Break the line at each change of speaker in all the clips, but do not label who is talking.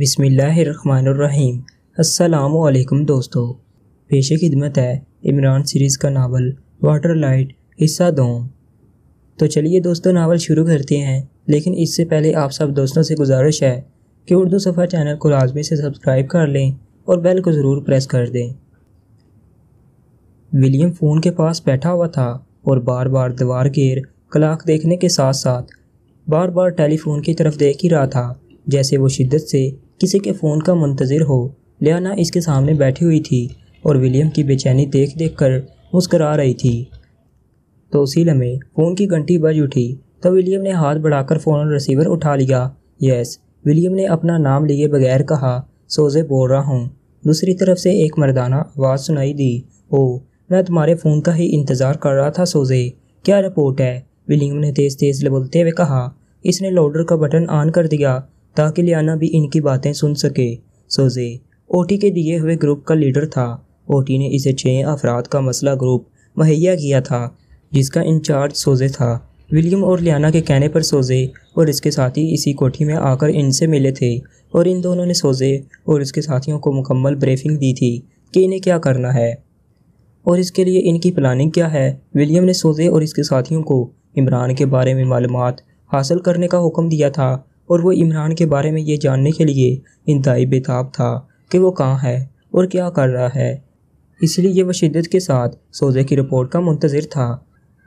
बिसमीम असलकुम दोस्तों। पेश खिदमत है इमरान सीरीज़ का नावल वाटर लाइट हिस्सा दो। तो चलिए दोस्तों, नावल शुरू करते हैं। लेकिन इससे पहले आप सब दोस्तों से गुजारिश है कि उर्दू सफ़ा चैनल को लाजमी से सब्सक्राइब कर लें और बेल को ज़रूर प्रेस कर दें। विलियम फ़ोन के पास बैठा हुआ था और बार बार दीवार घेर क्लाक देखने के साथ साथ बार बार टेलीफोन की तरफ़ देख ही रहा था, जैसे वो शिद्दत से किसी के फ़ोन का मुंतज़र हो। लियाना इसके सामने बैठी हुई थी और विलियम की बेचैनी देख देख कर मुस्करा रही थी। तो उसी लम्हे फ़ोन की घंटी बज उठी तो विलियम ने हाथ बढ़ाकर फ़ोन रिसीवर उठा लिया। यस, विलियम ने अपना नाम लिए बगैर कहा, सोजे बोल रहा हूँ। दूसरी तरफ़ से एक मर्दाना आवाज़ सुनाई दी ओ मैं तुम्हारे फ़ोन का ही इंतज़ार कर रहा था, सोजे। क्या रिपोर्ट है? विलियम ने तेज़ तेज़ बोलते हुए कहा, इसने लोडर का बटन ऑन कर दिया। ताकि लियाना भी इनकी बातें सुन सके। सोजे, ओटी के दिए हुए ग्रुप का लीडर था। ओटी ने इसे छः अफराद का मसला ग्रुप मुहैया किया था, जिसका इंचार्ज सोजे था। विलियम और लियाना के कहने पर सोजे और इसके साथी इसी कोठी में आकर इनसे मिले थे और इन दोनों ने सोजे और इसके साथियों को मुकम्मल ब्रीफिंग दी थी कि इन्हें क्या करना है। और इसके लिए इनकी प्लानिंग क्या है? विलियम ने सोजे और इसके साथियों को इमरान के बारे में मालूम हासिल करने का हुक्म दिया था। और वो इमरान के बारे में ये जानने के लिए इंतहाई बेताब था कि वो कहाँ है और क्या कर रहा है। इसलिए वह शिद्दत के साथ सोजे की रिपोर्ट का मुंतज़र था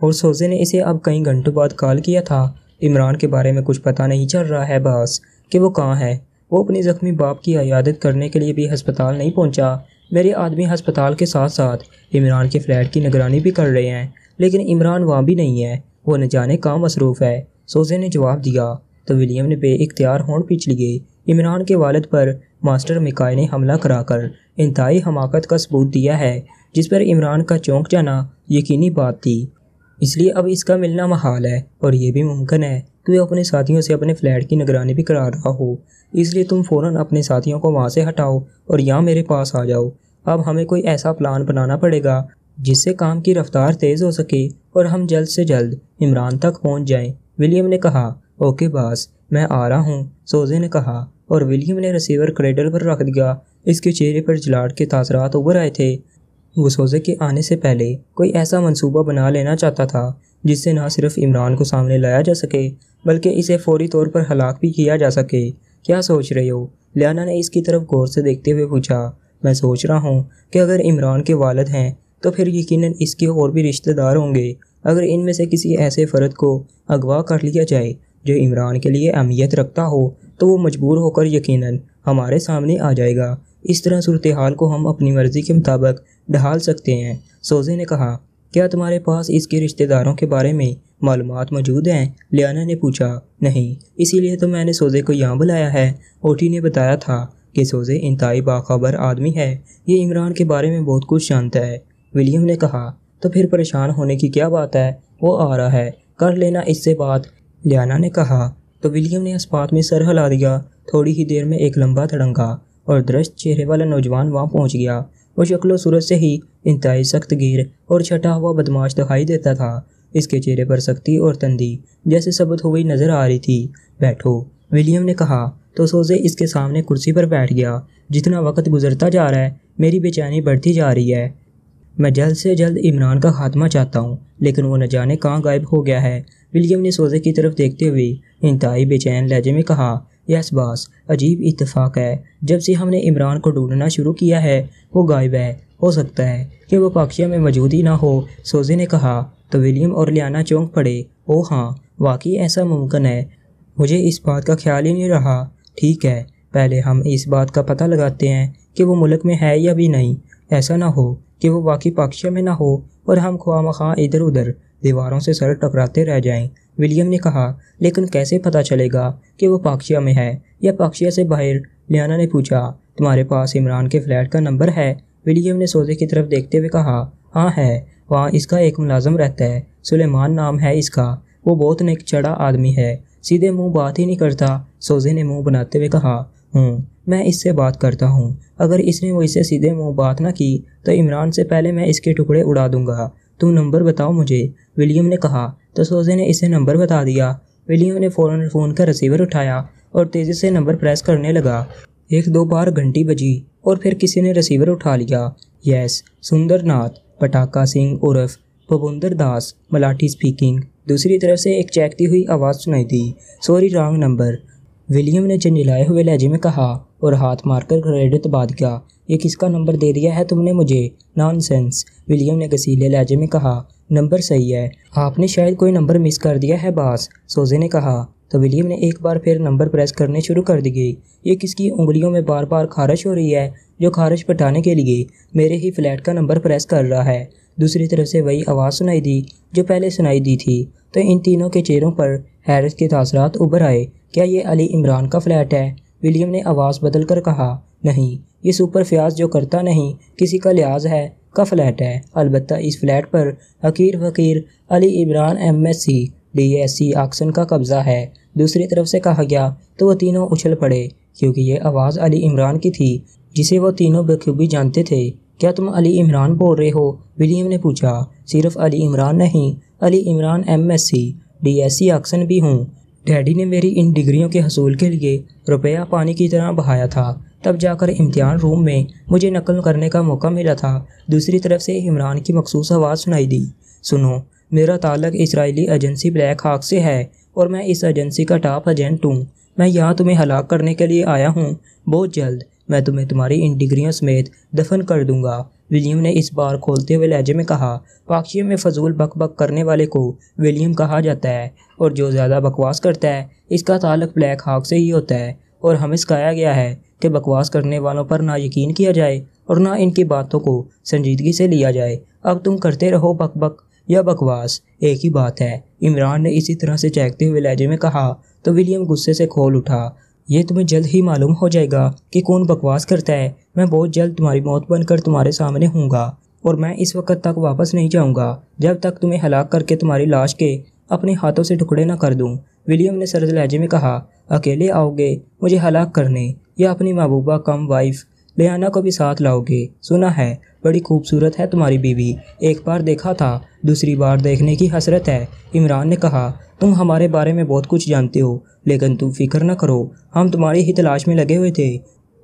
और सोजे ने इसे अब कई घंटों बाद कॉल किया था। इमरान के बारे में कुछ पता नहीं चल रहा है बस कि वो कहाँ है। वो अपने ज़ख्मी बाप की अयादत करने के लिए भी हस्पताल नहीं पहुँचा। मेरे आदमी हस्पताल के साथ साथ इमरान के फ्लैट की निगरानी भी कर रहे हैं, लेकिन इमरान वहाँ भी नहीं है। वो न जाने कहाँ मसरूफ़ है। सोजे ने जवाब दिया तो विलियम ने बे इख्तियार होड़ पीछ लिए। इमरान के वालद पर मास्टर मिकाई ने हमला कराकर इंतहाई हमाकत का सबूत दिया है, जिस पर इमरान का चौंक जाना यकीनी बात थी। इसलिए अब इसका मिलना महाल है और ये भी मुमकिन है कि वह अपने साथियों से अपने फ्लैट की निगरानी भी करा रहा हो। इसलिए तुम फ़ौरन अपने साथियों को वहाँ से हटाओ और यहाँ मेरे पास आ जाओ। अब हमें कोई ऐसा प्लान बनाना पड़ेगा जिससे काम की रफ्तार तेज़ हो सके और हम जल्द से जल्द इमरान तक पहुँच जाएँ। विलियम ने कहा ओके बास, मैं आ रहा हूँ, सोजे ने कहा, और विलियम ने रिसीवर क्रेडल पर रख दिया। इसके चेहरे पर जलाट के तासरात उभर आए थे। वो सोजे के आने से पहले कोई ऐसा मंसूबा बना लेना चाहता था, जिससे ना सिर्फ़ इमरान को सामने लाया जा सके, बल्कि इसे फौरी तौर पर हलाक भी किया जा सके। क्या सोच रहे हो? लियाना ने इसकी तरफ़ गौर से देखते हुए पूछा। मैं सोच रहा हूँ कि अगर इमरान के वालद हैं तो फिर यकीनन इसके और भी रिश्तेदार होंगे। अगर इनमें से किसी ऐसे फ़र्द को अगवा कर लिया जाए जो इमरान के लिए अहमियत रखता हो तो वो मजबूर होकर यकीनन हमारे सामने आ जाएगा। इस तरह सूरत हाल को हम अपनी मर्ज़ी के मुताबिक ढाल सकते हैं। सोजे ने कहा, क्या तुम्हारे पास इसके रिश्तेदारों के बारे में मालूम मौजूद हैं? लियाना ने पूछा, नहीं, इसीलिए तो मैंने सोजे को यहाँ बुलाया है। ओटी ने बताया था कि सोजे इंतहाई बाखबर आदमी है। ये इमरान के बारे में बहुत कुछ जानता है। विलियम ने कहा तो फिर परेशान होने की क्या बात है? वो आ रहा है। कर लेना इससे बात। लियाना ने कहा तो विलियम ने इस बात में सर हिला दिया। थोड़ी ही देर में एक लंबा तड़ंगा और दृष्ट चेहरे वाला नौजवान वहाँ पहुँच गया। वो शक्लो सूरत से ही इंतहाई सख्त गिर और छटा हुआ बदमाश दिखाई देता था। इसके चेहरे पर सख्ती और तंदी जैसे सबूत हुई नज़र आ रही थी। बैठो, विलियम ने कहा तो सोजे इसके सामने कुर्सी पर बैठ गया। जितना वक्त गुजरता जा रहा है, मेरी बेचैनी बढ़ती जा रही है। मैं जल्द से जल्द इमरान का खात्मा चाहता हूँ, लेकिन वो न जाने कहाँ गायब हो गया है। विलियम ने सोजे की तरफ़ देखते हुए इंतहाई बेचैन लहजे में कहा, यस, बास, अजीब इतफाक़ है। जब से हमने इमरान को ढूंढना शुरू किया है, वो गायब है। हो सकता है कि वो पाकिया में मौजूद ही ना हो। सोजे ने कहा। तो विलियम और लियाना चौंक पड़े। ओ हाँ वाकई ऐसा मुमकिन है। मुझे इस बात का ख्याल ही नहीं रहा। ठीक है, पहले हम इस बात का पता लगाते हैं कि वो मुल्क में है या भी नहीं। ऐसा ना हो कि वो वाकई पाकिया में ना हो और हम ख्वा मखा इधर उधर दीवारों से सर टकराते रह जाएँ। विलियम ने कहा, लेकिन कैसे पता चलेगा कि वो पाकिया में है या पाकिया से बाहर? लियाना ने पूछा, तुम्हारे पास इमरान के फ्लैट का नंबर है? विलियम ने सोजे की तरफ़ देखते हुए कहा हाँ है, वहाँ इसका एक मुलाजम रहता है। सुलेमान नाम है इसका। वो बहुत नेक चढ़ा आदमी है। सीधे मुँह बात ही नहीं करता। सोजे ने मुँह बनाते हुए कहा हूँ मैं इससे बात करता हूँ। अगर इसने इससे सीधे मुँह बात ना की तो इमरान से पहले मैं इसके टुकड़े उड़ा दूँगा। तुम नंबर बताओ मुझे। विलियम ने कहा तो सोजे ने इसे नंबर बता दिया। विलियम ने फ़ौरन फ़ोन का रिसीवर उठाया और तेज़ी से नंबर प्रेस करने लगा। एक दो बार घंटी बजी और फिर किसी ने रिसीवर उठा लिया। यस, सुंदरनाथ पटाका सिंह उर्फ़ भवुंदर दास मलाठी स्पीकिंग दूसरी तरफ़ से एक चैकती हुई आवाज़ सुनाई दी। सॉरी रॉन्ग नंबर विलियम ने चंडिलाए हुए लहजे में कहा और हाथ मारकर क्रेडिट दबा दिया ये किसका नंबर दे दिया है तुमने मुझे? नॉनसेंस विलियम ने गसीले लहजे में कहा, नंबर सही है। आपने शायद कोई नंबर मिस कर दिया है बास सोजे ने कहा। तो विलियम ने एक बार फिर नंबर प्रेस करने शुरू कर दिए ये किसकी उंगलियों में बार बार खारिश हो रही है, जो खारिश पटाने के लिए मेरे ही फ्लैट का नंबर प्रेस कर रहा है। दूसरी तरफ़ से वही आवाज़ सुनाई दी, जो पहले सुनाई दी थी। तो इन तीनों के चेहरों पर हैरत के तासरात उभर आए। क्या ये अली इमरान का फ्लैट है? विलियम ने आवाज़ बदल कर कहा नहीं ये सुपर फ्याज जो करता नहीं, किसी का लिहाज है, का फ्लैट है। अलबत् इस फ्लैट पर हकीर फकीर Ali Imran M S C, D S C Oxon का कब्ज़ा है। दूसरी तरफ़ से कहा गया तो वह तीनों उछल पड़े, क्योंकि ये आवाज़ अली इमरान की थी, जिसे वो तीनों बखूबी जानते थे। क्या तुम अली इमरान बोल रहे हो? विलियम ने पूछा। सिर्फ़ अली इमरान नहीं, Ali Imran M S C, D S C Oxon भी हूँ। डैडी ने मेरी इन डिग्रियों के हसूल के लिए रुपया पानी की तरह बहाया था। तब जाकर इम्तिहान रूम में मुझे नकल करने का मौका मिला था। दूसरी तरफ़ से इमरान की मखसूस आवाज़ सुनाई दी। सुनो, मेरा ताल्लक इसराइली एजेंसी ब्लैक हाक से है और मैं इस एजेंसी का टॉप एजेंट हूँ। मैं यहाँ तुम्हें हलाक करने के लिए आया हूँ। बहुत जल्द मैं तुम्हें तुम्हारी इन डिग्रियों समेत दफन कर दूँगा। विलियम ने इस बार खोलते हुए लहजे में कहा पाक्षियों में फजूल बक बक करने वाले को विलियम कहा जाता है और जो ज़्यादा बकवास करता है, इसका ताल्लुक ब्लैक हाक से ही होता है। और हमें सिखाया गया है कि बकवास करने वालों पर ना यकीन किया जाए और ना इनकी बातों को संजीदगी से लिया जाए। अब तुम करते रहो बक बक या बकवास एक ही बात है। इमरान ने इसी तरह से चहकते हुए लहजे में कहा तो विलियम गुस्से से खोल उठा। ये तुम्हें जल्द ही मालूम हो जाएगा कि कौन बकवास करता है। मैं बहुत जल्द तुम्हारी मौत बनकर तुम्हारे सामने हूँगा और मैं इस वक्त तक वापस नहीं जाऊँगा। जब तक तुम्हें हलाक करके तुम्हारी लाश के अपने हाथों से टुकड़े न कर दूँ विलियम ने सरद लहजे में कहा, अकेले आओगे? मुझे हलाक करने या अपनी महबूबा कम वाइफ लियाना को भी साथ लाओगे? सुना है, बड़ी खूबसूरत है तुम्हारी बीवी। एक बार देखा था, दूसरी बार देखने की हसरत है। इमरान ने कहा, तुम हमारे बारे में बहुत कुछ जानते हो, लेकिन तुम फ़िक्र न करो, हम तुम्हारी ही तलाश में लगे हुए थे।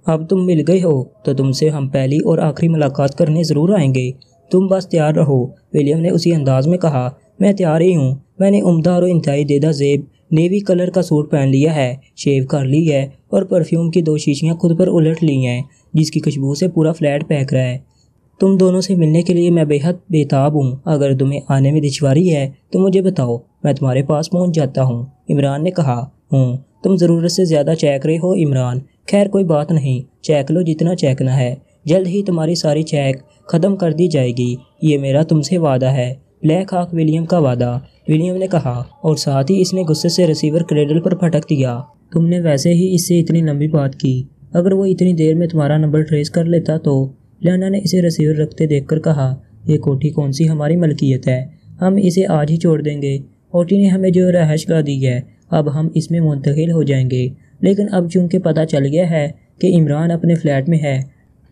अब तुम मिल गए हो तो तुमसे हम पहली और आखिरी मुलाकात करने ज़रूर आएँगे। तुम बस तैयार रहो, विलियम ने उसी अंदाज में कहा, मैं तैयार ही हूँ। मैंने उमदा और इंतहाई देदा जेब नेवी कलर का सूट पहन लिया है, शेव कर ली है और परफ्यूम की दो शीशियाँ खुद पर उलट ली हैं, जिसकी खुशबू से पूरा फ्लैट पैक रहा है। तुम दोनों से मिलने के लिए मैं बेहद बेताब हूँ। अगर तुम्हें आने में दिशवारी है तो मुझे बताओ, मैं तुम्हारे पास पहुँच जाता हूँ। इमरान ने कहा, हूँ, तुम ज़रूरत से ज़्यादा चैक रहे हो, इमरान। खैर, कोई बात नहीं, चैक लो जितना चैकना है। जल्द ही तुम्हारी सारी चैक ख़त्म कर दी जाएगी। ये मेरा तुमसे वादा है, ब्लैक हाक विलियम का वादा। विलियम ने कहा, और साथ ही इसने गुस्से से रिसीवर क्रेडल पर फटक दिया। तुमने वैसे ही इससे इतनी लंबी बात की। अगर वो इतनी देर में तुम्हारा नंबर ट्रेस कर लेता तो लियाना ने इसे रिसीवर रखते देखकर कहा, ये कोठी कौन सी हमारी मलकियत है? हम इसे आज ही छोड़ देंगे। ओटी ने हमें जो रहायश का दी है, अब हम इसमें मुंतकिल हो जाएँगे। लेकिन अब चूँकि पता चल गया है कि इमरान अपने फ्लैट में है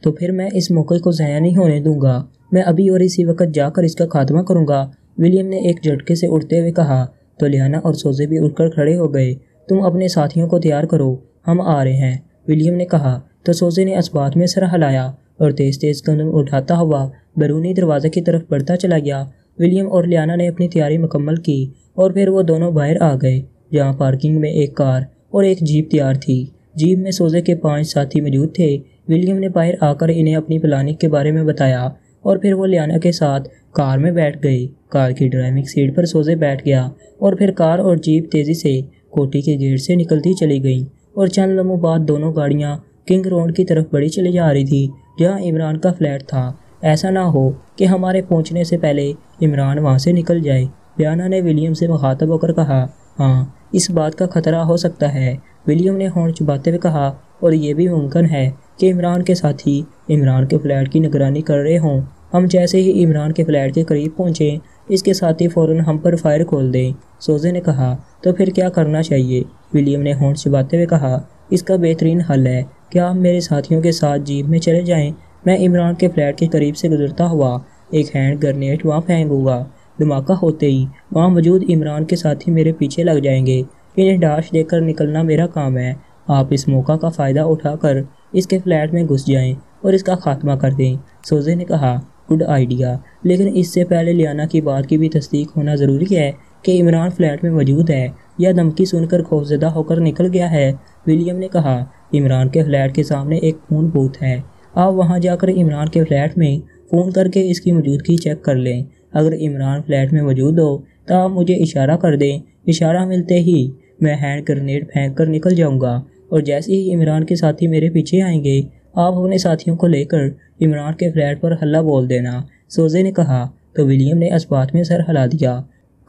तो फिर मैं इस मौके को ज़ाया नहीं होने दूँगा। मैं अभी और इसी वक्त जाकर इसका खात्मा करूँगा। विलियम ने एक झटके से उठते हुए कहा तो लियाना और सोजे भी उठकर खड़े हो गए। तुम अपने साथियों को तैयार करो। हम आ रहे हैं। विलियम ने कहा तो सोजे ने इस बात में सर हलाया और तेज़ तेज़ कदम उठाता हुआ बैरूनी दरवाजे की तरफ़ बढ़ता चला गया। विलियम और लियाना ने अपनी तैयारी मुकम्मल की और फिर वो दोनों बाहर आ गए, जहाँ पार्किंग में एक कार और एक जीप तैयार थी। जीप में सोजे के पाँच साथी मौजूद थे। विलियम ने बाहर आकर इन्हें अपनी प्लानिंग के बारे में बताया और फिर वो लियाना के साथ कार में बैठ गई। कार की ड्राइविंग सीट पर सोजे बैठ गया और फिर कार और जीप तेज़ी से कोठी के गेट से निकलती चली गई और चंद लम्हों बाद दोनों गाड़ियाँ किंग रोड की तरफ़ बड़ी चली जा रही थी, जहाँ इमरान का फ्लैट था। ऐसा ना हो कि हमारे पहुँचने से पहले इमरान वहाँ से निकल जाए लियाना ने विलियम से मुखातब होकर कहा हाँ इस बात का खतरा हो सकता है। विलियम ने होंठ चुबाते हुए कहा, और ये भी मुमकिन है कि इमरान के साथी इमरान के फ्लैट की निगरानी कर रहे हों। हम जैसे ही इमरान के फ्लैट के करीब पहुँचे, इसके साथी फ़ौर हम पर फायर खोल दें, सोजे ने कहा तो फिर क्या करना चाहिए? विलियम ने होंठ चुबाते हुए कहा, इसका बेहतरीन हल है। क्या आप मेरे साथियों के साथ जीप में चले जाएँ? मैं इमरान के फ्लैट के करीब से गुजरता हुआ, एक हैंड ग्रनेड वहाँ फेंकूँगा। धमाका होते ही, वहाँ मौजूद इमरान के साथी मेरे पीछे लग जाएँगे। इन्हें डाश देकर निकलना मेरा काम है। आप इस मौका का फ़ायदा उठाकर इसके फ्लैट में घुस जाएँ और इसका खात्मा कर दें, सोजे ने कहा। गुड आइडिया लेकिन इससे पहले लियाना की बात की भी तस्दीक होना ज़रूरी है कि इमरान फ्लैट में मौजूद है या धमकी सुनकर खौफजदा होकर निकल गया है। विलियम ने कहा, इमरान के फ्लैट के सामने एक फ़ोन बूथ है। आप वहाँ जाकर इमरान के फ्लैट में फ़ोन करके इसकी मौजूदगी चेक कर लें। अगर इमरान फ्लैट में मौजूद हो तो आप मुझे इशारा कर दें। इशारा मिलते ही मैं हैंड ग्रेनेड फेंक कर निकल जाऊँगा। और जैसे ही इमरान के साथी मेरे पीछे आएँगे, आप अपने साथियों को लेकर इमरान के फ्लैट पर हल्ला बोल देना, सोजे ने कहा। तो विलियम ने इस बात में सर हिला दिया।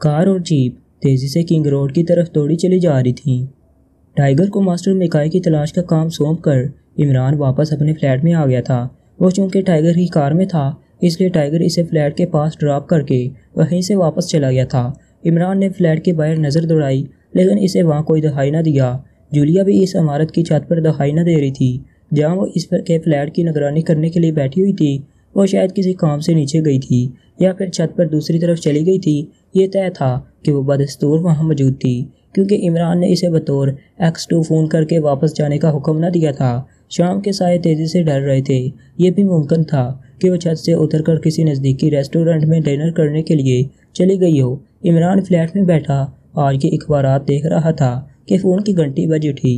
कार और जीप तेज़ी से किंग रोड की तरफ़ दौड़ी चली जा रही थी। टाइगर को मास्टर मिकाई की तलाश का काम सौंप कर इमरान वापस अपने फ्लैट में आ गया था। वो चूँकि टाइगर ही कार में था, इसलिए टाइगर इसे फ्लैट के पास ड्रॉप करके वहीं से वापस चला गया था। इमरान ने फ्लैट के बाहर नज़र दौड़ाई, लेकिन इसे वहाँ कोई दहाई ना दिया। जूलिया भी इस इमारत की छत पर दहाई ना दे रही थी। जहाँ वो इस पर के फ्लैट की निगरानी करने के लिए बैठी हुई थी, वो शायद किसी काम से नीचे गई थी, या फिर छत पर दूसरी तरफ़ चली गई थी, ये तय था कि वो बदस्तूर वहाँ मौजूद थी, क्योंकि इमरान ने इसे बतौर एक्स टू फ़ोन करके वापस जाने का हुक्म न दिया था। शाम के साय तेज़ी से डर रहे थे। ये भी मुमकिन था कि वो छत से उतरकर किसी नज़दीकी रेस्टोरेंट में डिनर करने के लिए चली गई हो। इमरान फ्लैट में बैठा आज के अखबार देख रहा था कि फ़ोन की घंटी बज उठी।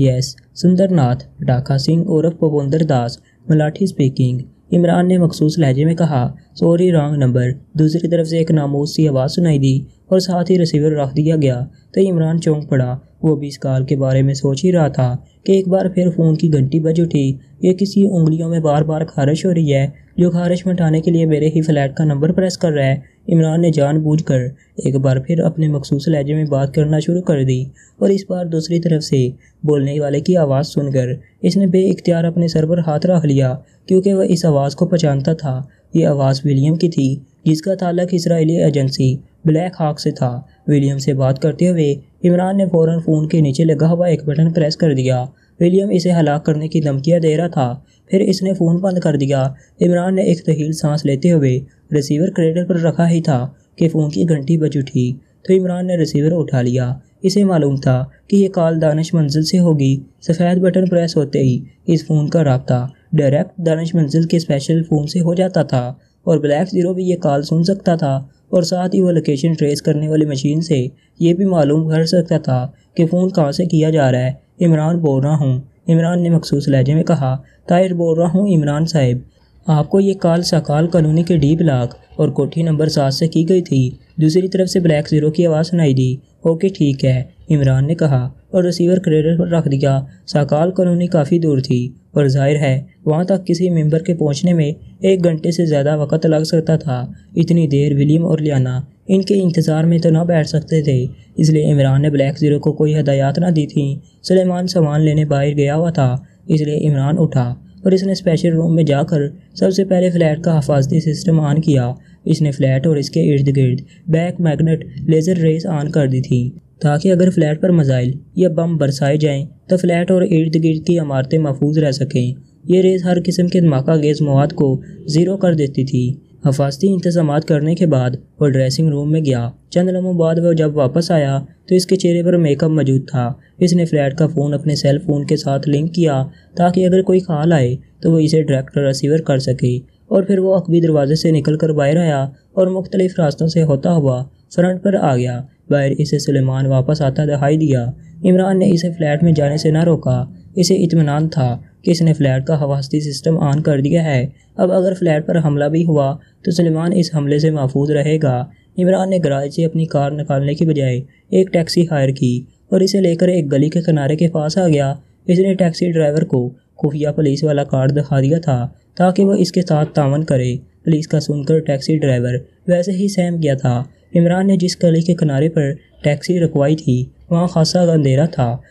यस सुंदरनाथ डाका सिंह उर्फ़ पवंदर दास मलाठी स्पीकिंग इमरान ने मखसूस लहजे में कहा सॉरी रॉन्ग नंबर दूसरी तरफ़ से एक नामोज सी आवाज़ सुनाई दी और साथ ही रिसीवर रख दिया गया। तो इमरान चौंक पड़ा। वो भी इस कॉल के बारे में सोच ही रहा था कि एक बार फिर फ़ोन की घंटी बज उठी। ये किसी उंगलियों में बार बार खारिश हो रही है, जो खारिश मिटाने के लिए मेरे ही फ्लैट का नंबर प्रेस कर रहा है। इमरान ने जानबूझकर एक बार फिर अपने मखसूस लहजे में बात करना शुरू कर दी और इस बार दूसरी तरफ़ से बोलने वाले की आवाज़ सुनकर इसने बे इख्तियार अपने सर पर हाथ रख लिया, क्योंकि वह इस आवाज़ को पहचानता था। ये आवाज़ विलियम की थी, जिसका ताल्लक इसराइली एजेंसी ब्लैक हाक से था। विलियम से बात करते हुए इमरान ने फ़ौरन फ़ोन के नीचे लगा हुआ एक बटन प्रेस कर दिया विलियम इसे हलाक करने की धमकियाँ दे रहा था। फिर इसने फ़ोन बंद कर दिया। इमरान ने एक तहील सांस लेते हुए रिसीवर क्रेडर पर रखा ही था कि फ़ोन की घंटी बज उठी तो इमरान ने रिसीवर उठा लिया। इसे मालूम था कि यह कॉल दानिश मंजिल से होगी। सफ़ेद बटन प्रेस होते ही इस फ़ोन का रबता डायरेक्ट दानिश मंजिल के स्पेशल फ़ोन से हो जाता था। और ब्लैक ज़ीरो भी ये कॉल सुन सकता था और साथ ही वो लोकेशन ट्रेस करने वाली मशीन से ये भी मालूम कर सकता था कि फ़ोन कहाँ से किया जा रहा है। इमरान बोल रहा हूँ। इमरान ने मखसूस लहजे में कहा, ताहिर बोल रहा हूँ इमरान साहिब, आपको ये कॉल सकाल कॉलोनी के डी ब्लाक और कोठी नंबर सात से की गई थी। दूसरी तरफ़ से ब्लैक ज़ीरो की आवाज़ सुनाई दी ओके, ठीक है, इमरान ने कहा और रिसीवर क्रेडिट पर रख दिया। साकाल कॉलोनी काफ़ी दूर थी और ज़ाहिर है, वहाँ तक किसी मेंबर के पहुँचने में एक घंटे से ज़्यादा वक्त लग सकता था। इतनी देर विलियम और लियाना इनके इंतज़ार में तो ना बैठ सकते थे, इसलिए इमरान ने ब्लैक ज़ीरो को कोई हदायत ना दी थी। सलेमान सामान लेने बाहर गया हुआ था, इसलिए इमरान उठा और इसने स्पेशल रूम में जाकर सबसे पहले फ्लैट का हफाजती सिस्टम ऑन किया। इसने फ्लैट और इसके इर्द गिर्द back magnet laser rays on कर दी थी, ताकि अगर फ्लैट पर मजाइल या बम बरसाए जाएँ तो फ्लैट और इर्द गिर्द की इमारतें महफूज रह सकें। ये रेस हर किस्म के धमाका गेज मवाद को ज़ीरो कर देती थी। हफाजती इंतज़ाम करने के बाद वो ड्रेसिंग रूम में गया। चंद लम्हों बाद वह जब वापस आया तो इसके चेहरे पर मेकअप मौजूद था। इसने फ्लैट का फ़ोन अपने सेल फ़ोन के साथ लिंक किया, ताकि अगर कोई कॉल आए तो वो इसे डायरेक्ट रिसीवर कर सके। और फिर वो अकबी दरवाजे से निकल कर बाहर आया और मुख्तलिफ़ रास्तों से होता हुआ फ्रंट पर आ गया। बाहर इसे सुलेमान वापस आता दिखाई दिया। इमरान ने इसे फ्लैट में जाने से ना रोका। इसे इतमान था कि इसने फ्लैट का हवास्ती सिस्टम ऑन कर दिया है। अब अगर फ्लैट पर हमला भी हुआ तो सलेमान इस हमले से महफूज रहेगा। इमरान ने गराज से अपनी कार निकालने की बजाय एक टैक्सी हायर की और इसे लेकर एक गली के किनारे के पास आ गया। इसने टैक्सी ड्राइवर को खुफिया पुलिस वाला कार्ड दिखा दिया था, ताकि वह इसके साथ तावन करे। पुलिस का सुनकर टैक्सी ड्राइवर वैसे ही सहम गया था। इमरान ने जिस गली के किनारे पर टैक्सी रखवाई थी, वहाँ खासा अंधेरा था।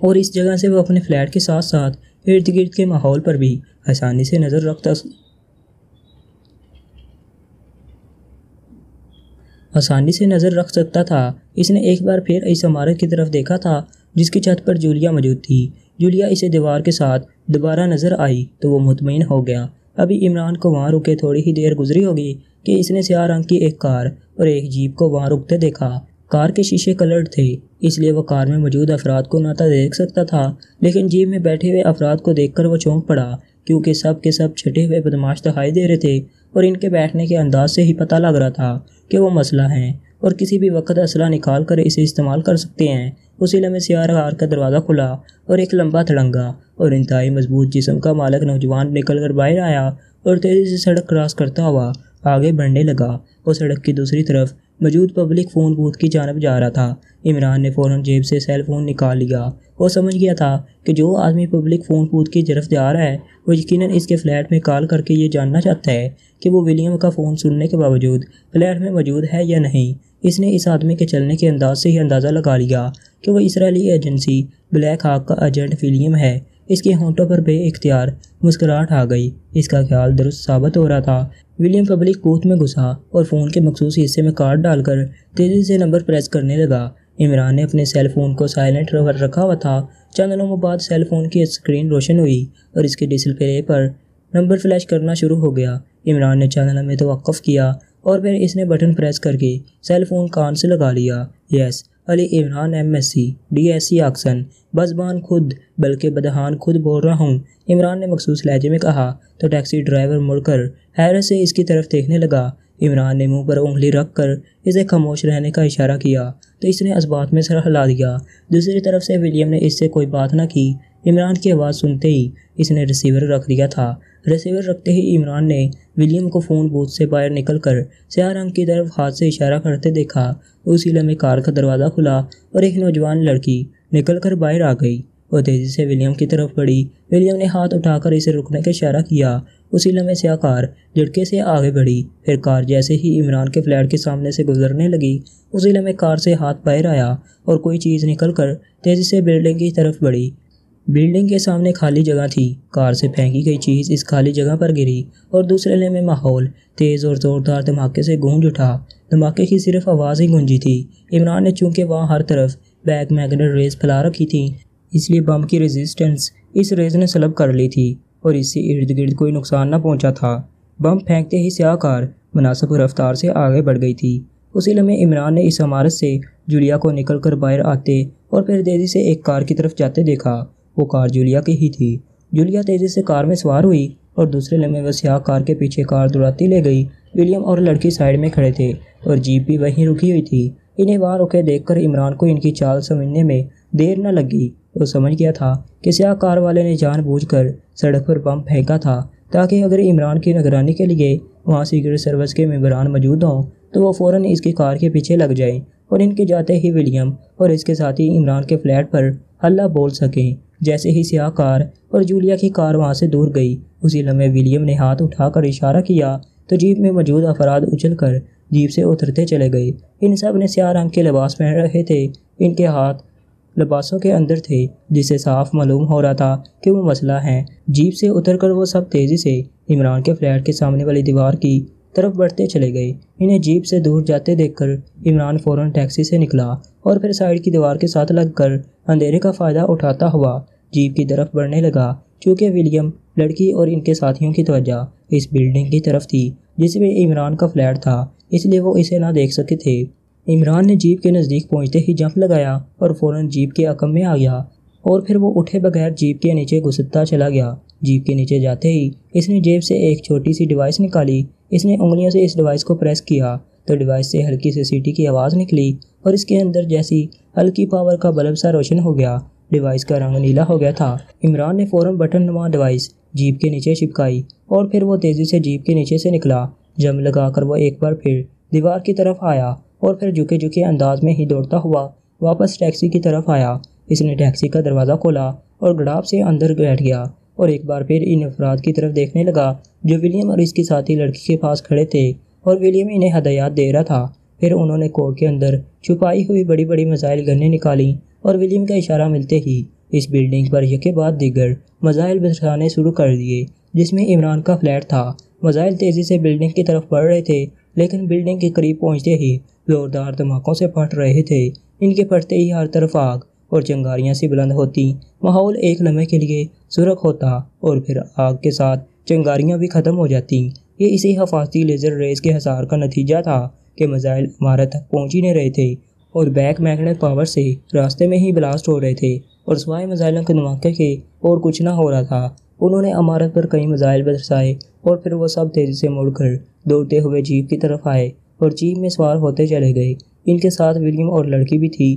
और इस जगह से वह अपने फ्लैट के साथ साथ इर्द गिर्द के माहौल पर भी आसानी से नज़र रखता आसानी से नज़र रख सकता था। इसने एक बार फिर इस इमारत की तरफ़ देखा था जिसकी छत पर जूलिया मौजूद थी। जूलिया इसे दीवार के साथ दोबारा नज़र आई तो वो मुतमिन हो गया। अभी इमरान को वहाँ रुके थोड़ी ही देर गुजरी होगी कि इसने स्याह रंग की एक कार और एक जीप को वहाँ रुकते देखा। कार के शीशे कलर्ड थे, इसलिए वह कार में मौजूद अफराद को नाता देख सकता था, लेकिन जीप में बैठे हुए अफराद को देखकर वह चौंक पड़ा, क्योंकि सब के सब छटे हुए बदमाश दिखाई दे रहे थे और इनके बैठने के अंदाज से ही पता लग रहा था कि वो मसला है। और किसी भी वक्त असला निकाल कर इसे इस्तेमाल कर सकते हैं। उसी लम्हे सियार का दरवाज़ा खुला और एक लंबा तड़ंगा और इंतहाई मज़बूत जिसम का मालक नौजवान निकल कर बाहर आया और तेज़ी से सड़क क्रॉस करता हुआ आगे बढ़ने लगा। और सड़क की दूसरी तरफ़ मौजूद पब्लिक फ़ोन बूथ की जानब जा रहा था। इमरान ने फ़ौरन जेब से सेल फ़ोन निकाल लिया। और समझ गया था कि जो आदमी पब्लिक फ़ोन बूथ की तरफ़ जा रहा है, वो यकीन इसके फ्लैट में कॉल करके ये जानना चाहता है कि वो विलियम का फ़ोन सुनने के बावजूद फ्लैट में मौजूद है या नहीं। इसने इस आदमी के चलने के अंदाज से ही अंदाज़ा लगा लिया कि वह इसराइली एजेंसी ब्लैक हाक का एजेंट विलियम है। इसके होंठों पर बे इख्तियार मुस्कुराहट आ गई। इसका ख्याल दुरुस्त साबित हो रहा था। विलियम पब्लिक बूथ में घुसा और फ़ोन के मखसूस हिस्से में कार्ड डालकर तेज़ी से नंबर प्रेस करने लगा। इमरान ने अपने सेल फ़ोन को साइलेंट पर रखा हुआ था। चंद दिनों बाद सेल फ़ोन की स्क्रीन रोशन हुई और इसके डिस्प्ले पर नंबर फ्लैश करना शुरू हो गया। इमरान ने चंद में तो किया और फिर इसने बटन प्रेस करके सेल फ़ोन कान से लगा लिया। Yes Ali Imran M S C D S C Oxon बसबान खुद, बल्कि बदहान खुद बोल रहा हूँ। इमरान ने मखसूस लहजे में कहा तो टैक्सी ड्राइवर मुड़कर हैरत से इसकी तरफ़ देखने लगा। इमरान ने मुँह पर उंगली रख कर इसे खामोश रहने का इशारा किया तो इसने इस बात में सर हिला दिया। दूसरी तरफ़ से विलियम ने इससे कोई बात ना की। इमरान की आवाज़ सुनते ही इसने रिसीवर रख दिया था। रिसीवर रखते ही इमरान ने विलियम को फ़ोन बूथ से बाहर निकलकर स्याह रंग की तरफ़ हाथ से इशारा करते देखा। उसी लम्हे कार का दरवाज़ा खुला और एक नौजवान लड़की निकलकर बाहर आ गई। वो तेज़ी से विलियम की तरफ़ बढ़ी। विलियम ने हाथ उठाकर इसे रुकने का इशारा किया। उसी लम्हे से कार झटके से आगे बढ़ी। फिर कार जैसे ही इमरान के फ्लैट के सामने से गुजरने लगी, उसी लम्हे कार से हाथ बाहर आया और कोई चीज़ निकल कर तेज़ी से बिल्डिंग की तरफ़ बढ़ी। बिल्डिंग के सामने खाली जगह थी। कार से फेंकी गई चीज़ इस खाली जगह पर गिरी और दूसरे ले में माहौल तेज़ और ज़ोरदार धमाके से गूंज उठा। धमाके की सिर्फ़ आवाज़ ही गूंजी थी। इमरान ने चूँकि वहाँ हर तरफ़ बैक मैगनेट रेस फैला रखी थी, इसलिए बम की रेजिस्टेंस इस रेस ने सलब कर ली थी और इससे इर्द गिर्द कोई नुकसान न पहुँचा था। बम फेंकते ही स्याह कार मुनासिब रफ्तार से आगे बढ़ गई थी। उसी लम्हे इमरान ने इस इमारत से जुलिया को निकल कर बाहर आते और फिर तेज़ी से एक कार की तरफ़ जाते देखा। वो कार जूलिया की ही थी। जूलिया तेज़ी से कार में सवार हुई और दूसरे लम्बे वह स्याह कार के पीछे कार दौड़ाती ले गई। विलियम और लड़की साइड में खड़े थे और जीप भी वहीं रुकी हुई थी। इन्हें वहाँ रुके देखकर इमरान को इनकी चाल समझने में देर न लगी। वो समझ गया था कि स्याह कार वाले ने जानबूझकर सड़क पर बम फेंका था, ताकि अगर इमरान की निगरानी के लिए वहाँ सीक्रेट सर्विस के मेम्बरान मौजूद हों तो वो फ़ौरन इसकी कार के पीछे लग जाए और इनके जाते ही विलियम और इसके साथी इमरान के फ्लैट पर हल्ला बोल सकें। जैसे ही स्याह कार और जूलिया की कार वहाँ से दूर गई, उसी लम्हे विलियम ने हाथ उठाकर इशारा किया तो जीप में मौजूद अफराद उछल कर जीप से उतरते चले गए। इन सबने स्याह रंग के लिबास पहन रहे थे। इनके हाथ लिबासों के अंदर थे जिससे साफ़ मालूम हो रहा था कि वो मसला है। जीप से उतरकर वो सब तेज़ी से इमरान के फ्लैट के सामने वाली दीवार की तरफ़ बढ़ते चले गए। इन्हें जीप से दूर जाते देखकर इमरान फ़ौरन टैक्सी से निकला और फिर साइड की दीवार के साथ लगकर अंधेरे का फ़ायदा उठाता हुआ जीप की तरफ़ बढ़ने लगा, चूँकि विलियम, लड़की और इनके साथियों की तवज्जो इस बिल्डिंग की तरफ़ थी, जिसमें इमरान का फ्लैट था, इसलिए वो इसे ना देख सके थे। इमरान ने जीप के नज़दीक पहुँचते ही जंप लगाया और फ़ौरन जीप के अकम में आ गया और फिर वो उठे बगैर जीप के नीचे घुसता चला गया। जीप के नीचे जाते ही इसने जेब से एक छोटी सी डिवाइस निकाली। इसने उंगलियों से इस डिवाइस को प्रेस किया। तो डिवाइस से हल्की सी सीटी की आवाज़ निकली और इसके अंदर जैसी हल्की पावर का बल्ब सा रोशन हो गया। डिवाइस का रंग नीला हो गया था। इमरान ने फ़ौरन बटन नुमा डिवाइस, जीप के नीचे चिपकाई और फिर वो तेज़ी से जीप के नीचे से निकला। जम लगाकर वह एक बार फिर दीवार की तरफ़ आया और फिर झुके झुके अंदाज में ही दौड़ता हुआ वापस टैक्सी की तरफ़ आया। इसने टैक्सी का दरवाज़ा खोला और गड़ाब से अंदर बैठ गया और एक बार फिर इन अफराद की तरफ़ देखने लगा, जो विलियम और इसके साथी लड़की के पास खड़े थे और विलियम इन्हें हदायत दे रहा था। फिर उन्होंने कोर्ट के अंदर छुपाई हुई बड़ी बड़ी मिसाइल गन्ने निकाली और विलियम का इशारा मिलते ही इस बिल्डिंग पर यके बाद दिगर मजाइल बरसाने शुरू कर दिए, जिसमें इमरान का फ्लैट था। मजाइल तेज़ी से बिल्डिंग की तरफ़ बढ़ रहे थे लेकिन बिल्डिंग के करीब पहुँचते ही जोरदार धमाकों से फट रहे थे। इनके फटते ही हर तरफ़ आग और चंगारियाँ सी बुलंद होती। माहौल एक लम्हे के लिए सुरख होता और फिर आग के साथ चंगारियाँ भी ख़त्म हो जाती। ये इसी हफाजती लेज़र रेस के हसार का नतीजा था कि मजाइल इमारत तक पहुँच ही नहीं रहे थे और बैक मैग्नेट पावर से रास्ते में ही ब्लास्ट हो रहे थे और सवाए मिज़ाइलों के धमाके के और कुछ ना हो रहा था। उन्होंने अमारत पर कई मिज़ाइल बरसाए और फिर वो सब तेज़ी से मुड़कर दौड़ते हुए जीप की तरफ़ आए और जीप में सवार होते चले गए। इनके साथ विलियम और लड़की भी थी,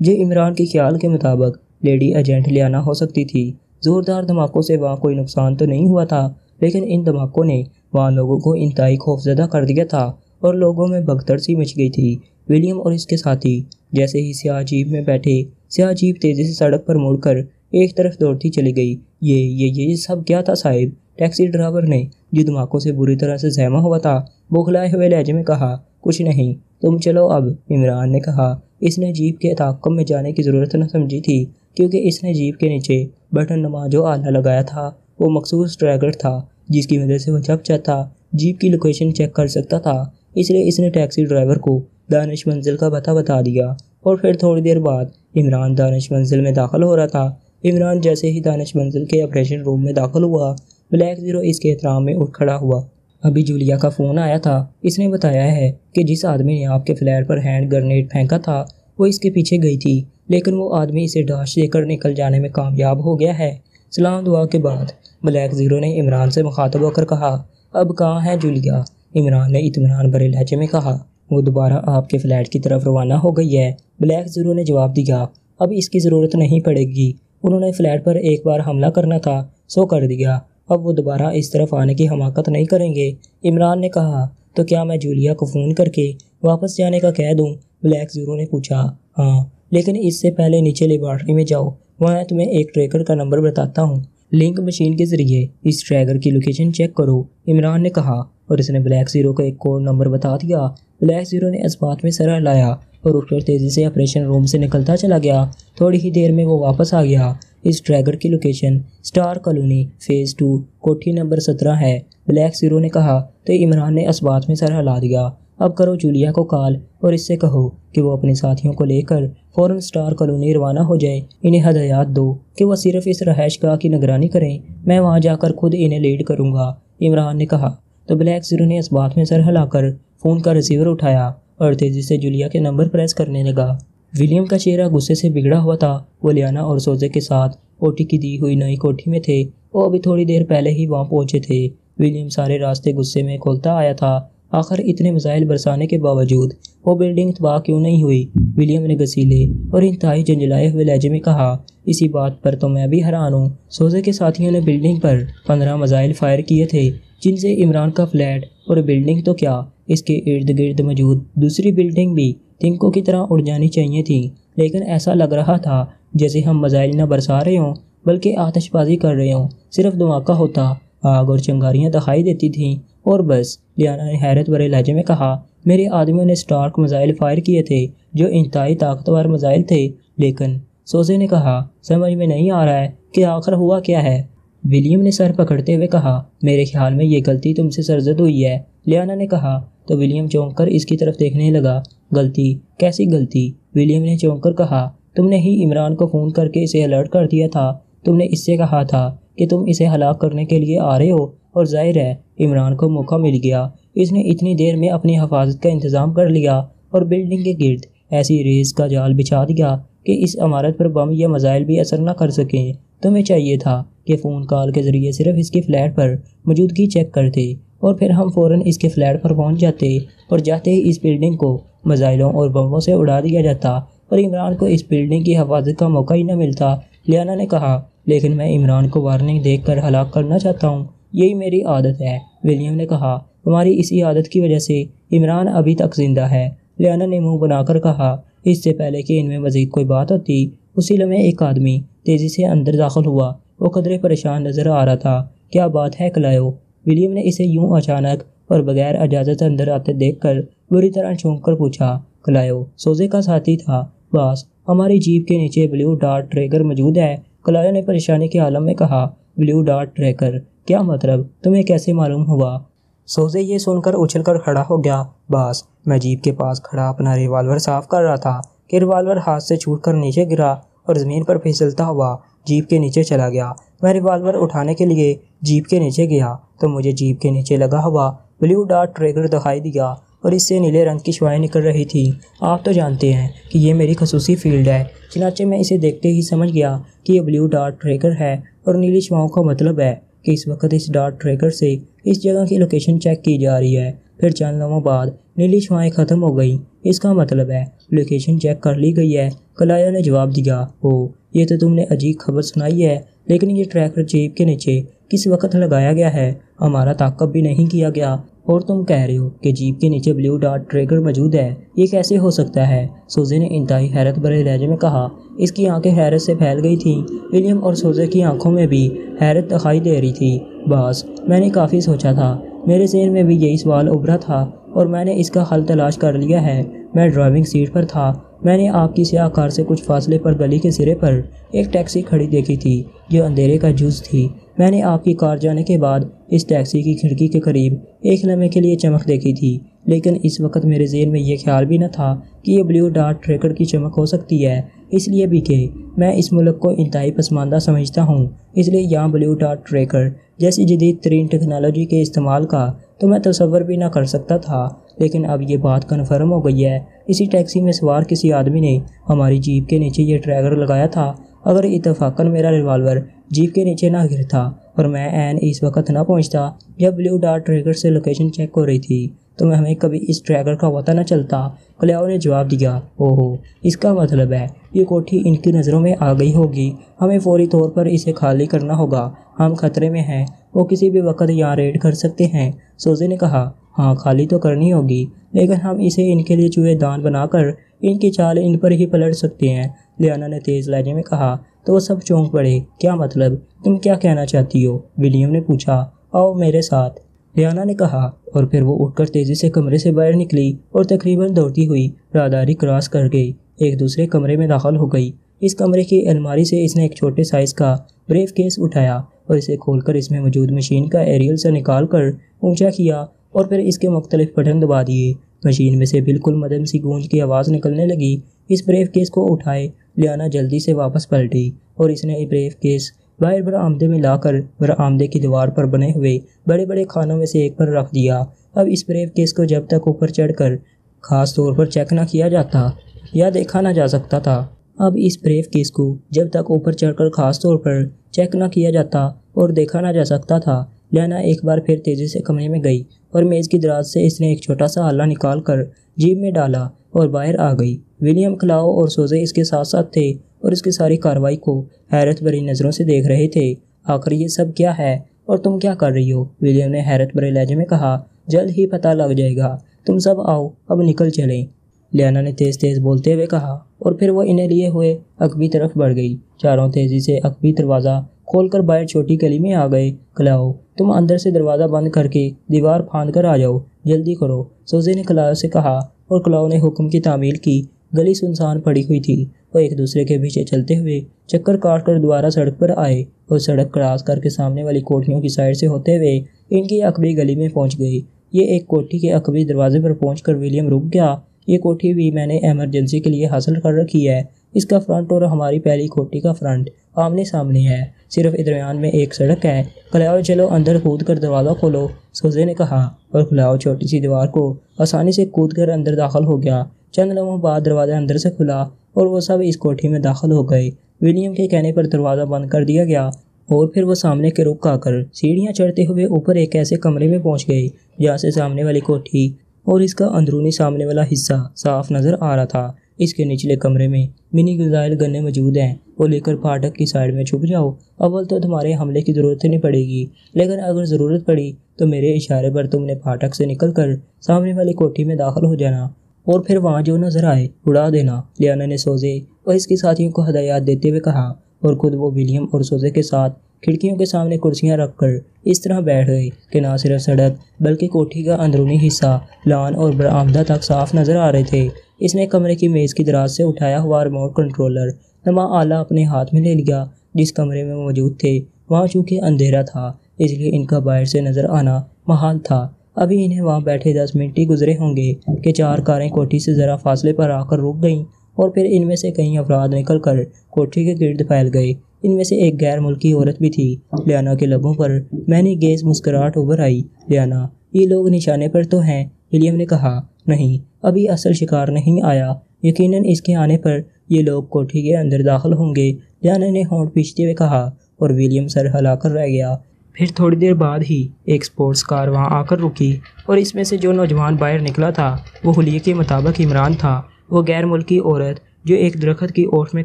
जो इमरान के ख्याल के मुताबिक लेडी एजेंट लियाना हो सकती थी। ज़ोरदार धमाकों से वहाँ कोई नुकसान तो नहीं हुआ था, लेकिन इन धमाकों ने वहाँ लोगों को इंतहाई खौफजदा कर दिया था और लोगों में भगदड़ सी मच गई थी। विलियम और इसके साथी जैसे ही स्याह जीप में बैठे, स्याह जीप तेज़ी से सड़क पर मुड़कर एक तरफ़ दौड़ती चली गई। ये ये ये सब क्या था साहिब? टैक्सी ड्राइवर ने जो धमाकों से बुरी तरह से सहमा हुआ था। बुखलाए हुए लहजे में कहा, कुछ नहीं, तुम चलो अब, इमरान ने कहा। इसने जीप के ताकम में जाने की ज़रूरत न समझी थी, क्योंकि इसने जीप के नीचे बटन नमा जो आला लगाया था, वो मखसूस ट्रैकर था, जिसकी वजह से वह जब चाहता, जीप की लोकेशन चेक कर सकता था। इसलिए इसने टैक्सी ड्राइवर को दानिश मंजिल का पता बता दिया और फिर थोड़ी देर बाद इमरान दानिश मंजिल में दाखिल हो रहा था। इमरान जैसे ही दानिश मंजिल के ऑपरेशन रूम में दाखिल हुआ, ब्लैक ज़ीरो इसके एहतराम में उठ खड़ा हुआ। अभी जूलिया का फ़ोन आया था। इसने बताया है कि जिस आदमी ने आपके फ्लैट पर हैंड ग्रनेड फेंका था, वो इसके पीछे गई थी, लेकिन वो आदमी इसे डाश देकर निकल जाने में कामयाब हो गया है। सलाम दुआ के बाद ब्लैक ज़ीरो ने इमरान से मुखातब होकर कहा, अब कहाँ है जूलिया? इमरान ने इतमान भरे लहजे में कहा, वो दोबारा आपके फ्लैट की तरफ़ रवाना हो गई है। ब्लैक ज़ीरो ने जवाब दिया, अब इसकी ज़रूरत नहीं पड़ेगी। उन्होंने फ्लैट पर एक बार हमला करना था, सो कर दिया। अब वो दोबारा इस तरफ़ आने की हमाकत नहीं करेंगे। इमरान ने कहा तो क्या मैं जूलिया को फ़ोन करके वापस जाने का कह दूँ? ब्लैक ज़ीरो ने पूछा हाँ लेकिन इससे पहले नीचे लेबॉर्ट्री में जाओ, वहाँ तुम्हें एक ट्रेकर का नंबर बताता हूँ। लिंक मशीन के ज़रिए इस ट्रैगर की लोकेशन चेक करो, इमरान ने कहा, और इसने ब्लैक ज़ीरो का एक कोड नंबर बता दिया। ब्लैक ज़ीरो ने इस बात में सरा लाया और उठकर तेज़ी से ऑपरेशन रूम से निकलता चला गया। थोड़ी ही देर में वो वापस आ गया। इस ड्रैगर की location star colony phase two, कोठी नंबर सत्रह है। ब्लैक ज़ीरो ने कहा तो इमरान ने इस बात में सर हिला दिया। अब करो जूलिया को कॉल और इससे कहो कि वो अपने साथियों को लेकर फ़ौरन स्टार कॉलोनी रवाना हो जाए। इन्हें हदायत दो कि वह सिर्फ़ इस रहायश गाह की निगरानी करें। मैं वहाँ जाकर खुद इन्हें लीड करूँगा, इमरान ने कहा। तो ब्लैक ज़ीरो ने इस बात में सर हिलाकर फ़ोन का रिसीवर उठाया और तेज़ी से जूलिया के नंबर प्रेस करने लगा। विलियम का चेहरा गुस्से से बिगड़ा हुआ था। वो लियाना और सोजे के साथ ओटी की दी हुई नई कोठी में थे। वो अभी थोड़ी देर पहले ही वहाँ पहुँचे थे। विलियम सारे रास्ते गुस्से में खोलता आया था। आखिर इतने मिसाइल बरसाने के बावजूद वो बिल्डिंग तबाह क्यों नहीं हुई? विलियम ने गसीले और इंतहाई जंजलाए हुए लहजे में कहा, इसी बात पर तो मैं भी हैरान हूँ। सोजे के साथियों ने बिल्डिंग पर पंद्रह मिसाइल फायर किए थे, जिनसे इमरान का फ्लैट और बिल्डिंग तो क्या? इसके इर्द गिर्द मौजूद दूसरी बिल्डिंग भी तिनकों की तरह उड़ जानी चाहिए थी। लेकिन ऐसा लग रहा था जैसे हम मजाइल न बरसा रहे हों, बल्कि आतशबाजी कर रहे हों। सिर्फ़ धमाका होता, आग और चंगारियाँ दिखाई देती थीं। और बस, लियाना ने हैरत भरे लहजे में कहा, मेरे आदमियों ने स्टार्क मजाइल फायर किए थे, जो इंतहाई ताकतवर मजाइल थे। लेकिन, सोजे ने कहा, समझ में नहीं आ रहा है कि आखिर हुआ क्या है। विलियम ने सर पकड़ते हुए कहा, मेरे ख्याल में ये गलती तुमसे सरजद हुई है। लियाना ने कहा तो विलियम चौंक कर इसकी तरफ़ देखने लगा, गलती? कैसी गलती? विलियम ने चौंक कर कहा, तुमने ही इमरान को फ़ोन करके इसे अलर्ट कर दिया था। तुमने इससे कहा था कि तुम इसे हलाक करने के लिए आ रहे हो। और ज़ाहिर है, इमरान को मौका मिल गया। इसने इतनी देर में अपनी हफाजत का इंतज़ाम कर लिया और बिल्डिंग के गिर्द ऐसी रेस का जाल बिछा दिया कि इस इमारत पर बम या मजाइल भी असर न कर सकें। तुम्हें चाहिए था कि फ़ोन कॉल के ज़रिए सिर्फ़ इसके फ्लैट पर मौजूदगी चेक करते और फिर हम फ़ौरन इसके फ्लैट पर पहुँच जाते और जाते ही इस बिल्डिंग को मजाइलों और बमों से उड़ा दिया जाता और इमरान को इस बिल्डिंग की हफाजत का मौका ही न मिलता। लियाना ने कहा, लेकिन मैं इमरान को वार्निंग देख कर हलाक करना चाहता हूँ। यही मेरी आदत है, विलियम ने कहा। तुम्हारी इसी आदत की वजह से इमरान अभी तक ज़िंदा है। लियाना ने मुँह बनाकर कहा, इससे पहले कि इनमें मजीद कोई बात होती, उसी लम्हे एक आदमी तेज़ी से अंदर दाखिल हुआ। वो कदरे परेशान नज़र आ रहा था। क्या बात है, कलायो? विलियम ने इसे यूँ अचानक और बगैर इजाज़त अंदर आते देखकर बुरी तरह चौंक कर पूछा, कलायो, सोजे का साथी था? बस, हमारी जीप के नीचे ब्लू डार्ट ट्रेकर मौजूद है। कलायो ने परेशानी के आलम में कहा, ब्लू डार्ट ट्रेकर क्या मतलब? तुम्हें कैसे मालूम हुआ? सोजे ये सुनकर उछल कर खड़ा हो गया। बस, मैं जीप के पास खड़ा अपना रिवाल्वर साफ़ कर रहा था। कि रिवाल्वर हाथ से छूट कर नीचे गिरा और ज़मीन पर फिसलता हुआ जीप के नीचे चला गया। मैं रिवाल्वर उठाने के लिए जीप के नीचे गया तो मुझे जीप के नीचे लगा हुआ ब्लू डार्ट ट्रेगर दिखाई दिया और इससे नीले रंग की शुआएँ निकल रही थी। आप तो जानते हैं कि ये मेरी खसूसी फ़ील्ड है। चनाचे मैं इसे देखते ही समझ गया कि ये ब्लू डार्ट ट्रेकर है और नीली शुआओं का मतलब है। कि इस वक्त इस डार्ट ट्रैकर से इस जगह की लोकेशन चेक की जा रही है। फिर चंद लम्हों बाद नीली शुआएँ ख़त्म हो गई। इसका मतलब है, लोकेशन चेक कर ली गई है। कलाया ने जवाब दिया हो ये तो तुमने अजीब खबर सुनाई है, लेकिन ये ट्रैकर जेब के नीचे किस वक्त लगाया गया है? हमारा ताकब भी नहीं किया गया। और तुम कह रहे हो कि जीप के नीचे ब्लू डार्ट ट्रेकर मौजूद है। ये कैसे हो सकता है? सोजे ने इंतहाई हैरत भरे लहजे में कहा, इसकी आँखें हैरत से फैल गई थीं। विलियम और सोजे की आँखों में भी हैरत दिखाई दे रही थी। बस, मैंने काफ़ी सोचा था। मेरे जहन में भी यही सवाल उभरा था और मैंने इसका हल तलाश कर लिया है। मैं ड्राइविंग सीट पर था। मैंने आपकी स्याह कार से कुछ फासले पर गली के सिरे पर एक टैक्सी खड़ी देखी थी। जो अंधेरे का जूस थी। मैंने आपकी कार जाने के बाद इस टैक्सी की खिड़की के करीब एक लम्हे के लिए चमक देखी थी, लेकिन इस वक्त मेरे जेन में यह ख्याल भी न था कि यह ब्लू डार्ट ट्रेकर की चमक हो सकती है। इसलिए भी कि मैं इस मुल्क को इंतहाई पसमानदा समझता हूँ, इसलिए यहाँ ब्लू डार्ट ट्रैकर जैसी जदीद तरीन टेक्नोलॉजी के इस्तेमाल का तो मैं तस्वर भी ना कर सकता था, लेकिन अब ये बात कन्फर्म हो गई है। इसी टैक्सी में सवार किसी आदमी ने हमारी जीप के नीचे ये ट्रैगर लगाया था अगर इतफाक़न मेरा रिवाल्वर जीप के नीचे ना गिरता और मैं एन इस वक्त ना पहुँचता जब ब्लू डार्ट ट्रैगर से लोकेशन चेक हो रही थी तो मैं हमें कभी इस ट्रैगर का पता न चलता। कल्याव ने जवाब दिया, ओहो, इसका मतलब है, ये कोठी इनकी नज़रों में आ गई होगी। हमें फौरी तौर पर इसे खाली करना होगा। हम खतरे में हैं, वो किसी भी वक्त यहाँ रेड कर सकते हैं। सोजे ने कहा हाँ खाली तो करनी होगी, लेकिन हम इसे इनके लिए चूहे दान बनाकर इनकी चाल इन पर ही पलट सकते हैं। लियाना ने तेज़ लहजे में कहा तो वो सब चौंक पड़े। क्या मतलब? तुम क्या कहना चाहती हो? विलियम ने पूछा, आओ मेरे साथ। लियाना ने कहा, और फिर वो उठकर तेज़ी से कमरे से बाहर निकली और तकरीबन दौड़ती हुई राहदारी क्रॉस कर गई। एक दूसरे कमरे में दाखिल हो गई। इस कमरे की अलमारी से इसने एक छोटे साइज़ का ब्रेफ केस उठाया और इसे खोलकर इसमें मौजूद मशीन का एरियल से निकाल कर ऊँचा किया और फिर इसके मुख्तलिफ़ बटन दबा दिए। मशीन में से बिल्कुल मदम सी गूंज की आवाज़ निकलने लगी। इस ब्रेव केस को उठाए, लियाना जल्दी से वापस पलटी और इसने ब्रेव केस बाहर बरामदे में लाकर बरामदे की दीवार पर बने हुए बड़े बड़े खानों में से एक पर रख दिया। अब इस ब्रेव केस को जब तक ऊपर चढ़कर खास तौर पर चेक ना किया जाता या देखा ना जा सकता था, अब इस ब्रेव केस को जब तक ऊपर चढ़कर खास तौर पर चेक ना किया जाता और देखा ना जा सकता था लियाना एक बार फिर तेज़ी से कमरे में गई और मेज़ की दराज से इसने एक छोटा सा आला निकाल कर जीप में डाला और बाहर आ गई। विलियम खलाओ और सोजे इसके साथ साथ थे और इसकी सारी कार्रवाई को हैरत भरी नज़रों से देख रहे थे। आखिर ये सब क्या है और तुम क्या कर रही हो? विलियम ने हैरत भरे लहजे में कहा, जल्द ही पता लग जाएगा। तुम सब आओ, अब निकल चलें। लियाना ने तेज़ तेज़ बोलते हुए कहा और फिर वो इन्हें लिए हुए अकबी तरफ़ बढ़ गई। चारों तेज़ी से अकबी दरवाज़ा खोलकर बाहर छोटी गली में आ गए। कलाओ, तुम अंदर से दरवाज़ा बंद करके दीवार फांद कर आ जाओ। जल्दी करो, सोजे ने कलाओ से कहा और कलाओ ने हुक्म की तामील की। गली सुनसान पड़ी हुई थी। वो एक दूसरे के पीछे चलते हुए चक्कर काट कर दोबारा सड़क पर आए और सड़क क्रॉस करके सामने वाली कोठियों की साइड से होते हुए इनकी अकबी गली में पहुँच गई। ये एक कोठी के अकबी दरवाजे पर पहुंचकर विलियम रुक गया ये कोठी भी मैंने एमरजेंसी के लिए हासिल कर रखी है। इसका फ्रंट और हमारी पहली कोठी का फ्रंट आमने सामने है। सिर्फ़ दरमियान में एक सड़क है। खलाओ चलो, अंदर कूद कर दरवाज़ा खोलो, सोजे ने कहा, और खलाओ छोटी सी दीवार को आसानी से कूद कर अंदर दाखिल हो गया। चंद लम्हों बाद दरवाज़ा अंदर से खुला, और वो सब इस कोठी में दाखिल हो गए। विलियम के कहने पर दरवाज़ा बंद कर दिया गया, और फिर वो सामने के रुख आकर सीढ़ियाँ चढ़ते हुए ऊपर एक ऐसे कमरे में पहुँच गई, जहाँ से सामने वाली कोठी और इसका अंदरूनी सामने वाला हिस्सा साफ़ नज़र आ रहा था। इसके निचले कमरे में मिनी गुजाइल गन्ने मौजूद हैं। वो लेकर फाटक की साइड में छुप जाओ। अव्वल तो तुम्हारे हमले की ज़रूरत नहीं पड़ेगी। लेकिन अगर ज़रूरत पड़ी तो मेरे इशारे पर तुमने फाटक से निकल कर सामने वाली कोठी में दाखिल हो जाना और फिर वहाँ जो नज़र आए, उड़ा देना। लियाना ने सोजे और इसके साथियों को हदायत देते हुए कहा और खुद वो विलियम और सोजे के साथ खिड़कियों के सामने कुर्सियाँ रखकर इस तरह बैठ गई कि ना सिर्फ़ सड़क, बल्कि कोठी का अंदरूनी हिस्सा, लान और बरामदा तक साफ़ नज़र आ रहे थे। इसने कमरे की मेज़ की दराज से उठाया हुआ रिमोट कंट्रोलर नमा आला अपने हाथ में ले लिया, जिस कमरे में मौजूद थे, वहाँ चूँकि अंधेरा था, इसलिए इनका बाहर से नज़र आना महाल था। अभी इन्हें वहाँ बैठे दस मिनट ही गुजरे होंगे कि चार कारें कोठी से ज़रा फासले पर आकर रुक गईं और फिर इनमें से कई अफराद निकल कर कोठी के गिर्द फैल गए। इनमें से एक गैर मुल्की औरत भी थी, लियाना के लबों पर मैंने गेज मुस्कुराहट उभर आई। लियाना, ये लोग निशाने पर तो हैं विलियम ने कहा। नहीं, अभी असल शिकार नहीं आया। यकीनन इसके आने पर ये लोग कोठी के अंदर दाखिल होंगे, लियाना ने होंठ पीछते हुए कहा और विलियम सर हिलाकर रह गया। फिर थोड़ी देर बाद ही एक स्पोर्ट्स कार वहाँ आकर रुकी और इसमें से जो नौजवान बाहर निकला था, वो हुलिये के मुताबिक इमरान था। वो गैर मुल्की औरत, जो एक दरख्त की ओट में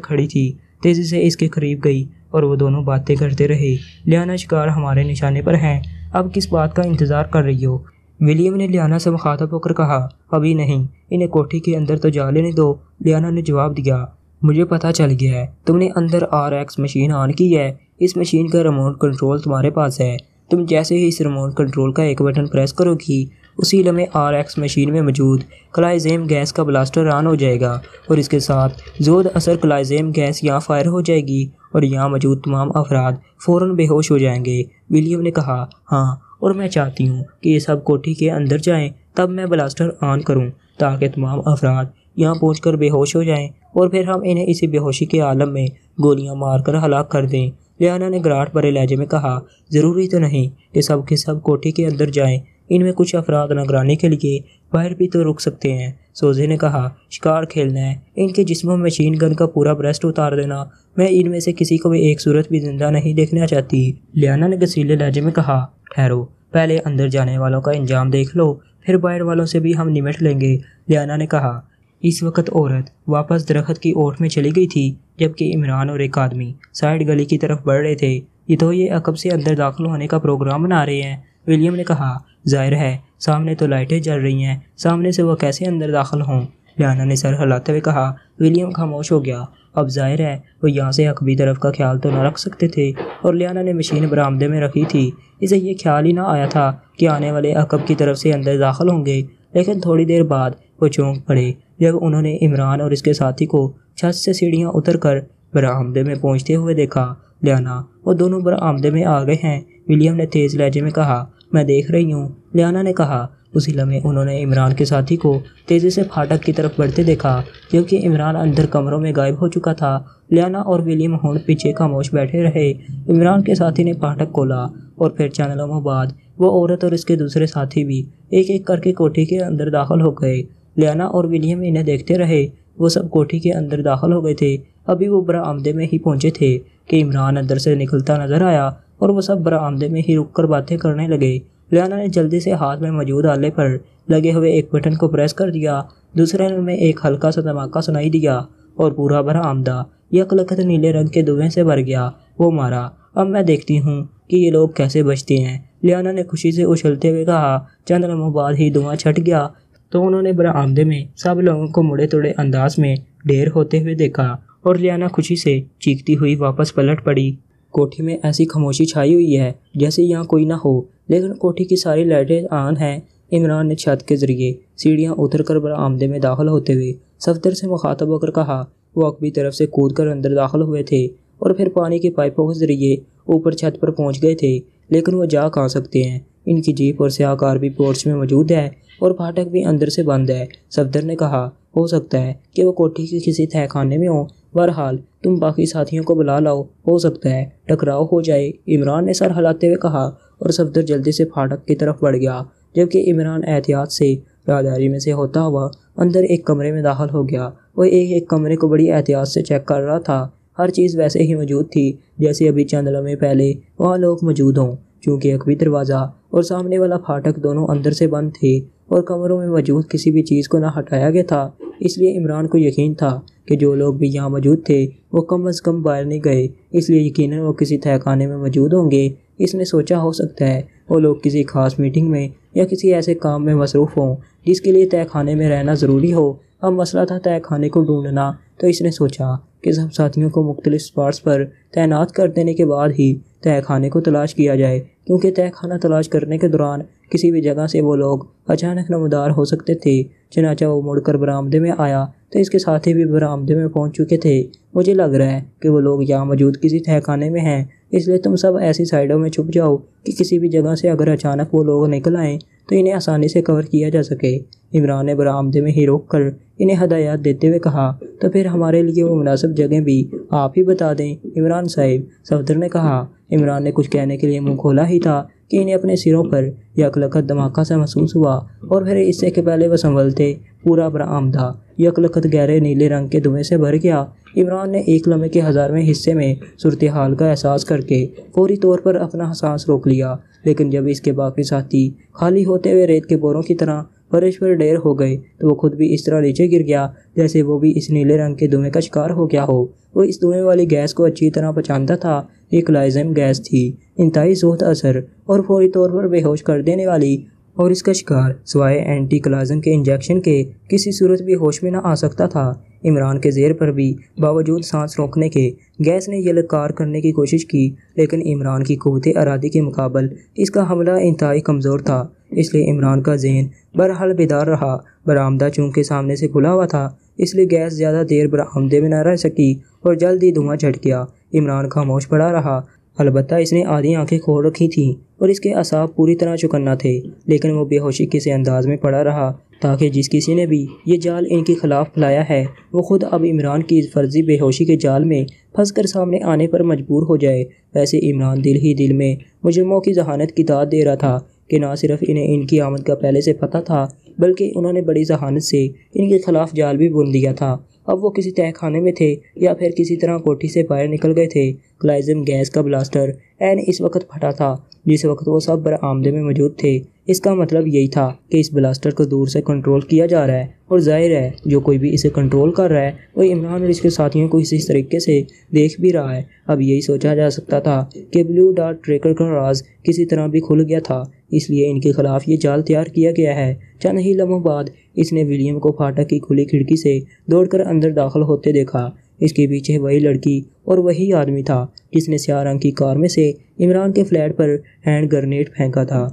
खड़ी थी। तेज़ी से इसके करीब गई और वो दोनों बातें करते रहे। लियाना शिकार हमारे निशाने पर हैं। अब किस बात का इंतज़ार कर रही हो? विलियम ने लियाना से मुखातब होकर कहा, अभी नहीं, इन्हें कोठी के अंदर तो जा लेने दो। लियाना ने जवाब दिया, मुझे पता चल गया है, तुमने अंदर आर एक्स मशीन ऑन की है। इस मशीन का रिमोट कंट्रोल तुम्हारे पास है। तुम जैसे ही इस रिमोट कंट्रोल का एक बटन प्रेस करोगी उसी लम्हे आर एक्स मशीन में मौजूद क्लाइजेम गैस का ब्लास्टर ऑन हो जाएगा और इसके साथ जोद असर क्लाइजेम गैस यहाँ फायर हो जाएगी और यहाँ मौजूद तमाम अफराद फ़ौर बेहोश हो जाएँगे। विलियम ने कहा हाँ और मैं चाहती हूँ कि ये सब कोठी के अंदर जाएँ, तब मैं ब्लास्टर ऑन करूँ, ताकि तमाम अफराद यहाँ पहुँच बेहोश हो जाएँ और फिर हम इन्हें इसी बेहोशी के आलम में गोलियाँ मार कर हलाक कर दें। लियाना ने गराट भरे लहजे में कहा, ज़रूरी तो नहीं कि सब के सब कोठी के अंदर जाएँ इनमें कुछ अफराद निगरानी के लिए बाहर भी तो रुक सकते हैं। सोजे ने कहा, शिकार खेलना है। इनके जिस्मों में मशीन गन का पूरा ब्रेस्ट उतार देना। मैं इनमें से किसी को भी एक सूरत भी ज़िंदा नहीं देखना चाहती। लियाना ने गसीले लहजे में कहा, ठहरो। पहले अंदर जाने वालों का इंजाम देख लो, फिर बाहर वालों से भी हम निमट लेंगे। लियाना ने कहा, इस वक्त औरत वापस दरख्त की ओट में चली गई थी, जबकि इमरान और एक आदमी साइड गली की तरफ़ बढ़ रहे थे। ये तो ये अकब से अंदर दाखिल होने का प्रोग्राम बना रहे हैं। विलियम ने कहा, ज़ाहिर है, सामने तो लाइटें जल रही हैं, सामने से वह कैसे अंदर दाखिल हों? लियाना ने सर हिलाते हुए कहा, विलियम खामोश हो गया। अब ज़ाहिर है, वो यहाँ से अकबी तरफ़ का ख्याल तो न रख सकते थे और लियाना ने मशीन बरामदे में रखी थी। इसे ये ख्याल ही ना आया था कि आने वाले अकब की तरफ़ से अंदर दाखिल होंगे, लेकिन थोड़ी देर बाद वो चौंक पड़े, जब उन्होंने इमरान और इसके साथी को छत से सीढ़ियाँ उतर कर बरामदे में पहुँचते हुए देखा। लियाना, वो दोनों बरामदे में आ गए हैं। विलियम ने तेज़ लहजे में कहा मैं देख रही हूँ। लियाना ने कहा, उसी लम्हे उन्होंने इमरान के साथी को तेज़ी से फाटक की तरफ़ बढ़ते देखा क्योंकि इमरान अंदर कमरों में गायब हो चुका था। लियाना और विलियम होंड पीछे खामोश बैठे रहे। इमरान के साथी ने फाटक खोला और फिर चैनलों में बाद वो औरत और इसके दूसरे साथी भी एक एक करके कोठी के अंदर दाखिल हो गए। लियाना और विलियम इन्हें देखते रहे। वो सब कोठी के अंदर दाखिल हो गए थे। अभी वो बरामदे में ही पहुँचे थे कि इमरान अंदर से निकलता नज़र आया और वह सब बरामदे में ही रुक कर बातें करने लगे। लियाना ने जल्दी से हाथ में मौजूद आले पर लगे हुए एक बटन को प्रेस कर दिया। दूसरे में एक हल्का सा धमाका सुनाई दिया और पूरा भरा आमदा यकलकत नीले रंग के धुएँ से भर गया। वो मारा। अब मैं देखती हूँ कि ये लोग कैसे बचते हैं। लियाना ने खुशी से उछलते हुए कहा, चंद लम्हों बाद ही धुआँ छट गया। तो उन्होंने बरामदे में सब लोगों को मुड़े तोड़े अंदाज में ढेर होते हुए देखा और लियाना खुशी से चीखती हुई वापस पलट पड़ी। कोठी में ऐसी खामोशी छाई हुई है, जैसे यहाँ कोई ना हो। लेकिन कोठी की सारी लाइटें आन हैं। इमरान ने छत के ज़रिए सीढ़ियाँ उतर कर बरामदे में दाखिल होते हुए सफदर से मुखातब होकर कहा, वो अकबी तरफ़ से कूद कर अंदर दाखिल हुए थे और फिर पानी की पाइपों के ज़रिए ऊपर छत पर पहुँच गए थे। लेकिन वो जा कहाँ सकते हैं? इनकी जीप और स्याह कार भी पोर्च में मौजूद है और फाटक भी अंदर से बंद है। सफदर ने कहा, हो सकता है कि वो कोठी के किसी तह खाने में हो बहरहाल, तुम बाकी साथियों को बुला लाओ, हो सकता है टकराव हो जाए। इमरान ने सर हिलाते हुए कहा और सफदर जल्दी से फाटक की तरफ़ बढ़ गया, जबकि इमरान एहतियात से राहदारी में से होता हुआ अंदर एक कमरे में दाखिल हो गया। वो एक एक कमरे को बड़ी एहतियात से चेक कर रहा था। हर चीज़ वैसे ही मौजूद थी, जैसे अभी चंद लम्हे पहले वहाँ लोग मौजूद हों, चूँकि अकबी दरवाज़ा और सामने वाला फाटक दोनों अंदर से बंद थे और कमरों में मौजूद किसी भी चीज़ को ना हटाया गया था। इसलिए इमरान को यकीन था कि जो लोग भी यहाँ मौजूद थे, वो कम अज़ कम बाहर नहीं गए। इसलिए यकीन वो किसी तहखाने में मौजूद होंगे। इसने सोचा हो सकता है वो लोग किसी खास मीटिंग में या किसी ऐसे काम में मसरूफ़ हों, जिसके लिए तहखाने में रहना ज़रूरी हो। अब मसला था तहखाने को ढूंढना तो इसने सोचा कि सब साथियों को मुख्तलिफ़ स्पॉट्स पर तैनात कर देने के बाद ही तय खाने को तलाश किया जाए, क्योंकि तय खाना तलाश करने के दौरान किसी भी जगह से वो लोग अचानक नमदार हो सकते थे। चनाचा वो मुड़कर बरामदे में आया तो इसके साथी भी बरामदे में पहुँच चुके थे। मुझे लग रहा है कि वो लोग यहाँ मौजूद किसी तहखाने में हैं, इसलिए तुम सब ऐसी साइडों में छुप जाओ कि किसी भी जगह से अगर अचानक वो लोग निकल आएँ तो इन्हें आसानी से कवर किया जा सके। इमरान ने बरामदे में ही रोक कर इन्हें हदायत देते हुए कहा तो फिर हमारे लिए वो मुनासिब जगह भी आप ही बता दें। इमरान साहिब, सफदर ने कहा। इमरान ने कुछ कहने के लिए मुँह खोला ही था। कि इन्हें अपने सिरों पर यकलखत धमाका सा महसूस हुआ और फिर इससे के पहले वह संभलते, पूरा बरामदा यकलखत गहरे नीले रंग के धुएँ से भर गया। इमरान ने एक लम्हे के हज़ारवें हिस्से में सूरत हाल का एहसास करके फौरी तौर पर अपना सांस रोक लिया। लेकिन जब इसके बाकी साथी खाली होते हुए रेत के बोरों की तरह फर्श पर ढेर हो गए तो वो खुद भी इस तरह नीचे गिर गया, जैसे वो भी इस नीले रंग के धुएँ का शिकार हो गया हो। वो इस धुएँ वाली गैस को अच्छी तरह पहचानता था, एक लाइजम गैस थी, इंतहाई जोत असर, और फौरी तौर पर बेहोश कर देने वाली, और इसका शिकार सवाए एंटी क्लाजम के इंजेक्शन के किसी सूरत भी होश में ना आ सकता था। इमरान के जेर पर भी बावजूद सांस रोकने के, गैस ने यलकार करने की कोशिश की, लेकिन इमरान की कुत अरादी के मुकाबल इसका हमला इंतहाई कमज़ोर था। इसलिए इमरान का जहन बहरहाल बेदार रहा। बरामदा चूँकि सामने से खुला हुआ था, इसलिए गैस ज़्यादा देर बरामदे में न रह सकी और जल्द ही धुआँ झट गया इमरान खामोश पड़ा रहा। अलबत् इसने आधी आँखें खोल रखी थीं और इसके असाब पूरी तरह चुकन्ना थे, लेकिन वो बेहोशी किसी अंदाज में पड़ा रहा, ताकि जिस किसी ने भी ये जाल इनके खिलाफ फैलाया है, वो खुद अब इमरान की फर्जी बेहोशी के जाल में फंस कर सामने आने पर मजबूर हो जाए। वैसे इमरान दिल ही दिल में मुजरमों की जहानत की दाद दे रहा था कि ना सिर्फ़ इन्हें इनकी आमद का पहले से पता था, बल्कि उन्होंने बड़ी जहानत से इनके खिलाफ जाल भी बुन दिया था। अब वो किसी तय खाने में थे या फिर किसी तरह कोठी से बाहर निकल गए थे। क्लाइजम गैस का ब्लास्टर एन इस वक्त फटा था, जिस वक्त वो सब बरामदे में मौजूद थे। इसका मतलब यही था कि इस ब्लास्टर को दूर से कंट्रोल किया जा रहा है और ज़ाहिर है, जो कोई भी इसे कंट्रोल कर रहा है, वो इमरान और इसके साथियों को इसी तरीके से देख भी रहा है। अब यही सोचा जा सकता था कि ब्लू डार्ट ट्रेकर का राज किसी तरह भी खुल गया था, इसलिए इनके खिलाफ ये जाल तैयार किया गया है। चंद ही लम्हों बाद, इसने विलियम को फाटक की खुली खिड़की से दौड़कर अंदर दाखिल होते देखा। इसके पीछे वही लड़की और वही आदमी था, जिसने स्याह रंग की कार में से इमरान के फ्लैट पर हैंड ग्रनेड फेंका था।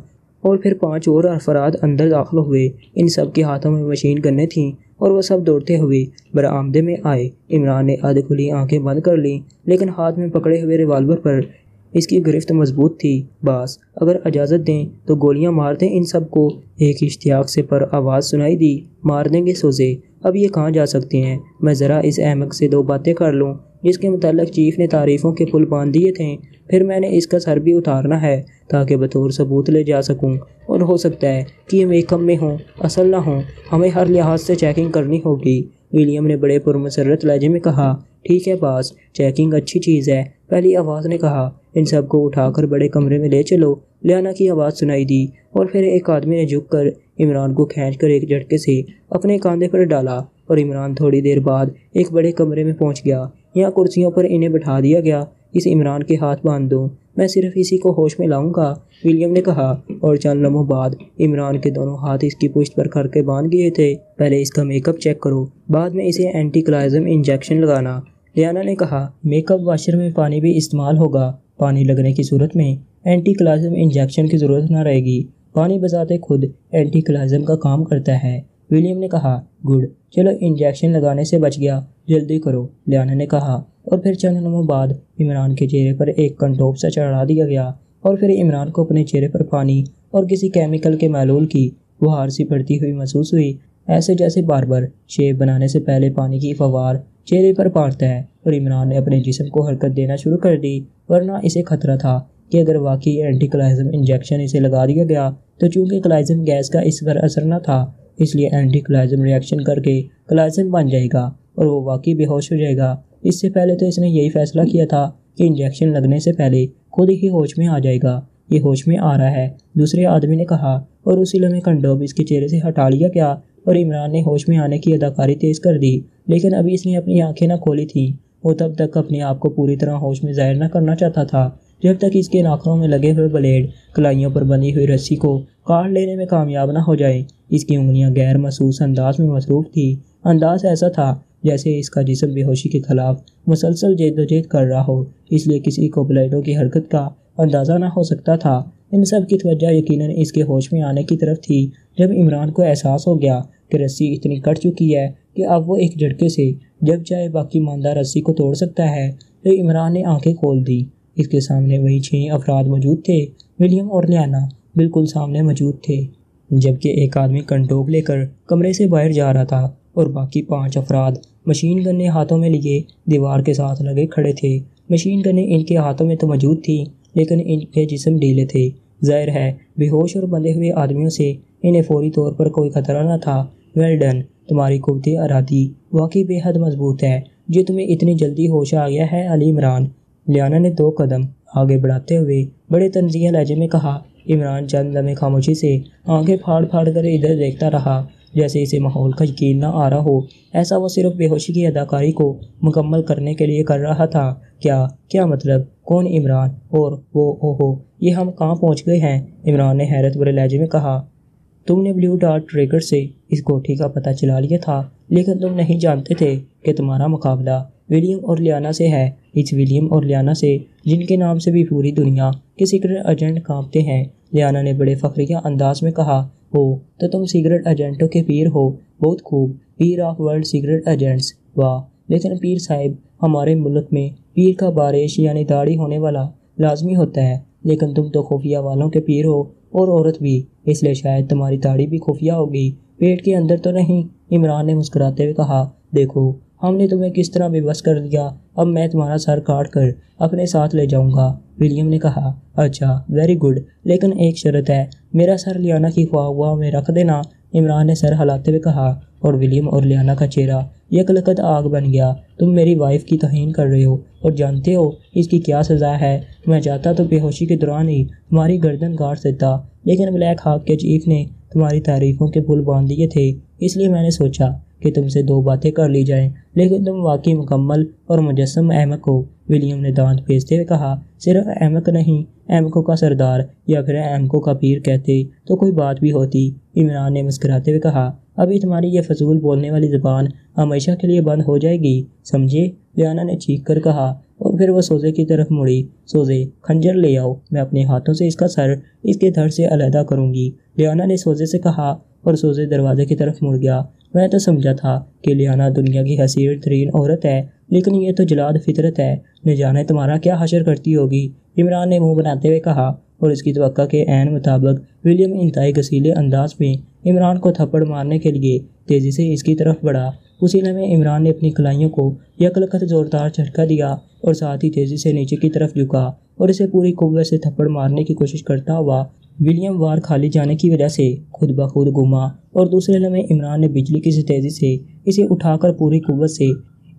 और फिर पाँच और अफराद अंदर दाखिल हुए। इन सब के हाथों में मशीन गन्ने थीं और वह सब दौड़ते हुए बरामदे में आए। इमरान ने आधे खुली आँखें बंद कर लीं, लेकिन हाथ में पकड़े हुए रिवाल्वर पर इसकी गिरफ्त मज़बूत थी। बास, अगर इजाज़त दें तो गोलियाँ मार दें इन सबको। एक इश्तियाक से पर आवाज़ सुनाई दी। मार देंगे सोजे। अब ये कहाँ जा सकते हैं? मैं ज़रा इस अहमक से दो बातें कर लूँ, जिसके मतलब चीफ़ ने तारीफ़ों के पुल बाँध दिए थे। फिर मैंने इसका सर भी उतारना है, ताकि बतौर सबूत ले जा सकूँ। और हो सकता है कि ये मेकअप में हों, असल ना हों, हमें हर लिहाज से चेकिंग करनी होगी। विलियम ने बड़े पुरमसरत लहजे में कहा, ठीक है बास, चेकिंग अच्छी चीज़ है। पहली आवाज़ ने कहा इन सबको उठाकर बड़े कमरे में ले चलो। लियाना की आवाज़ सुनाई दी और फिर एक आदमी ने झुक कर इमरान को खींच कर एक झटके से अपने कंधे पर डाला और इमरान थोड़ी देर बाद एक बड़े कमरे में पहुँच गया। यहाँ कुर्सियों पर इन्हें बैठा दिया गया। इस इमरान के हाथ बाँध दो। मैं सिर्फ़ इसी को होश में लाऊँगा, विलियम ने कहा और चंद लम्हों बाद इमरान के दोनों हाथ इसकी पुश्त पर करके बाँध गए थे। पहले इसका मेकअप चेक करो, बाद में इसे एंटी क्लाइजम इंजेक्शन लगाना। लियाना ने कहा, मेकअप वाशर में पानी भी इस्तेमाल होगा। पानी लगने की सूरत में एंटी क्लाइजम इंजेक्शन की ज़रूरत ना रहेगी। पानी बजाते खुद एंटी क्लाइजम का काम करता है। विलियम ने कहा, गुड, चलो इंजेक्शन लगाने से बच गया। जल्दी करो लियाना ने कहा। और फिर चंद लम्हों बाद इमरान के चेहरे पर एक कंटोप सा चढ़ा दिया गया। और फिर इमरान को अपने चेहरे पर पानी और किसी केमिकल के मालूल की बुहार सी पड़ती हुई महसूस हुई। ऐसे जैसे बार बार शेप बनाने से पहले पानी की फवार चेहरे पर पाटता है और इमरान ने अपने जिसम को हरकत देना शुरू कर दी, वरना इसे खतरा था कि अगर वाकई एंटी क्लाइजम इंजेक्शन इसे लगा दिया गया तो चूँकि क्लाइजम गैस का इस पर असर न था, इसलिए एंटी क्लाइजम रिएक्शन करके क्लाइजम बन जाएगा और वो वाकई बेहोश हो जाएगा। इससे पहले तो इसने यही फैसला किया था कि इंजेक्शन लगने से पहले खुद ही होश में आ जाएगा। ये होश में आ रहा है, दूसरे आदमी ने कहा, और उसी लम्हे कंडोब इसके चेहरे से हटा लिया गया और इमरान ने होश में आने की अदाकारी तेज कर दी, लेकिन अभी इसने अपनी आँखें ना खोली थी। वो तब तक अपने आप को पूरी तरह होश में ज़ाहिर न करना चाहता था, जब तक इसके नाखनों में लगे हुए ब्लेड, कलाइयों पर बंधी हुई रस्सी को काट लेने में कामयाब ना हो जाए। इसकी उंगलियाँ गैर महसूस अंदाज में मसरूफ थी। अंदाज ऐसा था जैसे इसका जिसम बेहोशी के खिलाफ मुसलसल जदोजहद कर रहा हो, इसलिए किसी को ब्लेडों की हरकत का अंदाज़ा ना हो सकता था। इन सब की तवज्जो यकीनन इसके होश में आने की तरफ़ थी, जब इमरान को एहसास हो गया कि रस्सी इतनी कट चुकी है कि अब वो एक झटके से जब चाहे बाकी मानदा रस्सी को तोड़ सकता है। तो इमरान ने आँखें खोल दी। इसके सामने वही छः अफराद मौजूद थे, विलियम और लियाना, बिल्कुल सामने मौजूद थे। जबकि एक आदमी कंटोक लेकर कमरे से बाहर जा रहा था और बाकी पाँच अफराद मशीन गन्ने हाथों में लिए दीवार के साथ लगे खड़े थे। मशीन गन्ने इनके हाथों में तो मौजूद थी, लेकिन इनके जिसम ढीले थे। ज़ाहिर है, बेहोश और बंधे हुए आदमियों से इन्हें फौरी तौर पर कोई खतरा न था। वेल डन तुम्हारी कुवती अराधी वाकई बेहद मज़बूत है, जो तुम्हें इतनी जल्दी होश आ गया है, अली इमरान। लियाना ने दो कदम आगे बढ़ाते हुए बड़े तंजिया लहजे में कहा इमरान चंद लम्हे खामोशी से आँखें फाड़ फाड़ कर इधर देखता रहा, जैसे इसे माहौल का यकीन ना आ रहा हो। ऐसा वो सिर्फ़ बेहोशी की अदाकारी को मुकम्मल करने के लिए कर रहा था। क्या क्या मतलब? कौन इमरान? और वो, ओहो, ये हम कहाँ पहुँच गए हैं? इमरान ने हैरत भरे लहजे में कहा, तुमने ब्लू डार्ट ट्रेकर से इस कोठी का पता चला लिया था, लेकिन तुम नहीं जानते थे कि तुम्हारा मुकाबला विलियम और लियाना से है। इस विलियम और लियाना से, जिनके नाम से भी पूरी दुनिया के सीक्रेट एजेंट कांपते हैं, लियाना ने बड़े फखरिया अंदाज में कहा, हो तो तुम सीक्रेट एजेंटों के पीर हो। बहुत खूब। पीर ऑफ़ वर्ल्ड सीक्रेट एजेंट्स वाह, लेकिन पीर साहिब, हमारे मुल्क में पीर का बारिश यानी दाढ़ी होने वाला लाजमी होता है। लेकिन तुम तो खुफिया वालों के पीर हो, और औरत भी। इसलिए शायद तुम्हारी दाढ़ी भी खुफिया होगी। पेट के अंदर तो नहीं। इमरान ने मुस्कुराते हुए कहा, देखो हमने तुम्हें किस तरह बेबस कर दिया? अब मैं तुम्हारा सर काट कर अपने साथ ले जाऊँगा। विलियम ने कहा अच्छा वेरी गुड लेकिन एक शर्त है। मेरा सर लियाना की ख्वाह हुआ में रख देना। इमरान ने सर हिलाते हुए कहा, और विलियम और लियाना का चेहरा यकलकत आग बन गया। तुम मेरी वाइफ की तहीन कर रहे हो, और जानते हो, इसकी क्या सज़ा है? मैं चाहता तो बेहोशी के दौरान ही तुम्हारी गर्दन काट देता। लेकिन ब्लैक हाक के चीफ ने तुम्हारी तारीफ़ों के पुल बाँध दिए थे। इसलिए मैंने सोचा कि तुमसे दो बातें कर ली जाएँ, लेकिन तुम वाकई मुकम्मल और मुजस्म अहमक हो, विलियम ने दांत पेजते हुए कहा। सिर्फ़ अहमक नहीं, अहमकों का सरदार या फिर अहमकों का पीर कहते तो कोई बात भी होती। इमरान ने मुस्कराते हुए कहा, अभी तुम्हारी ये फजूल बोलने वाली ज़बान हमेशा के लिए बंद हो जाएगी, समझे? लियाना ने चीख कर कहा, और फिर वह सोजे की तरफ़ मुड़ी। सोजे, खंजर ले आओ, मैं अपने हाथों से इसका सर इसके धड़ से अलहदा करूँगी। लियाना ने सोजे से कहा और सोजे दरवाजे की तरफ़ मुड़ गया। मैं तो समझा था कि लियाना दुनिया की हसीर तरीन औरत है, लेकिन ये तो जलाद फितरत है। न जाने तुम्हारा क्या हशर करती होगी। इमरान ने मुँह बनाते हुए कहा और इसकी तो के एन मुताबिक विलियम इंतहाई गसीले अंदाज में इमरान को थप्पड़ मारने के लिए तेज़ी से इसकी तरफ़ बढ़ा। उसी लम्हे इमरान ने अपनी कलाइयों को यकलकत जोरदार झटका दिया और साथ ही तेज़ी से नीचे की तरफ़ झुका और इसे पूरी कुत से थप्पड़ मारने की कोशिश करता हुआ विलियम वार खाली जाने की वजह से खुद ब खुद घुमा और दूसरे लम्हे इमरान ने बिजली की तेज़ी से इसे उठाकर पूरी कुत से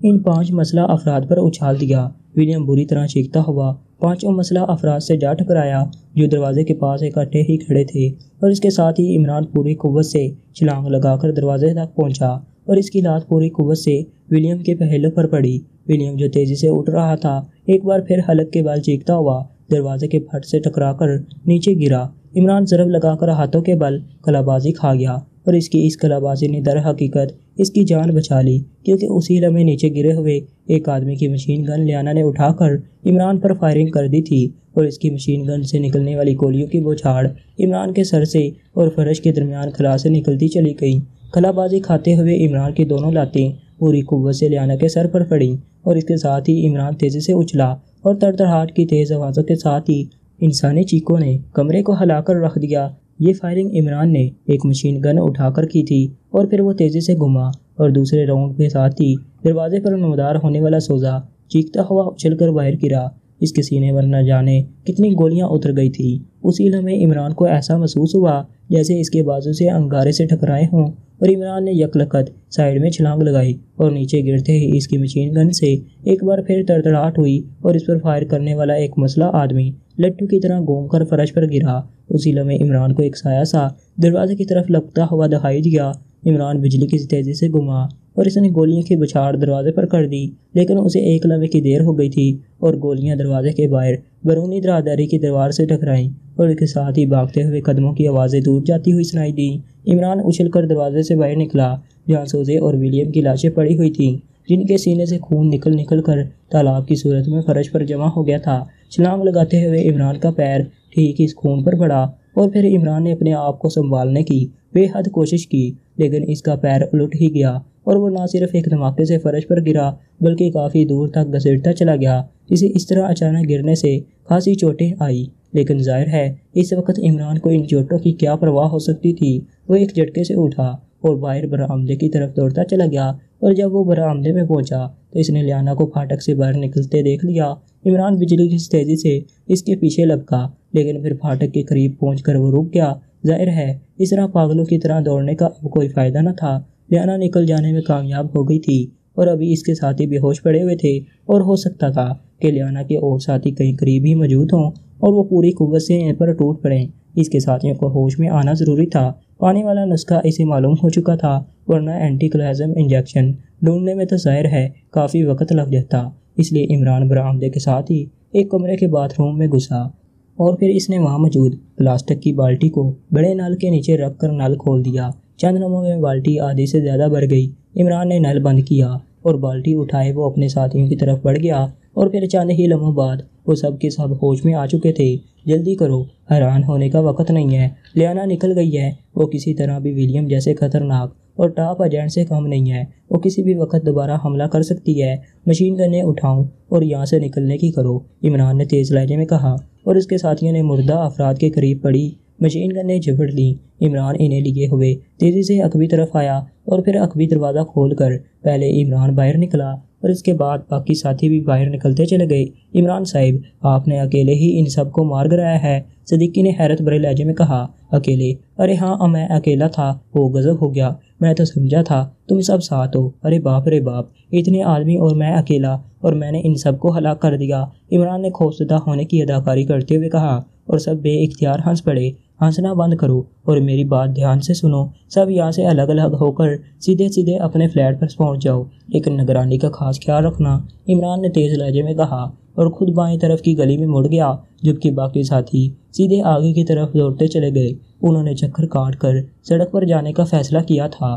इन पाँच मसला अफराद पर उछाल दिया। विलियम बुरी तरह चीखता हुआ पाँचों मसला अफराद से जा टकराया जो दरवाजे के पास इकट्ठे ही खड़े थे और इसके साथ ही इमरान पूरी कुत से छलांग लगाकर दरवाजे तक पहुँचा और इसकी लात पूरी कुत से विलियम के पहलों पर पड़ी। विलियम जो तेज़ी से उठ रहा था, एक बार फिर हलक के बाल चीखता हुआ दरवाजे के फट से टकराकर नीचे गिरा। इमरान जरब लगाकर हाथों के बल कलाबाजी खा गया और इसकी इस कलाबाजी ने दर हकीकत इसकी जान बचा ली, क्योंकि उसी लम्हे नीचे गिरे हुए एक आदमी की मशीन गन लियाना ने उठाकर इमरान पर फायरिंग कर दी थी और इसकी मशीन गन से निकलने वाली गोलियों की बौछाड़ इमरान के सर से और फर्श के दरमियान खला से निकलती चली गई। खलाबाजी खाते हुए इमरान की दोनों लातें पूरी कुत से लियाना के सर पर पड़ी और इसके साथ ही इमरान तेज़ी से उछला और तरतरहाट की तेज़ आवाज़ों के साथ ही इंसानी चीकों ने कमरे को हिलाकर रख दिया। ये फायरिंग इमरान ने एक मशीन गन उठाकर की थी और फिर वो तेज़ी से घुमा और दूसरे राउंड के साथ ही दरवाजे पर नमदार होने वाला सोजा चीखता हुआ उछल कर बाहर गिरा। इसके सीने पर न जाने कितनी गोलियाँ उतर गई थी। उसी लम्हे इमरान को ऐसा महसूस हुआ जैसे इसके बाजू से अंगारे से टकराए हों और इमरान ने यकलकत साइड में छलांग लगाई और नीचे गिरते ही इसकी मशीन गन से एक बार फिर तड़तड़ाहट हुई और इस पर फायर करने वाला एक मसला आदमी लट्टू की तरह घूम कर फर्श पर गिरा। उसी लम्हे इमरान को एक साया सा दरवाजे की तरफ़ लगता हुआ दिखाई दिया। इमरान बिजली की तेज़ी से घुमा। और इसने गोलियों की बछाड़ दरवाजे पर कर दी, लेकिन उसे एक लम्हे की देर हो गई थी और गोलियाँ दरवाजे के बाहर बरूनी दरादारी की दीवार से टकराईं और इसके साथ ही भागते हुए कदमों की आवाज़ें दूर जाती हुई सुनाई दी। इमरान उछल कर दरवाजे से बाहर निकला, जहाँ सोजे और विलियम की लाशें पड़ी हुई थी, जिनके सीने से खून निकल निकल कर तालाब की सूरत में फर्श पर जमा हो गया था। छलांग लगाते हुए इमरान का पैर ठीक इस खून पर पड़ा और फिर इमरान ने अपने आप को संभालने की बेहद कोशिश की, लेकिन इसका पैर उलट ही गया और वो ना सिर्फ़ एक धमाके से फर्श पर गिरा, बल्कि काफ़ी दूर तक घसीटता चला गया। इसे इस तरह अचानक गिरने से खासी चोटें आई। लेकिन ज़ाहिर है, इस वक्त इमरान को इन चोटों की क्या परवाह हो सकती थी? वो एक झटके से उठा और बाहर बरामदे की तरफ़ दौड़ता चला गया। और जब वो बरामदे में पहुँचा तो इसने लियाना को फाटक से बाहर निकलते देख लिया। इमरान बिजली की तेज़ी से इसके पीछे लपका, लेकिन फिर फाटक के करीब पहुँच वो रुक गया। ज़ाहिर है, इस तरह पागलों की तरह दौड़ने का अब कोई फ़ायदा न था। लियाना निकल जाने में कामयाब हो गई थी और अभी इसके साथी बेहोश पड़े हुए थे और हो सकता था कि लियाना के और साथी कहीं करीब ही मौजूद हों और वो पूरी कुत से इन पर टूट पड़े। इसके साथियों को होश में आना ज़रूरी था। पानी वाला नुस्खा इसे मालूम हो चुका था, वरना एंटी क्लाजम इंजेक्शन ढूँढने में तो ज़ाहिर है, काफ़ी वक्त लग जाता। इसलिए इमरान बरामदे के साथ ही एक कमरे के बाथरूम में घुसा और फिर इसने वहाँ मौजूद प्लास्टिक की बाल्टी को बड़े नल के नीचे रख कर नल खोल दिया। चंद लम्हों में बाल्टी आधे से ज़्यादा भर गई। इमरान ने नल बंद किया और बाल्टी उठाए, वो अपने साथियों की तरफ़ बढ़ गया और फिर चंद ही लम्हों बाद वो सब के सब होश में आ चुके थे। जल्दी करो, हैरान होने का वक्त नहीं है। लियाना निकल गई है। वो किसी तरह भी विलियम जैसे खतरनाक और टॉप एजेंट से कम नहीं है। वो किसी भी वक्त दोबारा हमला कर सकती है। मशीन गने उठाऊं और यहाँ से निकलने की करो, इमरान ने तेज़ लहजे में कहा और उसके साथियों ने मुर्दा अफराद के करीब पड़ी। मशीन गने झपट ली इमरान इन्हें लिए हुए। तेज़ी से अकबी तरफ़ आया और फिर अकबी दरवाज़ा खोल कर पहले इमरान बाहर निकला और इसके बाद बाकी साथी भी बाहर निकलते चले गए। इमरान साहिब, आपने अकेले ही इन सबको मार गिराया है? सदीकी ने हैरत भरे लहजे में कहा, अकेले? अरे हाँ मैं अकेला था। वो गजब हो गया। मैं तो समझा था, तुम सब साथ हो। अरे बाप रे बाप, इतने आदमी और मैं अकेला और मैंने इन सबको हलाक कर दिया। इमरान ने खौफजदा होने की अदाकारी करते हुए कहा और सब बे इख्तियार हंस पड़े। हंसना बंद करो और मेरी बात ध्यान से सुनो। सब यहाँ से अलग अलग होकर सीधे सीधे अपने फ्लैट पर पहुँच जाओ। लेकिन निगरानी का खास ख्याल रखना, इमरान ने तेज़ लहजे में कहा और खुद बाएँ तरफ़ की गली में मुड़ गया, जबकि बाकी साथी सीधे आगे की तरफ़ दौड़ते चले गए। उन्होंने चक्कर काट कर सड़क पर जाने का फैसला किया था।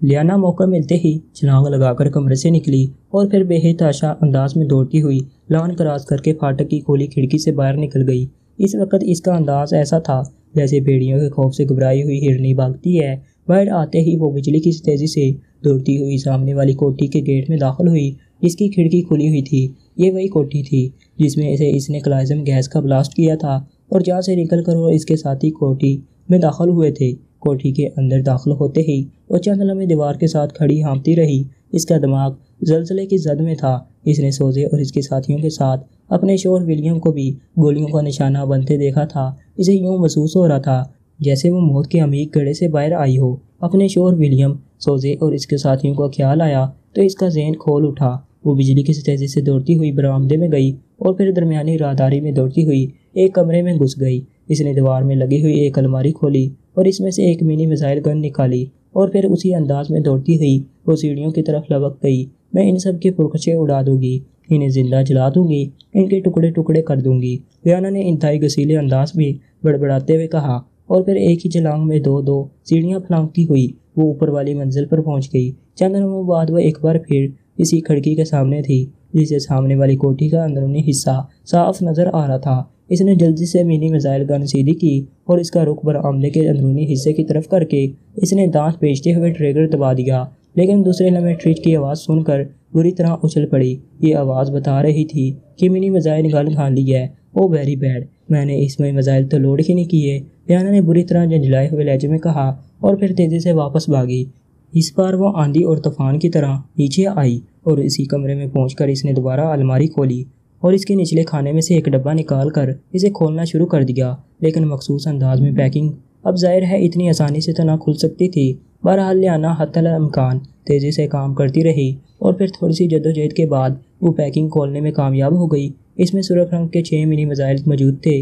लियाना मौका मिलते ही छलांग लगाकर कमरे से निकली और फिर बेहताशा अंदाज में दौड़ती हुई लान क्रॉस करके फाटक की खोली खिड़की से बाहर निकल गई। इस वक्त इसका अंदाज ऐसा था, जैसे भेड़ियों के खौफ से घबराई हुई हिरनी भागती है। बाहर आते ही वो बिजली की तेज़ी से दौड़ती हुई सामने वाली कोठी के गेट में दाखिल हुई, जिसकी खिड़की खुली हुई थी। ये वही कोठी थी, जिसमें इसे इसने क्लाइजम गैस का ब्लास्ट किया था और जहाँ से निकल कर वो इसके साथी कोठी में दाखिल हुए थे। कोठी के अंदर दाखिल होते ही वो चंद लम्हे दीवार के साथ खड़ी हाँपती रही इसका दिमाग जलजले की जद में था। इसने सोजे और इसके साथियों के साथ अपने शोर विलियम को भी गोलियों का निशाना बनते देखा था। इसे यूँ महसूस हो रहा था जैसे वो मौत के अमीर गड़े से बाहर आई हो। अपने शोर विलियम सोजे और इसके साथियों का ख्याल आया तो इसका जहन खोल उठा। वो बिजली की तेज़ी से दौड़ती हुई बरामदे में गई और फिर दरमिया राहदारी में दौड़ती हुई एक कमरे में घुस गई। इसने दीवार में लगी हुई एक अलमारी खोली और इसमें से एक मिनी मिसाइल गन निकाली और फिर उसी अंदाज में दौड़ती हुई वो सीढ़ियों की तरफ़ लबक गई। मैं इन सब के पुरखचे उड़ा दूँगी, इन्हें ज़िंदा जला दूँगी, इनके टुकड़े टुकड़े कर दूँगी। रियाना ने इंतहाई गसीले अंदाज में बड़बड़ाते हुए कहा और फिर एक ही जलांग में दो दो सीढ़ियाँ फलांगती हुई। वो ऊपर वाली मंजिल पर पहुँच गई। चंद लम्हों बाद वह एक बार फिर इसी खिड़की के सामने थी, जिसे सामने वाली कोठी का अंदरूनी हिस्सा साफ़ नज़र आ रहा था। इसने जल्दी से मिनी मिसाइल गन सीधी की और इसका रुख आमले के अंदरूनी हिस्से की तरफ़ करके इसने दांत बेचते हुए ट्रेगर दबा दिया। लेकिन दूसरे लम्हे ट्रीट की आवाज़ सुनकर बुरी तरह उछल पड़ी। ये आवाज़ बता रही थी कि मिनी मिसाइल गन खा ली है। ओ वेरी बैड मैंने इसमें मिसाइल तो लोड ही नहीं किए। रियाना ने बुरी तरह झंझलाए हुए लहजे में कहा और फिर तेज़ी से वापस भागी। इस बार वो आंधी और तूफ़ान की तरह नीचे आई और इसी कमरे में पहुंचकर इसने दोबारा अलमारी खोली। और इसके निचले खाने में से एक डब्बा निकाल कर इसे खोलना शुरू कर दिया। लेकिन मखसूस अंदाज में पैकिंग अब ज़ाहिर है इतनी आसानी से तो ना खुल सकती थी। बहरहाल लियाना हतमकान तेज़ी से काम करती रही और फिर थोड़ी सी जद्दोजहद के बाद वो पैकिंग खोलने में कामयाब हो गई। इसमें सुरख रंग के छः मिनी मिसाइल मौजूद थे,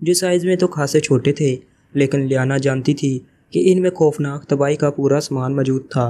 जो साइज़ में तो खासे छोटे थे, लेकिन लियाना जानती थी कि इनमें खौफनाक तबाही का पूरा सामान मौजूद था।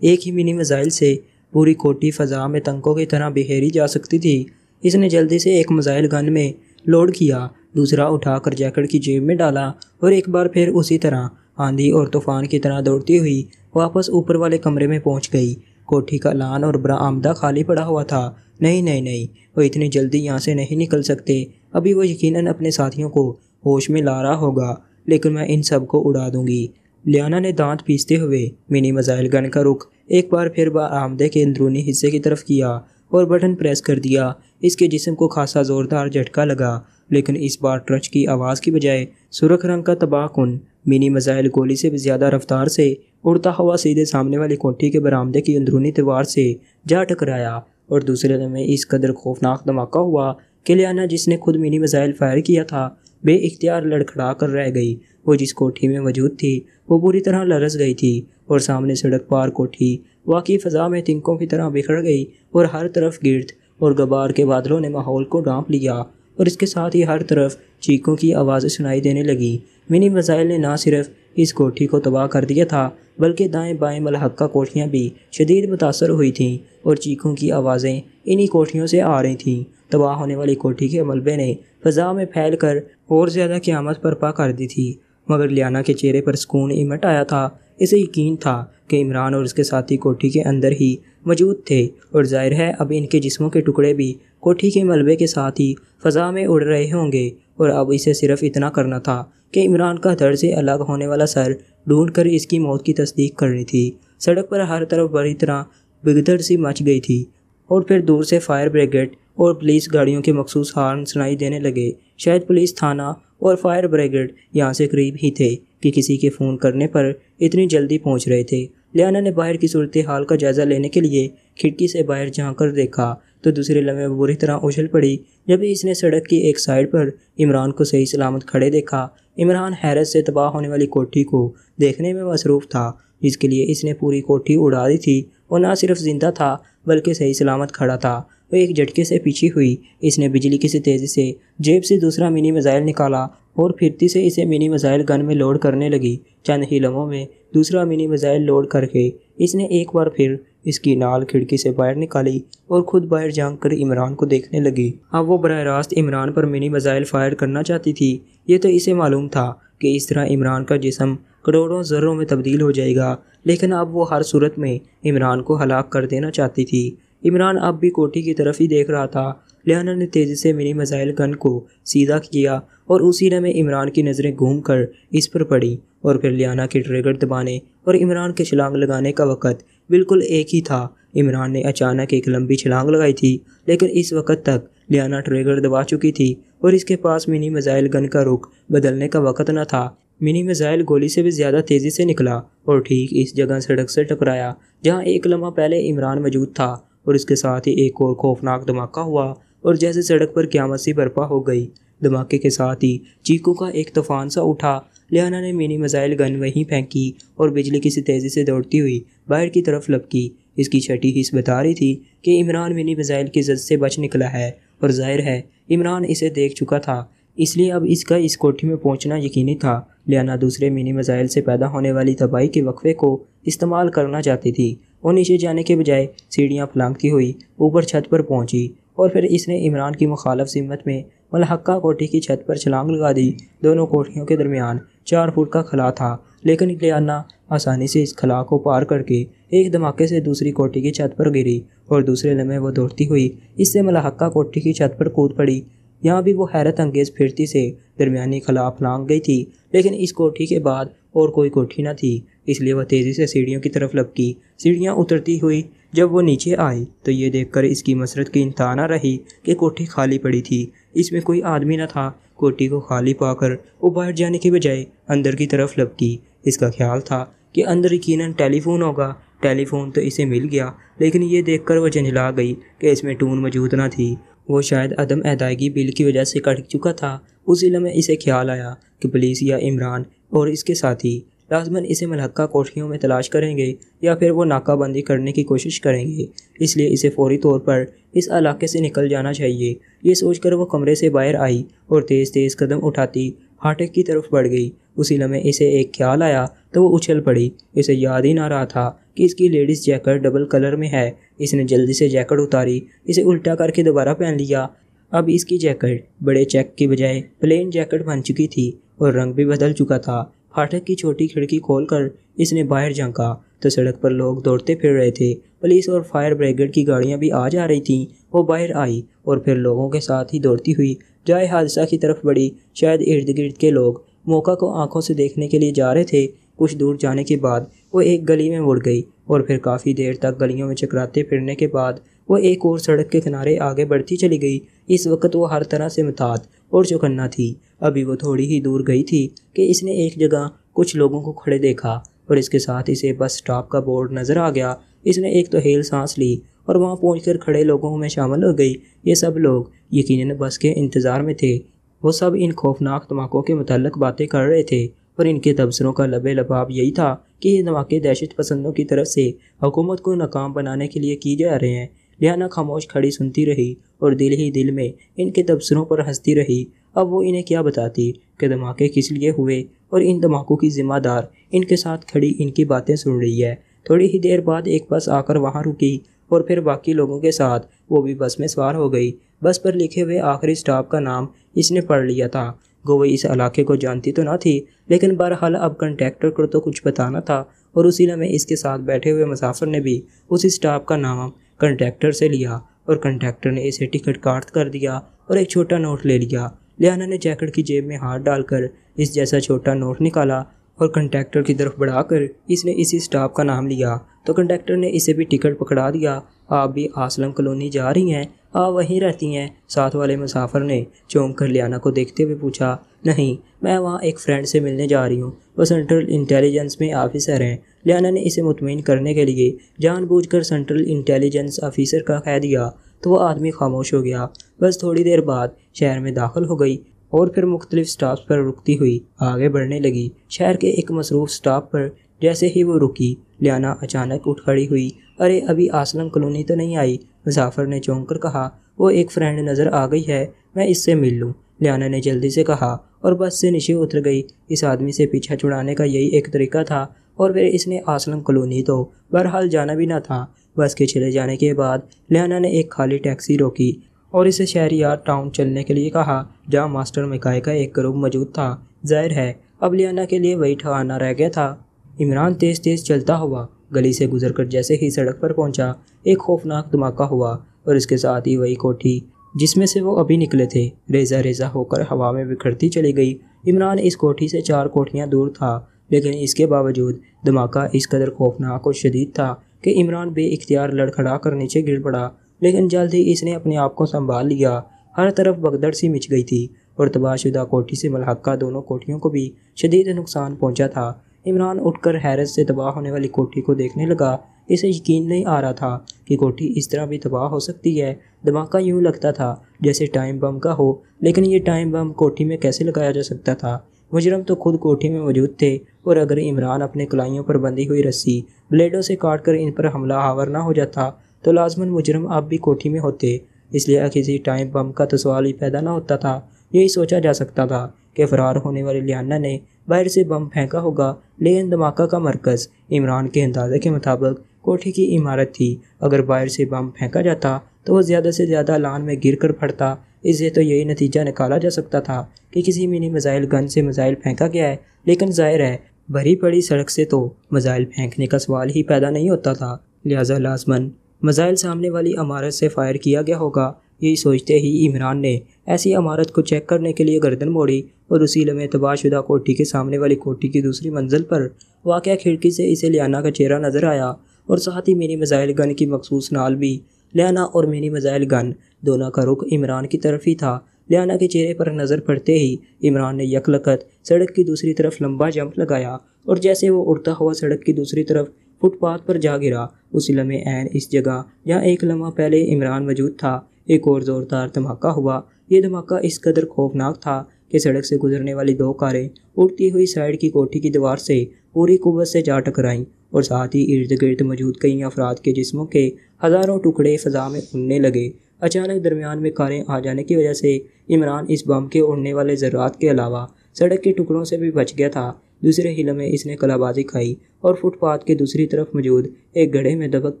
एक ही मिनी मिसाइल से पूरी कोटी फ़ज़ा में तंकों की तरह बिहेरी जा सकती थी। इसने जल्दी से एक मिसाइल गन में लोड किया, दूसरा उठाकर जैकेट की जेब में डाला और एक बार फिर उसी तरह आंधी और तूफ़ान की तरह दौड़ती हुई वापस ऊपर वाले कमरे में पहुँच गई। कोठी का लान और बरा आमदा खाली पड़ा हुआ था। नहीं नहीं नहीं, वो इतनी जल्दी यहाँ से नहीं निकल सकते। अभी वो यकीनन अपने साथियों को होश में ला रहा होगा, लेकिन मैं इन सबको उड़ा दूँगी। लियाना ने दांत पीसते हुए मिनी मजाइल गन का रुख एक बार फिर आमदे के अंदरूनी हिस्से की तरफ़ किया और बटन प्रेस कर दिया। इसके जिसम को खासा ज़ोरदार झटका लगा, लेकिन इस बार ट्रच की आवाज़ की बजाय सुरख रंग का तबाह कन, मिनी मजाइल गोली से ज़्यादा रफ्तार से उड़ता हुआ सीधे सामने वाली कोठी के बरामदे की अंदरूनी दीवार से जा टकराया और दूसरे में इस कदर खौफनाक धमाका हुआ कि लियाना, जिसने खुद मिनी मिसाइल फायर किया था बे इख्तियार लड़खड़ा कर रह गई। वो जिस कोठी में मौजूद थी, वो पूरी तरह लरस गई थी और सामने सड़क पार कोठी वाकई फ़ज़ा में तिनकों की तरह बिखर गई और हर तरफ़ गिरद और गबार के बादलों ने माहौल को डांप लिया और इसके साथ ही हर तरफ़ चीखों की आवाज़ें सुनाई देने लगी। मिनी मिसाइल ने ना सिर्फ़ इस कोठी को तबाह कर दिया था, बल्कि दाएँ बाएँ मलहक्का कोठियाँ भी शदीद मुतासर हुई थीं और चीखों की आवाज़ें इन्हीं कोठियों से आ रही थीं। तबाह होने वाली कोठी के मलबे ने फ़ज़ा में फैल कर और ज़्यादा क़्यामत बर्पा कर दी थी, मगर लियाना के चेहरे पर सुकून इमट आया था, इसे यकीन था कि इमरान और उसके साथी कोठी के अंदर ही मौजूद थे। और ज़ाहिर है, अब इनके जिस्मों के टुकड़े भी कोठी के मलबे के साथ ही फ़ज़ा में उड़ रहे होंगे। और अब इसे सिर्फ़ इतना करना था कि इमरान का धड़ से अलग होने वाला सर ढूंढ कर इसकी मौत की तस्दीक करनी थी। सड़क पर हर तरफ़ बड़ी तरह बिगदड़ सी मच गई थी और फिर दूर से फायर ब्रिगेड और पुलिस गाड़ियों के मखसूस हार्न सुनाई देने लगे। शायद पुलिस, थाना और फायर ब्रिगेड यहाँ से करीब ही थे कि किसी के फ़ोन करने पर इतनी जल्दी पहुँच रहे थे। लियाना ने बाहर की सूरत हाल का जायज़ा लेने के लिए खिड़की से बाहर झाँक कर देखा तो दूसरे लम्हे बुरी तरह उछल पड़ी। जब इसने सड़क की एक साइड पर इमरान को सही सलामत खड़े देखा, इमरान हैरत से तबाह होने वाली कोठी को देखने में मसरूफ़ था, जिसके लिए इसने पूरी कोठी उड़ा दी थी। और ना सिर्फ़ ज़िंदा था, बल्कि सही सलामत खड़ा था। वो एक झटके से पीछे हुई, इसने बिजली की तेज़ी से जेब से दूसरा मिनी मिज़ाइल निकाला और फिरती से इसे मिनी मिज़ाइल गन में लोड करने लगी चंद ही लम्हों में। दूसरा मिनी मिज़ाइल लोड करके इसने एक बार फिर इसकी नाल खिड़की से बाहर निकाली और खुद बाहर झाँक कर इमरान को देखने लगी। अब वो बर रास्त इमरान पर मिनी मिज़ाइल फायर करना चाहती थी। ये तो इसे मालूम था कि इस तरह इमरान का जिसम करोड़ों ज़र्रों में तब्दील हो जाएगा, लेकिन अब वो हर सूरत में इमरान को हलाक कर देना चाहती थी। इमरान अब भी कोठी की तरफ़ ही देख रहा था लियाना ने तेज़ी से मिनी मिसाइल गन को सीधा किया और उसी में इमरान की नज़रें घूम कर इस पर पड़ी और फिर लियाना के ट्रिगर दबाने और इमरान के छलांग लगाने का वक़्त बिल्कुल एक ही था। इमरान ने अचानक एक लंबी छलांग लगाई थी, लेकिन इस वक्त तक लियाना ट्रिगर दबा चुकी थी और इसके पास मिनी मिसाइल गन का रुख बदलने का वक़्त न था। मिनी मिसाइल गोली से भी ज़्यादा तेज़ी से निकला और ठीक इस जगह सड़क से टकराया, जहाँ एक लम्हा पहले इमरान मौजूद था और इसके साथ ही एक और खौफनाक धमाका हुआ। और जैसे सड़क पर क्यामत सी बर्पा हो गई, धमाके के साथ ही चीकू का एक तूफ़ान सा उठा। लियाना ने मिनी मिसाइल गन वहीं फेंकी और बिजली किसी तेज़ी से दौड़ती हुई बाहर की तरफ़ लपकी। इसकी छठी हिस्स बता रही थी कि इमरान मिनी मिसाइल की जद से बच निकला है और ज़ाहिर है, इमरान इसे देख चुका था, इसलिए अब इसका इस कोठी में पहुँचना यकीनी था। लियाना दूसरे मिनी मिसाइल से पैदा होने वाली तबाही के वक्फे को इस्तेमाल करना चाहती थी और नीचे जाने के बजाय सीढ़ियाँ फलांगती हुई ऊपर छत पर पहुँची और फिर इसने इमरान की मुखालफ जिम्मत में मलहक्का कोठी की छत पर छलांग लगा दी। दोनों कोठियों के दरमियान चार फुट का खला था, लेकिन लियाना आसानी से इस खला को पार करके एक धमाके से दूसरी कोठी की छत पर गिरी और दूसरे लम्हे वो दौड़ती हुई इससे मलहक्का कोठी की छत पर कूद पड़ी। यहाँ भी वो हैरत अंगेज फिरती से दरमियानी खला फलांग गई थी, लेकिन इस कोठी के बाद और कोई कोठी ना थी, इसलिए वह तेज़ी से सीढ़ियों की तरफ़ लपकी। सीढ़ियाँ उतरती हुई जब वो नीचे आई तो ये देखकर इसकी मसरत की इंतहा रही कि कोठी खाली पड़ी थी। इसमें कोई आदमी न था। कोठी को खाली पाकर वो बाहर जाने के बजाय अंदर की तरफ़ लपकी। इसका ख्याल था कि अंदर यकीन टेलीफोन होगा। टेलीफोन तो इसे मिल गया, लेकिन ये देखकर वह झंझला गई कि इसमें टून मौजूद ना थी। वो शायद अदम अदायगी बिल की वजह से कट चुका था। उस उसी लम्हे इसे ख्याल आया कि पुलिस या इमरान और इसके साथी लाजमन इसे मलहक्का कोठियों में तलाश करेंगे या फिर वो नाकाबंदी करने की कोशिश करेंगे। इसलिए इसे फौरी तौर पर इस इलाके से निकल जाना चाहिए। ये सोचकर वो कमरे से बाहर आई और तेज़ तेज़ कदम उठाती फाटक की तरफ़ बढ़ गई। उसी लम्हे इसे एक ख्याल आया तो वो उछल पड़ी। इसे याद ही ना रहा था कि इसकी लेडीज़ जैकेट डबल कलर में है। इसने जल्दी से जैकेट उतारी, इसे उल्टा करके दोबारा पहन लिया। अब इसकी जैकेट बड़े चेक के बजाय प्लेन जैकेट बन चुकी थी और रंग भी बदल चुका था। फाटक की छोटी खिड़की खोलकर इसने बाहर झांका तो सड़क पर लोग दौड़ते फिर रहे थे। पुलिस और फायर ब्रिगेड की गाड़ियाँ भी आ जा रही थीं। वो बाहर आई और फिर लोगों के साथ ही दौड़ती हुई जाए हादसा की तरफ़ बढ़ी। शायद इर्द गिर्द के लोग मौका को आँखों से देखने के लिए जा रहे थे। कुछ दूर जाने के बाद वो एक गली में मुड़ गई। और फिर काफ़ी देर तक गलियों में चकराते फिरने के बाद वो एक और सड़क के किनारे आगे बढ़ती चली गई। इस वक्त वो हर तरह से मतात और चौकन्ना थी। अभी वो थोड़ी ही दूर गई थी कि इसने एक जगह कुछ लोगों को खड़े देखा और इसके साथ इसे बस स्टॉप का बोर्ड नज़र आ गया। इसने एक तो हेल सांस ली और वहाँ पहुँच खड़े लोगों में शामिल हो गई। ये सब लोग यकीन बस के इंतज़ार में थे। वो सब इन खौफनाक धमाकों के मतलब बातें कर रहे थे और इनके तबसरों का लबे लबाब यही था कि ये धमाके दहशत पसंदों की तरफ़ से हुकूमत को नाकाम बनाने के लिए की जा रहे हैं। लिहाना खामोश खड़ी सुनती रही और दिल ही दिल में इनके तबसरों पर हंसती रही। अब वो इन्हें क्या बताती कि धमाके किस लिए हुए और इन धमाकों की जिम्मेदार इनके साथ खड़ी इनकी बातें सुन रही है। थोड़ी ही देर बाद एक बस आकर वहाँ रुकी और फिर बाकी लोगों के साथ वो भी बस में सवार हो गई। बस पर लिखे हुए आखिरी स्टाफ का नाम इसने पढ़ लिया था। गोवई इस इलाके को जानती तो ना थी, लेकिन बहरहाल अब कंट्रैक्टर को तो कुछ बताना था और उसी में इसके साथ बैठे हुए मुसाफिर ने भी उस स्टाफ का नाम कंट्रैक्टर से लिया और कंट्रैक्टर ने इसे टिकट काट कर दिया और एक छोटा नोट ले लिया। लियाना ने जैकेट की जेब में हाथ डालकर इस जैसा छोटा नोट निकाला और कंट्रैक्टर की तरफ़ बढ़ाकर इसने इसी स्टाफ का नाम लिया। तो कंडक्टर ने इसे भी टिकट पकड़ा दिया। आप भी आसलम कॉलोनी जा रही हैं। आप वहीं रहती हैं, साथ वाले मुसाफर ने चौंक कर लियाना को देखते हुए पूछा, नहीं, मैं वहाँ एक फ्रेंड से मिलने जा रही हूँ। वो सेंट्रल इंटेलिजेंस में ऑफिसर हैं। लियाना ने इसे मुतमिन करने के लिए जानबूझकर सेंट्रल इंटेलिजेंस ऑफिसर का कह दिया। तो वह आदमी खामोश हो गया। बस थोड़ी देर बाद शहर में दाखिल हो गई। और फिर मुख्तलिफ़ स्टाफ पर रुकती हुई आगे बढ़ने लगी। शहर के एक मसरूफ स्टाफ पर जैसे ही वो रुकी, लियाना अचानक उठ खड़ी हुई। अरे, अभी आसलम कॉलोनी तो नहीं आई? मुसाफर ने चौंक कर कहा, वो एक फ्रेंड नज़र आ गई है, मैं इससे मिल लूँ। लियाना ने जल्दी से कहा और बस से नीचे उतर गई। इस आदमी से पीछा छुड़ाने का यही एक तरीका था और फिर इसने आसलम कॉलोनी तो बहरहाल जाना भी ना था। बस के चले जाने के बाद लियाना ने एक खाली टैक्सी रोकी और इसे शहरियार टाउन चलने के लिए कहा। जहाँ मास्टर मिकाई का एक ग्रुप मौजूद था, ज़ाहिर है, अब लियाना के लिए वही ठहाना रह गया था। इमरान तेज़ तेज़ चलता हुआ, गली से गुजरकर जैसे ही सड़क पर पहुँचा, एक खौफनाक धमाका हुआ और इसके साथ ही वही कोठी, जिसमें से वो अभी निकले थे रेजा रेजा होकर हवा में बिखरती चली गई। इमरान इस कोठी से चार कोठियाँ दूर था, लेकिन इसके बावजूद धमाका इस कदर खौफनाक और शदीद था कि इमरान बे इख्तियार लड़खड़ा कर नीचे गिर पड़ा। लेकिन जल्द ही इसने अपने आप को संभाल लिया। हर तरफ़ बगदड़ सी मिच गई थी और तबाहशुदा कोठी से मलहक्का दोनों कोठियों को भी शदीद नुकसान पहुँचा था। इमरान उठकर हैरत से तबाह होने वाली कोठी को देखने लगा। इसे यकीन नहीं आ रहा था कि कोठी इस तरह भी तबाह हो सकती है। धमाका यूँ लगता था जैसे टाइम बम का हो, लेकिन ये टाइम बम कोठी में कैसे लगाया जा सकता था? मुजरम तो खुद कोठी में मौजूद थे और अगर इमरान अपने कलाइयों पर बंधी हुई रस्सी ब्लेडों से काट कर इन पर हमला आवर ना हो जाता तो लाजमन मुजरम अब भी कोठी में होते, इसलिए किसी टाइम बम का तो सवाल ही पैदा ना होता था। यही सोचा जा सकता था कि फरार होने वाली लियाना ने बाहर से बम फेंका होगा, लेकिन धमाका का मरकज़ इमरान के अंदाजे के मुताबिक कोठी की इमारत थी। अगर बाहर से बम फेंका जाता तो वह ज़्यादा से ज़्यादा लान में गिर कर फटता। इससे तो यही नतीजा निकाला जा सकता था कि किसी मिनी मिज़ाइल गन से मिज़ाइल फेंका गया है, लेकिन ज़ाहिर है, भरी पड़ी सड़क से तो मिज़ाइल फेंकने का सवाल ही पैदा नहीं होता था। लिहाजा लाजमन मिज़ाइल सामने वाली इमारत से फायर किया गया होगा, यही सोचते ही इमरान ने ऐसी इमारत को चेक करने के लिए गर्दन मोड़ी और उसी लम्हे तबाहशुदा कोठी के सामने वाली कोठी की दूसरी मंजिल पर वाक़ खिड़की से इसे लियाना का चेहरा नज़र आया और साथ ही मेरी मज़ाइल गन की मखसूस नाल भी। लियाना और मेरी मज़ाइल गन दोनों का रुख इमरान की तरफ़ ही था। लियाना के चेहरे पर नज़र पड़ते ही इमरान ने यकलकत सड़क की दूसरी तरफ़ लंबा जंप लगाया और जैसे वो उड़ता हुआ सड़क की दूसरी तरफ़ फुटपाथ पर जा गिरा। उसी लम्हे एन इस जगह जहाँ एक लम्हा पहले इमरान मौजूद था। एक और ज़ोरदार धमाका हुआ। ये धमाका इस कदर खौफनाक था कि सड़क से गुजरने वाली दो कारें उड़ती हुई साइड की कोठी की दीवार से पूरी कुवत से जा टकराईं और साथ ही इर्द गिर्द मौजूद कई अफराद के जिस्मों के हज़ारों टुकड़े फ़जा में उड़ने लगे। अचानक दरमियान में कारें आ जाने की वजह से इमरान इस बम के उड़ने वाले ज़रात के अलावा सड़क के टुकड़ों से भी बच गया था। दूसरे हिल में इसने कलाबाजी खाई और फुटपाथ के दूसरी तरफ़ मौजूद एक घड़े में दबक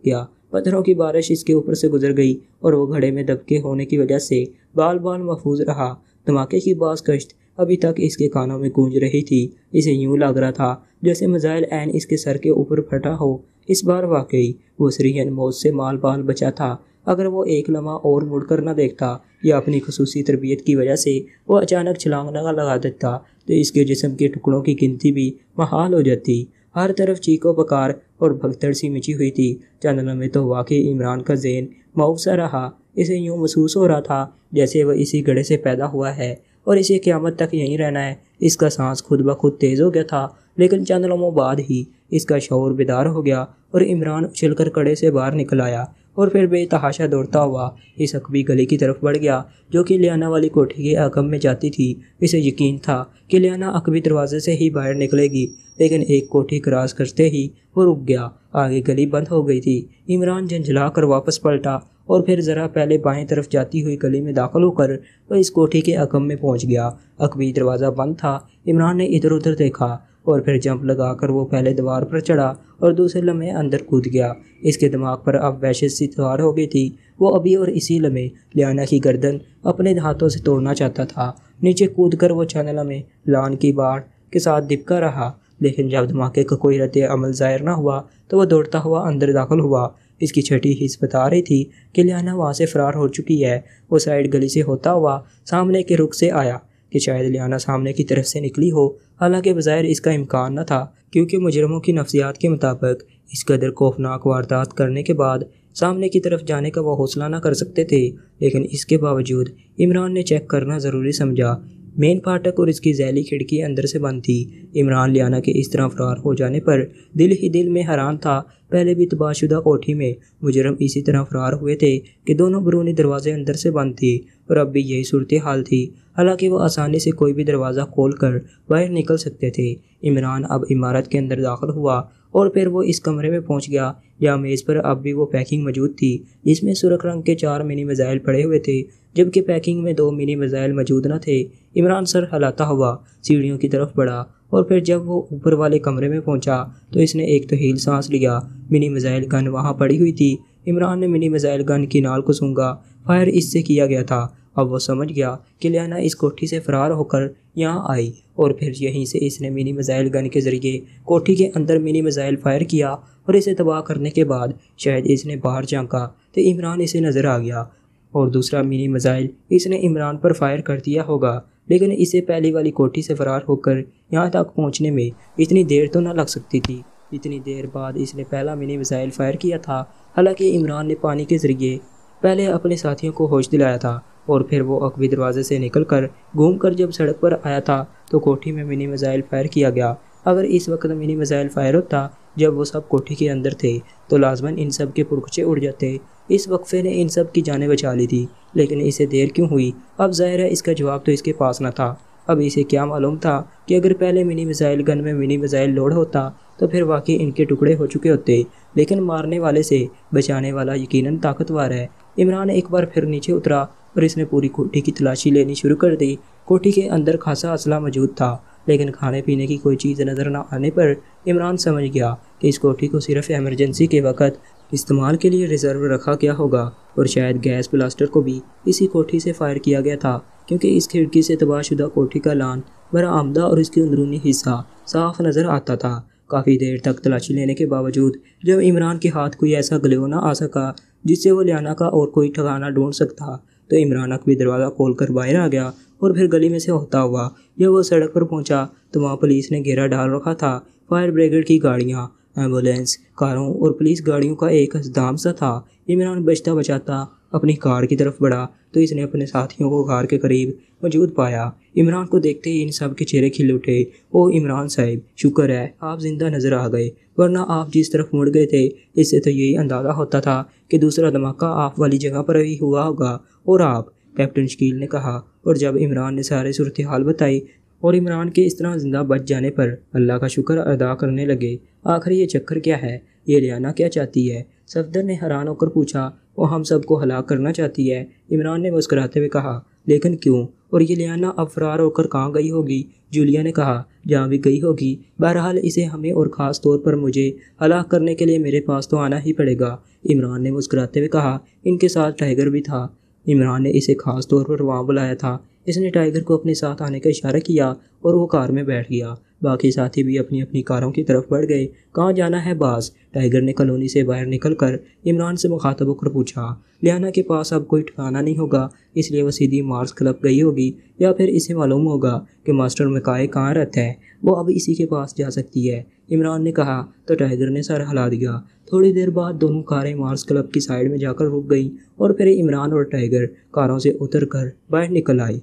गया। पत्थरों की बारिश इसके ऊपर से गुजर गई और वो घड़े में दबके होने की वजह से बाल बाल महफूज रहा। धमाके की बाज कश्त अभी तक इसके कानों में गूंज रही थी। इसे यूँ लग रहा था जैसे मजाइल एन इसके सर के ऊपर फटा हो। इस बार वाकई वो सरीहन मौत से माल बाल बचा था। अगर वो एक लम्हा और मुड़कर न देखता या अपनी खसूसी तरबियत की वजह से वो अचानक छलांग लगा लगा देता तो इसके जिसम के टुकड़ों की गिनती भी महाल हो जाती। हर तरफ़ चीको पकार और भगतड़ सी मिची हुई थी। चंद लम्हे तो वाकई इमरान का जेन मऊसा रहा। इसे यूँ महसूस हो रहा था जैसे वह इसी गढ़े से पैदा हुआ है और इसे क़्यामत तक यहीं रहना है। इसका सांस खुद ब खुद तेज़ हो गया था, लेकिन चंद लम्हों बाद ही इसका शौर बेदार हो गया और इमरान उछलकर कड़े से बाहर निकल आया। और फिर बेतहाशा दौड़ता हुआ इस अकबी गली की तरफ़ बढ़ गया, जो कि लियाना वाली कोठी के अकब में जाती थी। इसे यकीन था कि लियाना अकबी दरवाजे से ही बाहर निकलेगी, लेकिन एक कोठी क्रॉस करते ही वो रुक गया। आगे गली बंद हो गई थी। इमरान झंझला कर वापस पलटा और फिर ज़रा पहले बाएँ तरफ़ जाती हुई गली में दाखिल होकर वह इस कोठी के अकम में पहुँच गया। अकबी दरवाज़ा बंद था। इमरान ने इधर उधर देखा। और फिर जंप लगाकर वो पहले दीवार पर चढ़ा और दूसरे लम्हे अंदर कूद गया। इसके दिमाग पर अब वैसे सी सवार हो गई थी। वो अभी और इसी लम्हे लियाना की गर्दन अपने हाथों से तोड़ना चाहता था। नीचे कूद कर वो चंद लम्हे लान की बाढ़ के साथ दिपका रहा। लेकिन जब धमाके का कोई रद्द अमल ज़ाहिर ना हुआ तो वह दौड़ता हुआ अंदर दाखिल हुआ। इसकी छठी हिस्स बता रही थी कि लियाना वहाँ से फ़रार हो चुकी है। वो साइड गली से होता हुआ सामने के रुख से आया। कि शायद लियाना सामने की तरफ़ से निकली हो। हालाँकि बज़ाहिर इसका इम्कान न था, क्योंकि मुजरमों की नफसियात के मुताबिक इस कदर खौफनाक वारदात करने के बाद सामने की तरफ़ जाने का वह हौसला न कर सकते थे। लेकिन इसके बावजूद इमरान ने चेक करना ज़रूरी समझा मेन फाटक और इसकी जैली खिड़की अंदर से बंद थी। इमरान लियाना के इस तरह फरार हो जाने पर दिल ही दिल में हैरान था। पहले भी तबाहशुदा कोठी में मुजरम इसी तरह फरार हुए थे कि दोनों बरूनी दरवाजे अंदर से बंद थी और अब भी यही सूरत हाल थी। हालाँकि वो आसानी से कोई भी दरवाज़ा खोल कर बाहर निकल सकते थे। इमरान अब इमारत के अंदर दाखिल हुआ और फिर वो इस कमरे में पहुँच गया जहाँ मेज़ पर अब भी वो पैकिंग मौजूद थी, जिसमें सुरख रंग के चार मिनी मिज़ाइल पड़े हुए थे, जबकि पैकिंग में दो मिनी मिज़ाइल मौजूद न थे। इमरान सर हलाता हुआ सीढ़ियों की तरफ़ बढ़ा, और फिर जब वो ऊपर वाले कमरे में पहुँचा तो इसने एक तो हील सांस लिया। मिनी मिज़ाइल गन वहाँ पड़ी हुई थी। इमरान ने मिनी मिज़ाइल गन की नाल को सूँगा फायर इससे किया गया था। अब वो समझ गया कि लियाना इस कोठी से फरार होकर यहाँ आई और फिर यहीं से इसने मिनी मिज़ाइल गन के ज़रिए कोठी के अंदर मिनी मिज़ाइल फायर किया और इसे तबाह करने के बाद शायद इसने बाहर झांका तो इमरान इसे नज़र आ गया और दूसरा मिनी मिज़ाइल इसने इमरान पर फायर कर दिया होगा, लेकिन इसे पहली वाली कोठी से फरार होकर यहाँ तक पहुँचने में इतनी देर तो न लग सकती थी। इतनी देर बाद इसने पहला मिनी मिज़ाइल फायर किया था। हालाँकि इमरान ने पानी के ज़रिए पहले अपने साथियों को होश दिलाया था और फिर वो अकबी दरवाजे से निकल कर घूम कर जब सड़क पर आया था तो कोठी में मिनी मिज़ाइल फायर किया गया। अगर इस वक्त मिनी मिज़ाइल फायर होता, जब वो सब कोठी के अंदर थे तो लाजमन इन सब के पुरखचे उड़ जाते। इस वक्फे ने इन सब की जानें बचा ली थी, लेकिन इसे देर क्यों हुई? अब ज़ाहिर है इसका जवाब तो इसके पास न था। अब इसे क्या मालूम था कि अगर पहले मिनी मिज़ाइल गन में मिनी मिज़ाइल लोड होता तो फिर वाकई इनके टुकड़े हो चुके होते। लेकिन मारने वाले से बचाने वाला यकीनन ताकतवर है। इमरान एक बार फिर नीचे उतरा और इसने पूरी कोठी की तलाशी लेनी शुरू कर दी। कोठी के अंदर खासा असला मौजूद था, लेकिन खाने पीने की कोई चीज़ नज़र न आने पर इमरान समझ गया कि इस कोठी को सिर्फ़ एमरजेंसी के वक्त इस्तेमाल के लिए रिज़र्व रखा गया होगा और शायद गैस ब्लास्टर को भी इसी कोठी से फायर किया गया था, क्योंकि इस खिड़की से तबाहशुदा कोठी का लान बड़ा आमदा और इसके अंदरूनी हिस्सा साफ़ नज़र आता था। काफ़ी देर तक तलाशी लेने के बावजूद जब इमरान के हाथ कोई ऐसा गले ना आ सका जिससे वो लियाना का और कोई ठिकाना ढूंढ सकता। तो इमरान अकबी दरवाज़ा खोल कर बाहर आ गया और फिर गली में से होता हुआ जब वह सड़क पर पहुँचा तो वहाँ पुलिस ने घेरा डाल रखा था, फायर ब्रिगेड की गाड़ियाँ एंबुलेंस कारों और पुलिस गाड़ियों का एक हजदाम सा था। इमरान बचता बचाता अपनी कार की तरफ़ बढ़ा तो इसने अपने साथियों को कार के करीब मौजूद पाया। इमरान को देखते ही इन सब के चेहरे खिल उठे। ओ इमरान साहब, शुक्र है, आप ज़िंदा नज़र आ गए, वरना आप जिस तरफ़ मुड़ गए थे, इससे तो यही अंदाज़ा होता था कि दूसरा धमाका आप वाली जगह पर ही हुआ होगा। और आप? कैप्टन शकील ने कहा। और जब इमरान ने सारे सूरत हाल बताई और इमरान के इस तरह ज़िंदा बच जाने पर अल्लाह का शुक्र अदा करने लगे, आखिर ये चक्कर क्या है? ये लियाना क्या चाहती है? सफदर ने हैरान होकर पूछा वो हम सबको हलाक करना चाहती है। इमरान ने मुस्कराते हुए कहा, लेकिन क्यों? और ये लियाना अब फरार होकर कहाँ गई होगी? जूलिया ने कहा, जहाँ भी गई होगी। बहरहाल इसे हमें और ख़ास तौर पर मुझे हलाक करने के लिए मेरे पास तो आना ही पड़ेगा। इमरान ने मुस्कराते हुए कहा, इनके साथ टाइगर भी था। इमरान ने इसे ख़ास तौर पर वहाँ बुलाया था। इसने टाइगर को अपने साथ आने का इशारा किया और वो कार में बैठ गया। बाकी साथी भी अपनी अपनी कारों की तरफ़ बढ़ गए। कहाँ जाना है बास टाइगर ने कॉलोनी से बाहर निकलकर इमरान से मुखातब होकर पूछा, लियाना के पास अब कोई ठिकाना नहीं होगा, इसलिए वह सीधी मार्स क्लब गई होगी, या फिर इसे मालूम होगा कि मास्टर मकाए कहाँ रहता है? वो अब इसी के पास जा सकती है। इमरान ने कहा तो टाइगर ने सर हिला दिया। थोड़ी देर बाद दोनों कारें मार्स क्लब की साइड में जाकर रुक गईं और फिर इमरान और टाइगर कारों से उतर कर बाहर निकल आई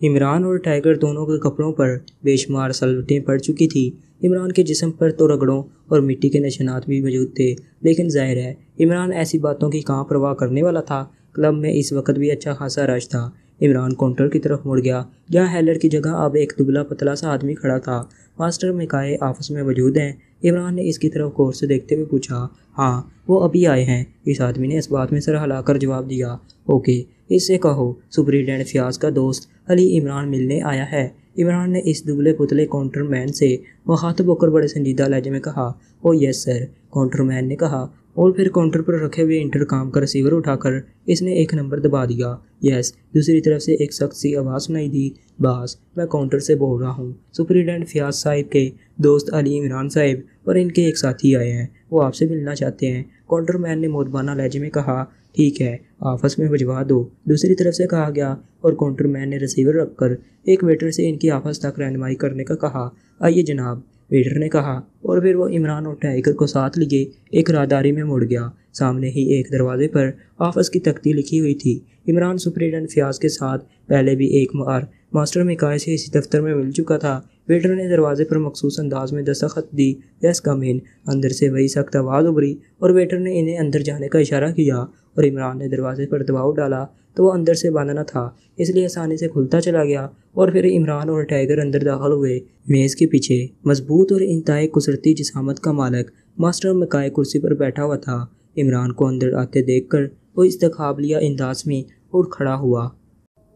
इमरान और टाइगर दोनों के कपड़ों पर बेशुमार सलवटें पड़ चुकी थी। इमरान के जिसम पर तो रगड़ों और मिट्टी के निशानात भी मौजूद थे, लेकिन ज़ाहिर है, इमरान ऐसी बातों की कहाँ परवाह करने वाला था? क्लब में इस वक्त भी अच्छा खासा रश था। इमरान काउंटर की तरफ़ मुड़ गया, जहाँ हेलर की जगह अब एक दुबला पतला सा आदमी खड़ा था। मास्टर मिकाए आपस में मौजूद हैं। इमरान ने इसकी तरफ़ गौर से देखते हुए पूछा हाँ वो अभी आए हैं। इस आदमी ने इस बात में सर हिलाकर जवाब दिया, ओके इससे कहो, सुपरिटेंडेंट फ्याज का दोस्त अली इमरान मिलने आया है। इमरान ने इस दुबले पुतले काउंटरमैन से मुखातब होकर बड़े संजीदा लहजे में कहा, ओ यस सर काउंटरमैन ने कहा, और फिर काउंटर पर रखे हुए इंटरकॉम का रिसीवर उठाकर इसने एक नंबर दबा दिया। यस, दूसरी तरफ़ से एक सख्त सी आवाज़ सुनाई दी। बास, मैं काउंटर से बोल रहा हूँ। सुपरिटेंडेंट फ्याज साहिब के दोस्त अली इमरान साहिब और इनके एक साथी आए हैं। वो आपसे मिलना चाहते हैं। काउंटरमैन ने मोदबाना लहजे में कहा ठीक है, आपस में भिजवा दो। दूसरी तरफ़ से कहा गया, और काउंटरमैन ने रिसीवर रखकर एक वेटर से इनकी आपस तक रहनुमाई करने का कहा। आइए जनाब, वेटर ने कहा, और फिर वो इमरान और टाइगर को साथ लिए, एक राहदारी में मुड़ गया। सामने ही एक दरवाजे पर ऑफ़िस की तख्ती लिखी हुई थी। इमरान सुपरिटेंडेंट फ्याज के साथ पहले भी एक बार मास्टर मिकाय से इसी दफ्तर में मिल चुका था। वेटर ने दरवाजे पर मखसूस अंदाज में दस्तखत दी। यस, कम इन, अंदर से वही सख्त आवाज़ उभरी, और वेटर ने इन्हें अंदर जाने का इशारा किया और इमरान ने दरवाजे पर दबाव डाला तो वो अंदर से बंद न था, इसलिए आसानी से खुलता चला गया और फिर इमरान और टाइगर अंदर दाखिल हुए। मेज़ के पीछे मज़बूत और इंतहाई कुसरती जिसामत का मालक मास्टर मकाए कुर्सी पर बैठा हुआ था। इमरान को अंदर आते देख कर वो इस्तखाबलिया अंदाज में उठ खड़ा हुआ।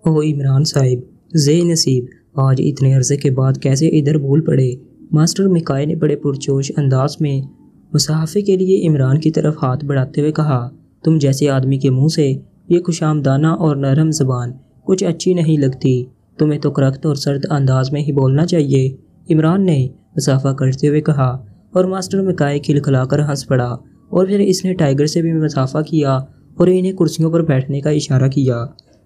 ओ इमरान साहिब, जे नसीब, आज इतने अरसे के बाद कैसे इधर भूल पड़े? मास्टर मिकाई ने बड़े पुरजोश अंदाज में मुसाफे के लिए इमरान की तरफ़ हाथ बढ़ाते हुए कहा तुम जैसे आदमी के मुँह से ये खुशामदाना और नरम जबान कुछ अच्छी नहीं लगती। तुम्हें तो करख्त और सर्द अंदाज में ही बोलना चाहिए। इमरान ने मुसाफा करते हुए कहा और मास्टर मिकाई खिलखिलाकर हंस पड़ा और फिर इसने टाइगर से भी मुसाफा किया और इन्हें कुर्सियों पर बैठने का इशारा किया।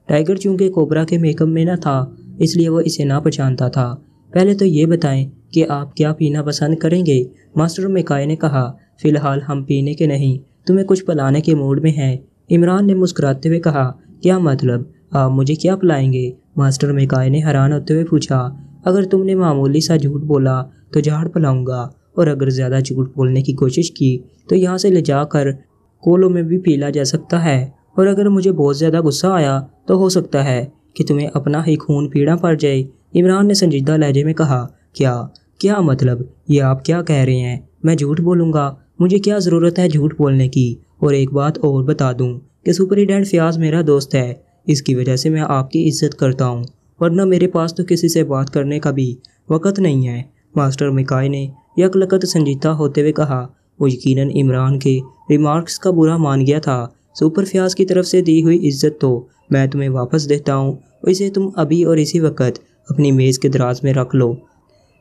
टाइगर चूँकि कोबरा के मेकअप में न था, इसलिए वो इसे ना पहचानता था। पहले तो ये बताएँ कि आप क्या पीना पसंद करेंगे? मास्टर मिकाई ने कहा, फ़िलहाल हम पीने के नहीं। तुम्हें कुछ पिलाने के मूड में है? इमरान ने मुस्कुराते हुए कहा, क्या मतलब? आप मुझे क्या पिलाएँगे? मास्टर मिकाई ने हैरान होते हुए पूछा, अगर तुमने मामूली सा झूठ बोला तो झाड़ पिलाऊँगा। और अगर ज़्यादा झूठ बोलने की कोशिश की तो यहाँ से ले जाकर कोलों में भी पीला जा सकता है। और अगर मुझे बहुत ज़्यादा गुस्सा आया तो हो सकता है कि तुम्हें अपना ही खून पीड़ा पड़ जाए। इमरान ने संजीदा लहजे में कहा, क्या? क्या मतलब? ये आप क्या कह रहे हैं? मैं झूठ बोलूँगा? मुझे क्या ज़रूरत है झूठ बोलने की? और एक बात और बता दूँ कि सुपरिटेंडेंट फ्याज मेरा दोस्त है। इसकी वजह से मैं आपकी इज़्ज़त करता हूँ, वरना मेरे पास तो किसी से बात करने का भी वक़्त नहीं है। मास्टर मिकाई ने यकलकत संजीदा होते हुए कहा, वो यकीन इमरान के रिमार्क्स का बुरा मान गया था। सुपर फ्याज की तरफ़ से दी हुई इज़्ज़त तो मैं तुम्हें वापस देता हूँ, इसे तुम अभी और इसी वक्त अपनी मेज़ के दराज में रख लो,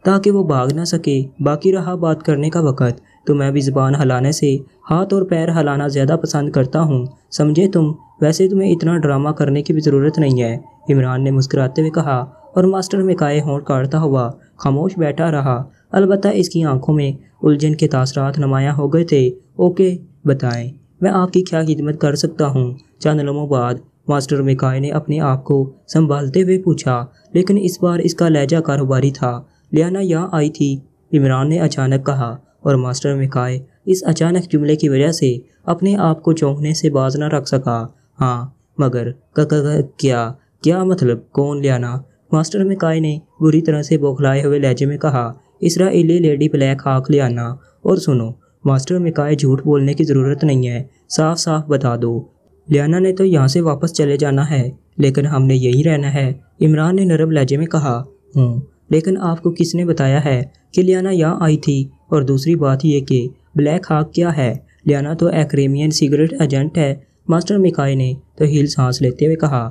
ताकि वो भाग ना सके। बाकी रहा बात करने का वक़्त तो मैं भी ज़बान हलाने से हाथ और पैर हलाना ज़्यादा पसंद करता हूँ। समझे तुम? वैसे तुम्हें इतना ड्रामा करने की भी ज़रूरत नहीं है। इमरान ने मुस्कुराते हुए कहा, और मास्टर में काए होंठ काटता हुआ खामोश बैठा रहा। अलबत्ता इसकी आँखों में उलझन के तासरात नुमाया हो गए थे। ओके, बताएँ, मैं आपकी क्या खिदमत कर सकता हूँ? चंद लम्हों बाद मास्टर मिकाई ने अपने आप को संभालते हुए पूछा, लेकिन इस बार इसका लहजा कारोबारी था। लियाना यहाँ आई थी। इमरान ने अचानक कहा और मास्टर मिकाई इस अचानक जुमले की वजह से अपने आप को चौंकने से बाज न रख सका। हाँ मगर क क्या क्या मतलब? कौन ले आना मास्टर मिकाय ने बुरी तरह से बौखलाए हुए लहजे में कहा, इसराइली लेडी ब्लैक हाक ले आना और सुनो, मास्टर मिकाय झूठ बोलने की ज़रूरत नहीं है साफ़ साफ़ बता दो। लियाना ने तो यहाँ से वापस चले जाना है, लेकिन हमने यही रहना है। इमरान ने नरम लहजे में कहा हूँ लेकिन आपको किसने बताया है कि लियाना यहाँ आई थी? और दूसरी बात यह कि ब्लैक हाक क्या है? लियाना तो एक्रेमियन सिगरेट एजेंट है, मास्टर मिकाई ने तो हिल सांस लेते हुए कहा।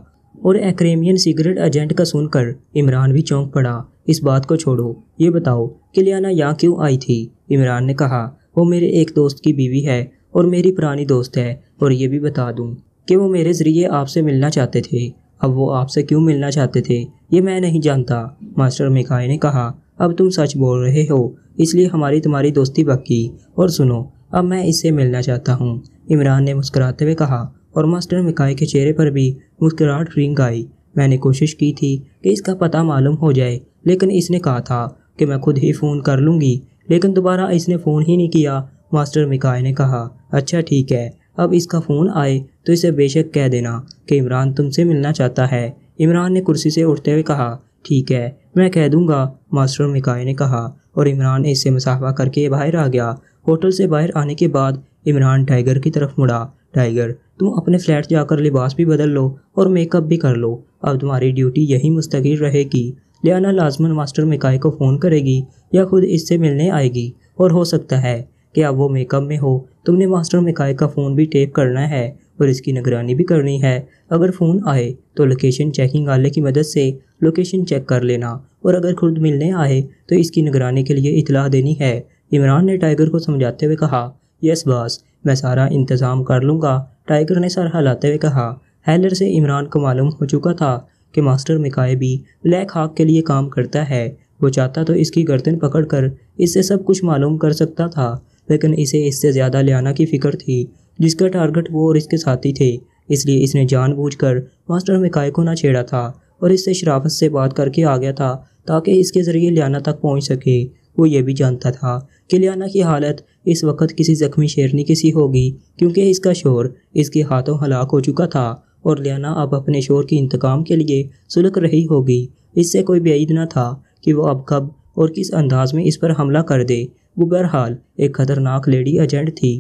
और एक्रेमियन सिगरेट एजेंट का सुनकर इमरान भी चौंक पड़ा। इस बात को छोड़ो। ये बताओ कि लियाना यहाँ क्यों आई थी? इमरान ने कहा, वो मेरे एक दोस्त की बीवी है और मेरी पुरानी दोस्त है, और ये भी बता दूँ कि वो मेरे ज़रिए आपसे मिलना चाहते थे। अब वो आपसे क्यों मिलना चाहते थे, ये मैं नहीं जानता। मास्टर मिकाई ने कहा, अब तुम सच बोल रहे हो, इसलिए हमारी तुम्हारी दोस्ती पक्की। और सुनो, अब मैं इससे मिलना चाहता हूँ। इमरान ने मुस्कुराते हुए कहा, और मास्टर मिकाई के चेहरे पर भी मुस्कुराहट रिंग आई। मैंने कोशिश की थी कि इसका पता मालूम हो जाए, लेकिन इसने कहा था कि मैं खुद ही फ़ोन कर लूँगी, लेकिन दोबारा इसने फ़ोन ही नहीं किया। मास्टर मिकाय ने कहा अच्छा ठीक है अब इसका फ़ोन आए तो इसे बेशक कह देना कि इमरान तुमसे मिलना चाहता है। इमरान ने कुर्सी से उठते हुए कहा, ठीक है, मैं कह दूँगा, मास्टर मिकाय ने कहा, और इमरान इससे मुसाफा करके बाहर आ गया। होटल से बाहर आने के बाद इमरान टाइगर की तरफ़ मुड़ा। टाइगर, तुम अपने फ्लैट जाकर लिबास भी बदल लो और मेकअप भी कर लो। अब तुम्हारी ड्यूटी यही मुस्तकिल रहेगी। लियाना लाजमन मास्टर मिकाई को फ़ोन करेगी या खुद इससे मिलने आएगी, और हो सकता है कि अब वो मेकअप में हो। तुमने मास्टर मिकाई का फ़ोन भी टेप करना है और इसकी निगरानी भी करनी है। अगर फ़ोन आए तो लोकेशन चेकिंग वाले की मदद से लोकेशन चेक कर लेना और अगर खुद मिलने आए तो इसकी निगरानी के लिए इतला देनी है। इमरान ने टाइगर को समझाते हुए कहा, यस बॉस, मैं सारा इंतज़ाम कर लूँगा। टाइगर ने सर हिलाते हुए कहा, हैलर से इमरान को मालूम हो चुका था कि मास्टर मिकाए भी ब्लैक हाक के लिए काम करता है। वो चाहता तो इसकी गर्दन पकड़कर इससे सब कुछ मालूम कर सकता था। लेकिन इसे इससे ज़्यादा लियाना की फ़िक्र थी, जिसका टारगेट वो और इसके साथी थे। इसलिए इसने जानबूझकर मास्टर मिकाय को ना छेड़ा था और इससे शराफत से बात करके आ गया था, ताकि इसके ज़रिए लियाना तक पहुँच सके। वो ये भी जानता था कि लियाना की हालत इस वक्त किसी जख्मी शेरनी की सी होगी, क्योंकि इसका शोर इसके हाथों हलाक हो चुका था और लियाना अब अपने शोर की इंतकाम के लिए सुलग रही होगी। इससे कोई बेईद न था कि वो अब कब और किस अंदाज में इस पर हमला कर दे। वो बहरहाल एक खतरनाक लेडी एजेंट थी।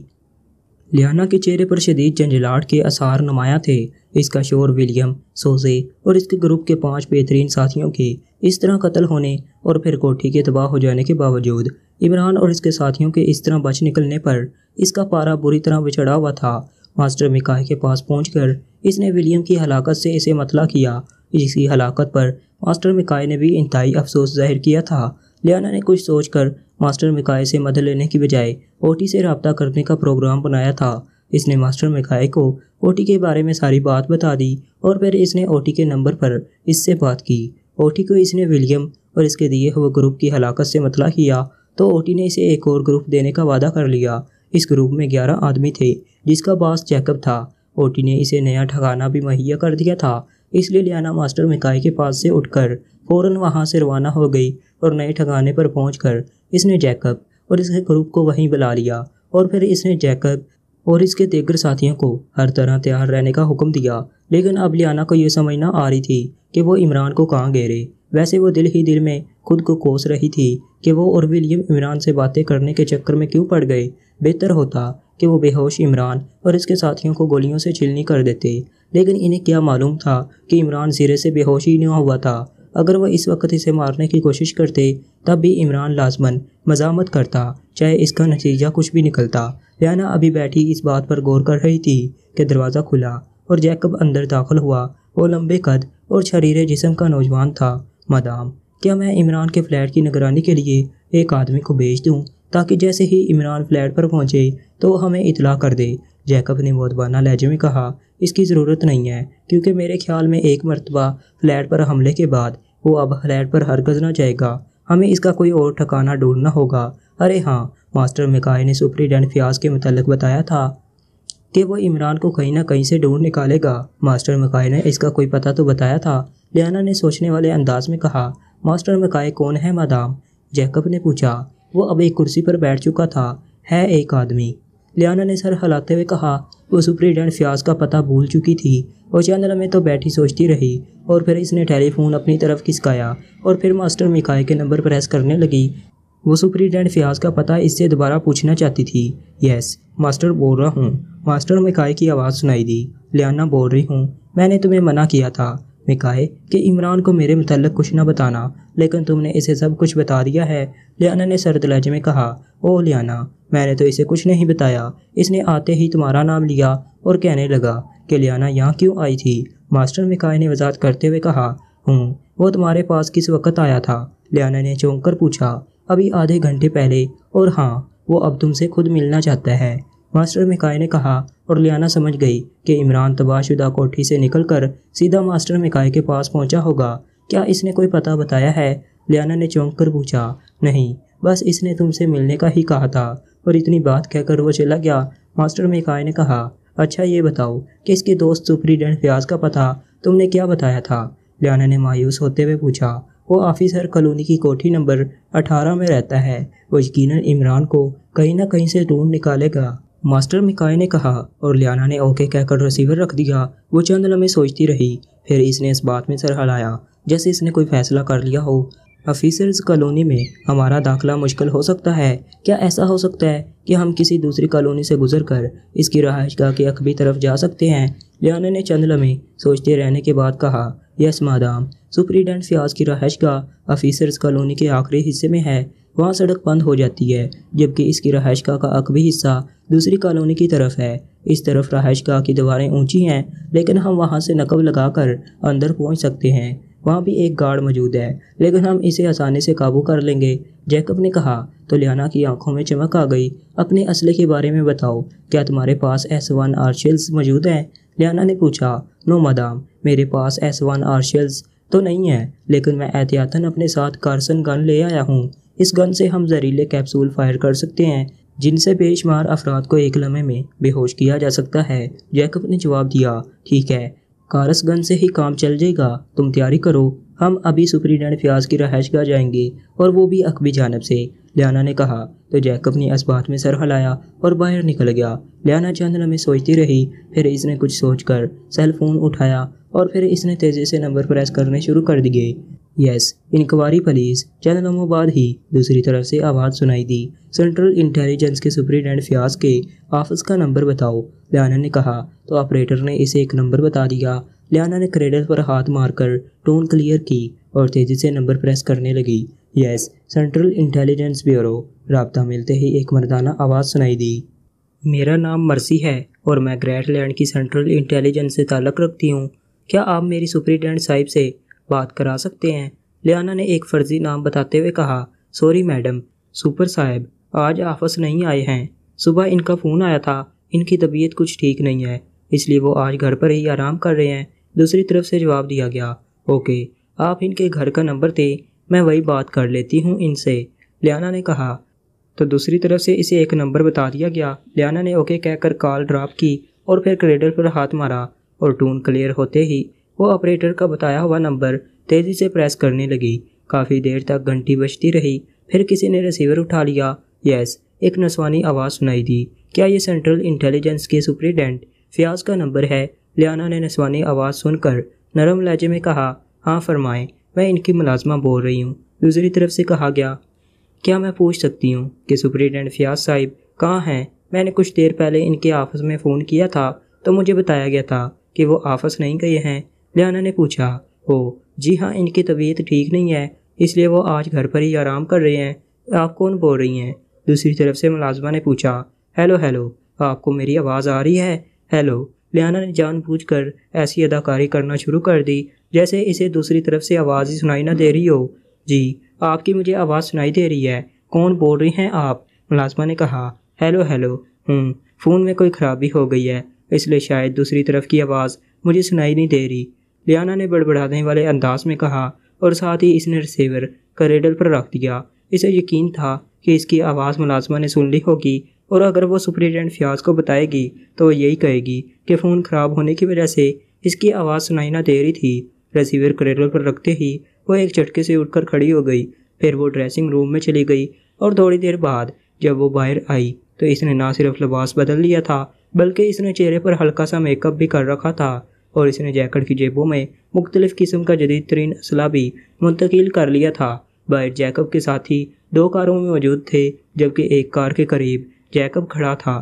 लियाना के चेहरे पर शदीद जंजलाट के आसार नुमाया थे। इसका शोर विलियम, सोजे और इसके ग्रुप के पाँच बेहतरीन साथियों के इस तरह कत्ल होने और फिर कोठी के तबाह हो जाने के बावजूद, इमरान और इसके साथियों के इस तरह बच निकलने पर इसका पारा बुरी तरह बिछड़ा हुआ था। मास्टर मिकाह के पास पहुंचकर इसने विलियम की हलाकत से इसे मतला किया। इसकी हलाकत पर मास्टर मिकाय ने भी इंतहाई अफसोस ज़ाहिर किया था। लियाना ने कुछ सोचकर मास्टर मिकाय से मदद लेने की बजाय ओटी से रबता करने का प्रोग्राम बनाया था। इसने मास्टर मिकाय को ओटी के बारे में सारी बात बता दी और फिर इसने ओटी के नंबर पर इससे बात की। ओटी को इसने विलियम और इसके दिए हुए ग्रुप की हलाकत से मतला किया तो ओटी ने इसे एक और ग्रुप देने का वादा कर लिया। इस ग्रुप में ग्यारह आदमी थे, जिसका बास चेकअप था। ओटी ने इसे नया ठिकाना भी मुहैया कर दिया था, इसलिए लियाना मास्टर मिकाई के पास से उठकर फ़ौरन वहाँ से रवाना हो गई। और नए ठिकाने पर पहुंचकर इसने जैकब और इसके ग्रुप को वहीं बुला लिया और फिर इसने जैकब और इसके देगर साथियों को हर तरह तैयार रहने का हुक्म दिया। लेकिन अब लियाना को यह समझ समझना आ रही थी कि वो इमरान को कहाँ घेरे। वैसे वो दिल ही दिल में खुद को कोस रही थी कि वो और विलियम इमरान से बातें करने के चक्कर में क्यों पड़ गए। बेहतर होता कि वो बेहोश इमरान और इसके साथियों को गोलियों से छिलनी कर देते। लेकिन इन्हें क्या मालूम था कि इमरान सिरे से बेहोश ही नहीं हुआ था। अगर वह इस वक्त इसे मारने की कोशिश करते, तब भी इमरान लाजमन मजामत करता, चाहे इसका नतीजा कुछ भी निकलता। लियाना अभी बैठी इस बात पर गौर कर रही थी कि दरवाज़ा खुला और जैकब अंदर दाखिल हुआ वो लंबे कद और शरीर जिसम का नौजवान था। मदाम, क्या मैं इमरान के फ्लैट की निगरानी के लिए एक आदमी को भेज दूँ, ताकि जैसे ही इमरान फ्लैट पर पहुँचे तो हमें इतला कर दे? जैकब ने मोदबाना लहजे में कहा, इसकी ज़रूरत नहीं है, क्योंकि मेरे ख्याल में एक मरतबा फ्लैट पर हमले के बाद वो अब फ्लैट पर हरगज ना जाएगा। हमें इसका कोई और ठिकाना ढूंढना होगा। अरे हाँ मास्टर मिकाई ने सुप्रीडेंट फ्याज के मतलब बताया था। कि वो इमरान को कहीं ना कहीं से ढूंढ निकालेगा। मास्टर मकाई ने इसका कोई पता तो बताया था। लियाना ने सोचने वाले अंदाज में कहा, मास्टर मकाई कौन है, मादाम? जैकब ने पूछा। वो अब एक कुर्सी पर बैठ चुका था। है एक आदमी। लियाना ने सर हिलाते हुए कहा वो सुप्रीडेंट फ्याज का पता भूल चुकी थी वो चैनल में तो बैठी सोचती रही और फिर इसने टेलीफोन अपनी तरफ़ खिसकाया और फिर मास्टर मिकाई के नंबर प्रेस करने लगी। वो सुप्रीडेंट फ्याज का पता इससे दोबारा पूछना चाहती थी। यस, मास्टर बोल रहा हूँ मास्टर मिकाई की आवाज़ सुनाई दी। लियाना बोल रही हूँ। मैंने तुम्हें मना किया था। मिकाए, कि इमरान को मेरे मतलब कुछ ना बताना, लेकिन तुमने इसे सब कुछ बता दिया है। लियाना ने सरद लहजे में कहा, ओ लियाना मैंने तो इसे कुछ नहीं बताया। इसने आते ही तुम्हारा नाम लिया और कहने लगा कि लियाना यहाँ क्यों आई थी? मास्टर मिकाई ने वजात करते हुए कहा, हूँ, वो तुम्हारे पास किस वक्त आया था? लियाना ने चौंक कर पूछा, अभी आधे घंटे पहले। और हाँ वो अब तुमसे खुद मिलना चाहता है। मास्टर मिकाई ने कहा, और लियाना समझ गई कि इमरान तबाहशुदा कोठी से निकलकर सीधा मास्टर मिकाई के पास पहुँचा होगा। क्या इसने कोई पता बताया है? लियाना ने चौंक कर पूछा, नहीं, बस इसने तुमसे मिलने का ही कहा था। और इतनी बात कहकर वो चला गया। मास्टर मिकाई ने कहा अच्छा ये बताओ कि इसके दोस्त सुप्रीडेंट फ्याज का पता तुमने क्या बताया था? लियाना ने मायूस होते हुए पूछा, वो ऑफिसर कॉलोनी की कोठी नंबर 18 में रहता है। वो यकीन इमरान को कहीं ना कहीं से ढूंढ निकालेगा। मास्टर मिकाई ने कहा, और लियाना ने ओके कहकर रिसीवर रख दिया। वो चंद लम्हे सोचती रही। फिर इसने इस बात में सर हिलाया जैसे इसने कोई फैसला कर लिया हो। ऑफिसर्स कॉलोनी में हमारा दाखिला मुश्किल हो सकता है। क्या ऐसा हो सकता है कि हम किसी दूसरी कॉलोनी से गुजर कर इसकी रहायश गाह की अकबी तरफ़ जा सकते हैं? लियाना ने चंद लम्हे सोचते रहने के बाद कहा, यस, मादाम। सुप्रीडेंट फ्याज की रहायश गाह ऑफिसर्स कॉलोनी के आखिरी हिस्से में है। वहाँ सड़क बंद हो जाती है, जबकि इसकी रहायश गाह का अकबी हिस्सा दूसरी कॉलोनी की तरफ़ है। इस तरफ़ रहायश गाह की दीवारें ऊँची हैं, लेकिन हम वहाँ से नकब लगाकर अंदर पहुँच सकते हैं। वहाँ भी एक गार्ड मौजूद है, लेकिन हम इसे आसानी से काबू कर लेंगे। जैकब ने कहा तो लियाना की आँखों में चमक आ गई। अपने असले के बारे में बताओ। क्या तुम्हारे पास एस वन आर्शल्स मौजूद हैं? लियाना ने पूछा, नो मदाम मेरे पास एस वन आर्शल्स तो नहीं है, लेकिन मैं एहतियातन अपने साथ कार्सन गन ले आया हूँ। इस गन से हम जहरीले कैप्सूल फायर कर सकते हैं, जिनसे बेशुमार अफराद को एक लम्हे में बेहोश किया जा सकता है। जैकब ने जवाब दिया, ठीक है कारस गन से ही काम चल जाएगा। तुम तैयारी करो। हम अभी सुप्रीडेंट फ्याज की रहाइश गाह जाएँगे और वो भी अकबी जानब से। लियाना ने कहा तो जैकब ने इस बात में सर हिलाया और बाहर निकल गया। लियाना चंद नमें सोचती रही, फिर इसने कुछ सोचकर सेल फ़ोन उठाया और फिर इसने तेज़ी से नंबर प्रेस करने शुरू कर दिए। यस इंक्वायरी पुलिस चंद लम्हों बाद ही दूसरी तरफ़ से आवाज़ सुनाई दी। सेंट्रल इंटेलिजेंस के सुप्रीडेंट फ्याज के ऑफ़िस का नंबर बताओ। लियाना ने कहा तो ऑपरेटर ने इसे एक नंबर बता दिया। लियाना ने क्रेडल पर हाथ मारकर टोन क्लियर की और तेज़ी से नंबर प्रेस करने लगी। यस सेंट्रल इंटेलिजेंस ब्यूरो रबता मिलते ही एक मर्दाना आवाज़ सुनाई दी। मेरा नाम मर्सी है और मैं ग्रेट लैंड की सेंट्रल इंटेलिजेंस से ताल्लुक़ रखती हूँ। क्या आप मेरी सुप्रीडेंट साहिब से बात करा सकते हैं। लियाना ने एक फ़र्जी नाम बताते हुए कहा सॉरी मैडम, सुपर साहब, आज ऑफ़िस नहीं आए हैं। सुबह इनका फ़ोन आया था, इनकी तबीयत कुछ ठीक नहीं है, इसलिए वो आज घर पर ही आराम कर रहे हैं। दूसरी तरफ़ से जवाब दिया गया, ओके, आप इनके घर का नंबर थे मैं वही बात कर लेती हूँ इनसे। लियाना ने कहा तो दूसरी तरफ़ से इसे एक नंबर बता दिया गया। लियाना ने ओके कहकर कॉल ड्रॉप की और फिर क्रेडर पर हाथ मारा और टून क्लियर होते ही वो ऑपरेटर का बताया हुआ नंबर तेज़ी से प्रेस करने लगी। काफ़ी देर तक घंटी बजती रही, फिर किसी ने रिसीवर उठा लिया। यस, एक नसवानी आवाज़ सुनाई दी। क्या ये सेंट्रल इंटेलिजेंस के सुप्रीडेंट फ्याज का नंबर है। लियाना ने नसवानी आवाज़ सुनकर नरम लहजे में कहा हाँ फरमाएँ, मैं इनकी मुलाजमा बोल रही हूँ। दूसरी तरफ़ से कहा गया, क्या मैं पूछ सकती हूँ कि सुप्रीडेंट फ्याज साहिब कहाँ हैं? मैंने कुछ देर पहले इनके ऑफ़िस में फ़ोन किया था तो मुझे बताया गया था कि वो ऑफ़िस नहीं गए हैं। लियाना ने पूछा हो जी हाँ इनकी तबीयत ठीक नहीं है, इसलिए वो आज घर पर ही आराम कर रहे हैं। आप कौन बोल रही हैं? दूसरी तरफ़ से मुलाजमा ने पूछा, हेलो हेलो, आपको मेरी आवाज़ आ रही है? हेलो, लियाना ने जानबूझकर ऐसी अदाकारी करना शुरू कर दी, जैसे इसे दूसरी तरफ़ से आवाज़ ही सुनाई ना दे रही हो। जी, आपकी मुझे आवाज़ सुनाई दे रही है। कौन बोल रही हैं आप? मुलाजमा ने कहा, हेलो हेलो हम्म फ़ोन में कोई ख़राबी हो गई है, इसलिए शायद दूसरी तरफ़ की आवाज़ मुझे सुनाई नहीं दे रही। लियाना ने बड़बड़ाने वाले अंदाज में कहा, और साथ ही इसने रिसीवर करेडल पर रख दिया। इसे यकीन था कि इसकी आवाज़ मुलाजमा ने सुन ली होगी, और अगर वो सुप्रिटेंडेंट फ्याज को बताएगी तो वो यही कहेगी कि फ़ोन ख़राब होने की वजह से इसकी आवाज़ सुनाई ना दे रही थी। रिसीवर करेडल पर रखते ही वो एक झटके से उठकर खड़ी हो गई। फिर वो ड्रेसिंग रूम में चली गई, और थोड़ी देर बाद जब वो बाहर आई तो इसने ना सिर्फ़ लिबास बदल लिया था, बल्कि इसने चेहरे पर हल्का सा मेकअप भी कर रखा था। और इसने जैकेट की जेबों में मुख्तलिफ़ किस्म का जदीद तरीन असला भी मुंतकिल कर लिया था। बाहर जैकब के साथी दो कारों में मौजूद थे, जबकि एक कार के करीब जैकब खड़ा था।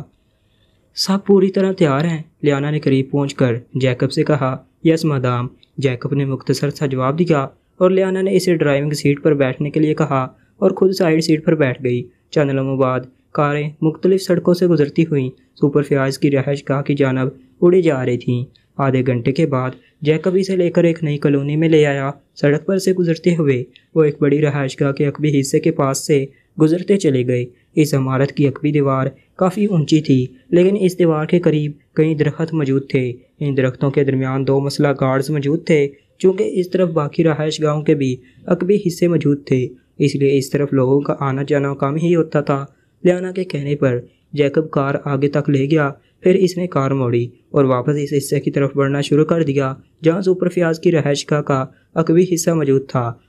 सब पूरी तरह तैयार हैं, लियाना ने करीब पहुँच कर जैकब से कहा, यस मदाम जैकब ने मुख्तसर सा जवाब दिया और लियाना ने इसे ड्राइविंग सीट पर बैठने के लिए कहा और खुद साइड सीट पर बैठ गई। चंद लम्हों बाद कारें मुख्तलिफ़ सड़कों से गुजरती हुई सुपर फ्याज की रहायश गाह की जानब उड़ी जा रही थीं। आधे घंटे के बाद जैकब इसे लेकर एक नई कॉलोनी में ले आया। सड़क पर से गुजरते हुए वो एक बड़ी रहायश गाह के अकबी हिस्से के पास से गुजरते चले गए। इस इमारत की अकबी दीवार काफ़ी ऊँची थी, लेकिन इस दीवार के करीब कई दरख्त मौजूद थे। इन दरख्तों के दरमियान दो मसला गार्ड्स मौजूद थे, चूँकि इस तरफ़ बाकी रहायश गाहों के भी अकबी हिस्से मौजूद थे। इसलिए इस तरफ़ लोगों का आना जाना कम ही होता था। लियाना के कहने पर जैकब कार आगे तक ले गया फिर इसने कार मोड़ी और वापस इस हिस्से की तरफ़ बढ़ना शुरू कर दिया जहाँ सुपर फ्याज की रहायश का, अकवी हिस्सा मौजूद था।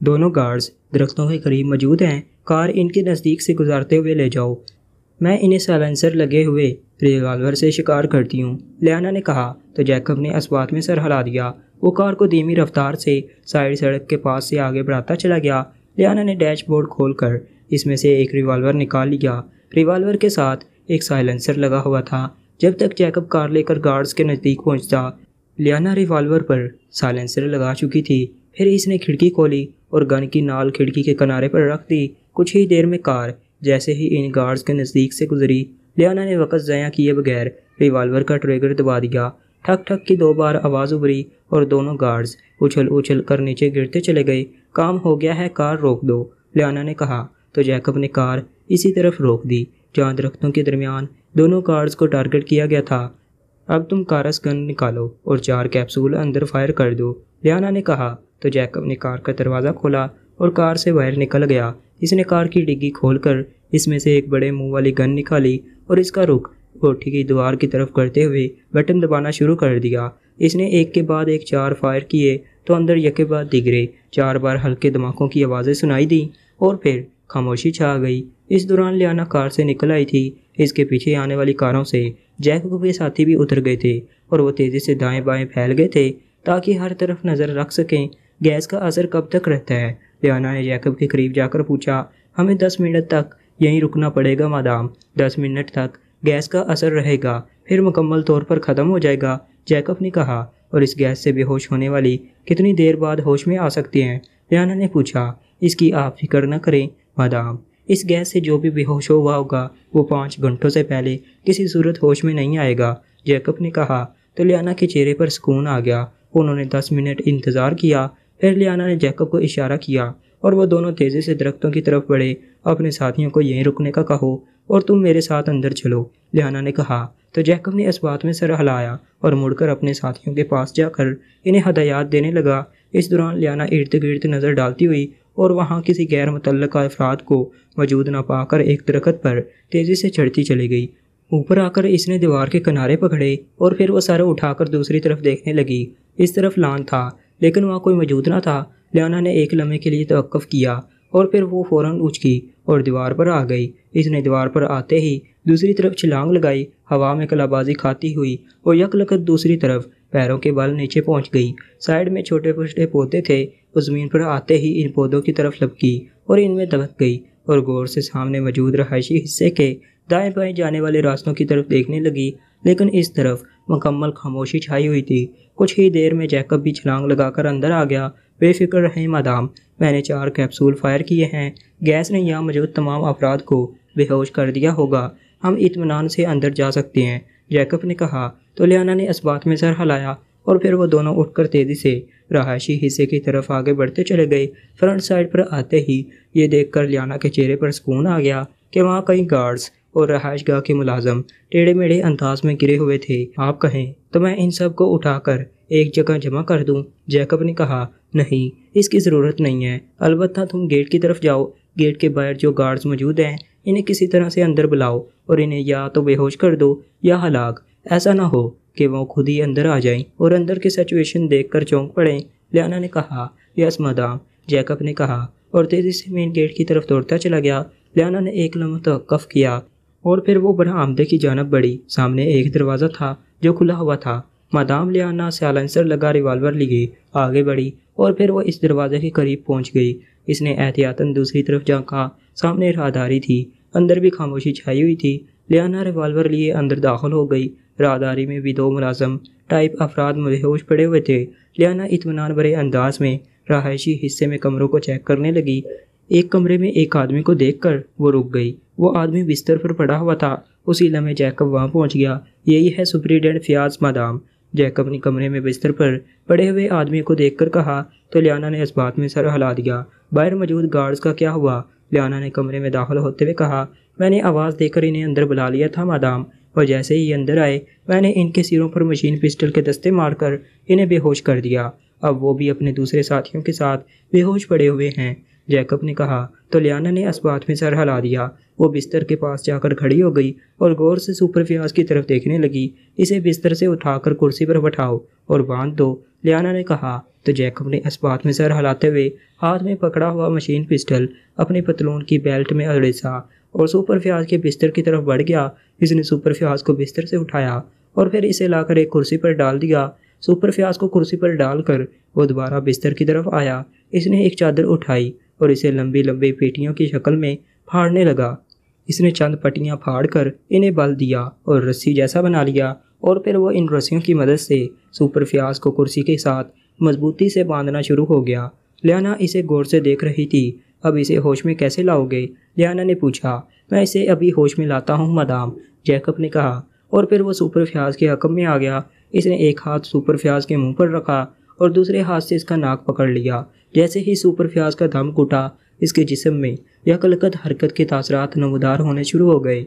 दोनों गार्ड्स दरख्तों के करीब मौजूद हैं। कार इनके नज़दीक से गुजारते हुए ले जाओ। मैं इन्हें साइलेंसर लगे हुए रिवाल्वर से शिकार करती हूँ लियाना ने कहा। तो जैकब ने इस बात में सर हला दिया। वो कार को धीमी रफ्तार से साइड सड़क के पास से आगे बढ़ाता चला गया। लियाना ने डैशबोर्ड खोलकर इसमें से एक रिवाल्वर निकाल लिया। रिवाल्वर के साथ एक साइलेंसर लगा हुआ था। जब तक जैकब कार लेकर गार्ड्स के नज़दीक पहुँचता, लियाना रिवॉल्वर पर साइलेंसर लगा चुकी थी। फिर इसने खिड़की खोली और गन की नाल खिड़की के किनारे पर रख दी। कुछ ही देर में कार जैसे ही इन गार्ड्स के नज़दीक से गुजरी, लियाना ने वक़्त ज़या किए बगैर रिवॉल्वर का ट्रिगर दबा दिया। ठक ठक की दो बार आवाज़ उभरी और दोनों गार्ड्स उछल उछल कर नीचे गिरते चले गए। काम हो गया है, कार रोक दो, लियाना ने कहा। तो जैकब ने कार इसी तरफ़ रोक दी। जहाँ दरख्तों के दरमियान दोनों कार्स को टारगेट किया गया था। अब तुम कारस गन निकालो और चार कैप्सूल अंदर फायर कर दो। लियाना ने कहा तो जैकब ने कार का दरवाज़ा खोला और कार से बाहर निकल गया। इसने कार की डिग्गी खोलकर इसमें से एक बड़े मुँह वाली गन निकाली और इसका रुख कोठी की दीवार की तरफ़ करते हुए बटन दबाना शुरू कर दिया। इसने एक के बाद एक चार फायर किए तो अंदर यके बाद दिगरे चार बार हल्के धमाकों की आवाज़ें सुनाई दी और फिर खामोशी छा गई। इस दौरान लियाना कार से निकल आई थी। इसके पीछे आने वाली कारों से जैकब के साथी भी उतर गए थे और वो तेज़ी से दाएँ बाएँ फैल गए थे ताकि हर तरफ़ नज़र रख सकें गैस का असर कब तक रहता है। लियाना ने जैकब के करीब जाकर पूछा, हमें दस मिनट तक यहीं रुकना पड़ेगा मादाम दस मिनट तक गैस का असर रहेगा, फिर मुकम्मल तौर पर ख़त्म हो जाएगा, जैकब ने कहा। और इस गैस से बेहोश होने वाली कितनी देर बाद होश में आ सकती हैं? लियाना ने पूछा, इसकी आप फ़िक्र न करें मादाम इस गैस से जो भी बेहोश हुआ होगा, वो पाँच घंटों से पहले किसी सूरत होश में नहीं आएगा। जैकब ने कहा तो लियाना के चेहरे पर सुकून आ गया। उन्होंने दस मिनट इंतज़ार किया। फिर लियाना ने जैकब को इशारा किया, और वो दोनों तेज़ी से दरख्तों की तरफ़ बढ़े। अपने साथियों को यहीं रुकने का कहो, और तुम मेरे साथ अंदर चलो, लियाना ने कहा। तो जैकब ने इस बात में सर हिलाया, और मुड़कर अपने साथियों के पास जाकर इन्हें हदायत देने लगा। इस दौरान लियाना इर्द गिर्द नज़र डालती हुई और वहाँ किसी गैर मुतल अफराद को मौजूद न पाकर एक दरखत पर तेज़ी से चढ़ती चली गई। ऊपर आकर इसने दीवार के किनारे पकड़े और फिर वह सर उठाकर दूसरी तरफ़ देखने लगी। इस तरफ़ लान था, लेकिन वहाँ कोई मौजूद ना था। लियाना ने एक लम्हे के लिए तवक़ किया और फिर वो फ़ौरन उचकी और दीवार पर आ गई। इसने दीवार पर आते ही दूसरी तरफ़ छलांग लगाई, हवा में कलाबाजी खाती हुई और यकलकत दूसरी तरफ़ पैरों के बल नीचे पहुँच गई। साइड में छोटे छोटे पौधे थे। वो ज़मीन पर आते ही इन पौधों की तरफ़ लपकी और इनमें दबक गई और गौर से सामने मौजूद रहायशी हिस्से के दाएँ बाएँ जाने वाले रास्तों की तरफ़ देखने लगी। लेकिन इस तरफ़ मुकम्मल खामोशी छाई हुई थी। कुछ ही देर में जैकब भी छलांग लगाकर अंदर आ गया। बेफिक्र रहे, मादाम, मैंने चार कैप्सूल फायर किए हैं। गैस ने यहाँ मौजूद तमाम अफराद को बेहोश कर दिया होगा। हम इतमान से अंदर जा सकते हैं। जैकब ने कहा तो लियाना ने इस बात में सर हलाया और फिर वो दोनों उठकर तेज़ी से रहायशी हिस्से की तरफ़ आगे बढ़ते चले गए। फ्रंट साइड पर आते ही ये देखकर लियाना के चेहरे पर सुकून आ गया कि वहाँ कई गार्ड्स और रहायश गाह के मुलाजम टेढ़े मेढ़े अंदाज में गिरे हुए थे। आप कहें तो मैं इन सबको उठाकर एक जगह जमा कर दूँ? जैकब ने कहा, नहीं, इसकी ज़रूरत नहीं है। अलबत्ता तुम गेट की तरफ़ जाओ। गेट के बाहर जो गार्ड्स मौजूद हैं, इन्हें किसी तरह से अंदर बुलाओ और इन्हें या तो बेहोश कर दो या हलाक ऐसा ना हो कि वो खुद ही अंदर आ जाएँ और अंदर की सिचुएशन देख कर चौंक पड़ें। लियाना ने कहा, यस मदाम जैकब ने कहा और तेज़ी से मेन गेट की तरफ़ दौड़ता चला गया। लियाना ने एक लम्हा तवक़ किया और फिर वो बड़ा आमदे की जानब बढ़ी। सामने एक दरवाज़ा था जो खुला हुआ था। मादाम लियाना साइलेंसर लगा रिवाल्वर लिए आगे बढ़ी और फिर वो इस दरवाजे के करीब पहुँच गई। इसने एहतियातन दूसरी तरफ़ झांका। सामने राहदारी थी। अंदर भी खामोशी छाई हुई थी। लियाना रिवाल्वर लिए अंदर दाखिल हो गई। राहदारी में भी दो मुलाजम टाइप अफराद बेहोश पड़े हुए थे। लियाना इतमान भरे अंदाज में रहायशी हिस्से में कमरों को चेक करने लगी। एक कमरे में एक आदमी को देखकर वो रुक गई। वो आदमी बिस्तर पर पड़ा हुआ था। उसी लम्हे जैकब वहाँ पहुँच गया। यही है सुप्रीडेंट फ्याज मादाम। जैकब ने कमरे में बिस्तर पर पड़े हुए आदमी को देखकर कहा तो लियाना ने इस बात में सर हिला दिया। बाहर मौजूद गार्ड्स का क्या हुआ? लियाना ने कमरे में दाखिल होते हुए कहा, मैंने आवाज़ देकर इन्हें अंदर बुला लिया था, मादाम। और जैसे ही अंदर आए, मैंने इनके सिरों पर मशीन पिस्टल के दस्ते मारकर इन्हें बेहोश कर दिया। अब वो भी अपने दूसरे साथियों के साथ बेहोश पड़े हुए हैं। जैकब ने कहा तो लियाना ने इस बात में सर हिला दिया। वो बिस्तर के पास जाकर खड़ी हो गई और गौर से सुपर फ्याज की तरफ़ देखने लगी। इसे बिस्तर से उठाकर कुर्सी पर बैठाओ और बाँध दो। लियाना ने कहा तो जैकब ने इस बात में सर हिलाते हुए हाथ में पकड़ा हुआ मशीन पिस्टल अपने पतलून की बेल्ट में अड़ेसा और सुपर फ्याज के बिस्तर की तरफ़ बढ़ गया। इसने सुपर फ्याज को बिस्तर से उठाया और फिर इसे लाकर एक कुर्सी पर डाल दिया। सुपर फ्याज को कुर्सी पर डालकर वो दोबारा बिस्तर की तरफ़ आया। इसने एक चादर उठाई और इसे लंबी लंबी पेटियों की शक्ल में फाड़ने लगा। इसने चंद पट्टियाँ फाड़ कर इन्हें बल दिया और रस्सी जैसा बना लिया और फिर वो इन रस्सियों की मदद से सुपर फ्याज को कुर्सी के साथ मजबूती से बांधना शुरू हो गया। लियाना इसे गौर से देख रही थी अब इसे होश में कैसे लाओगे? लियाना ने पूछा, मैं इसे अभी होश में लाता हूँ, मदाम, जैकब ने कहा। और फिर वो सुपर फ्याज के हकम में आ गया। इसने एक हाथ सुपर फ्याज के मुँह पर रखा और दूसरे हाथ से इसका नाक पकड़ लिया। जैसे ही सुपर फ्याज का दम घुटा इसके जिस्म में, यह कलकत हरकत के तासरात नमदार होने शुरू हो गए।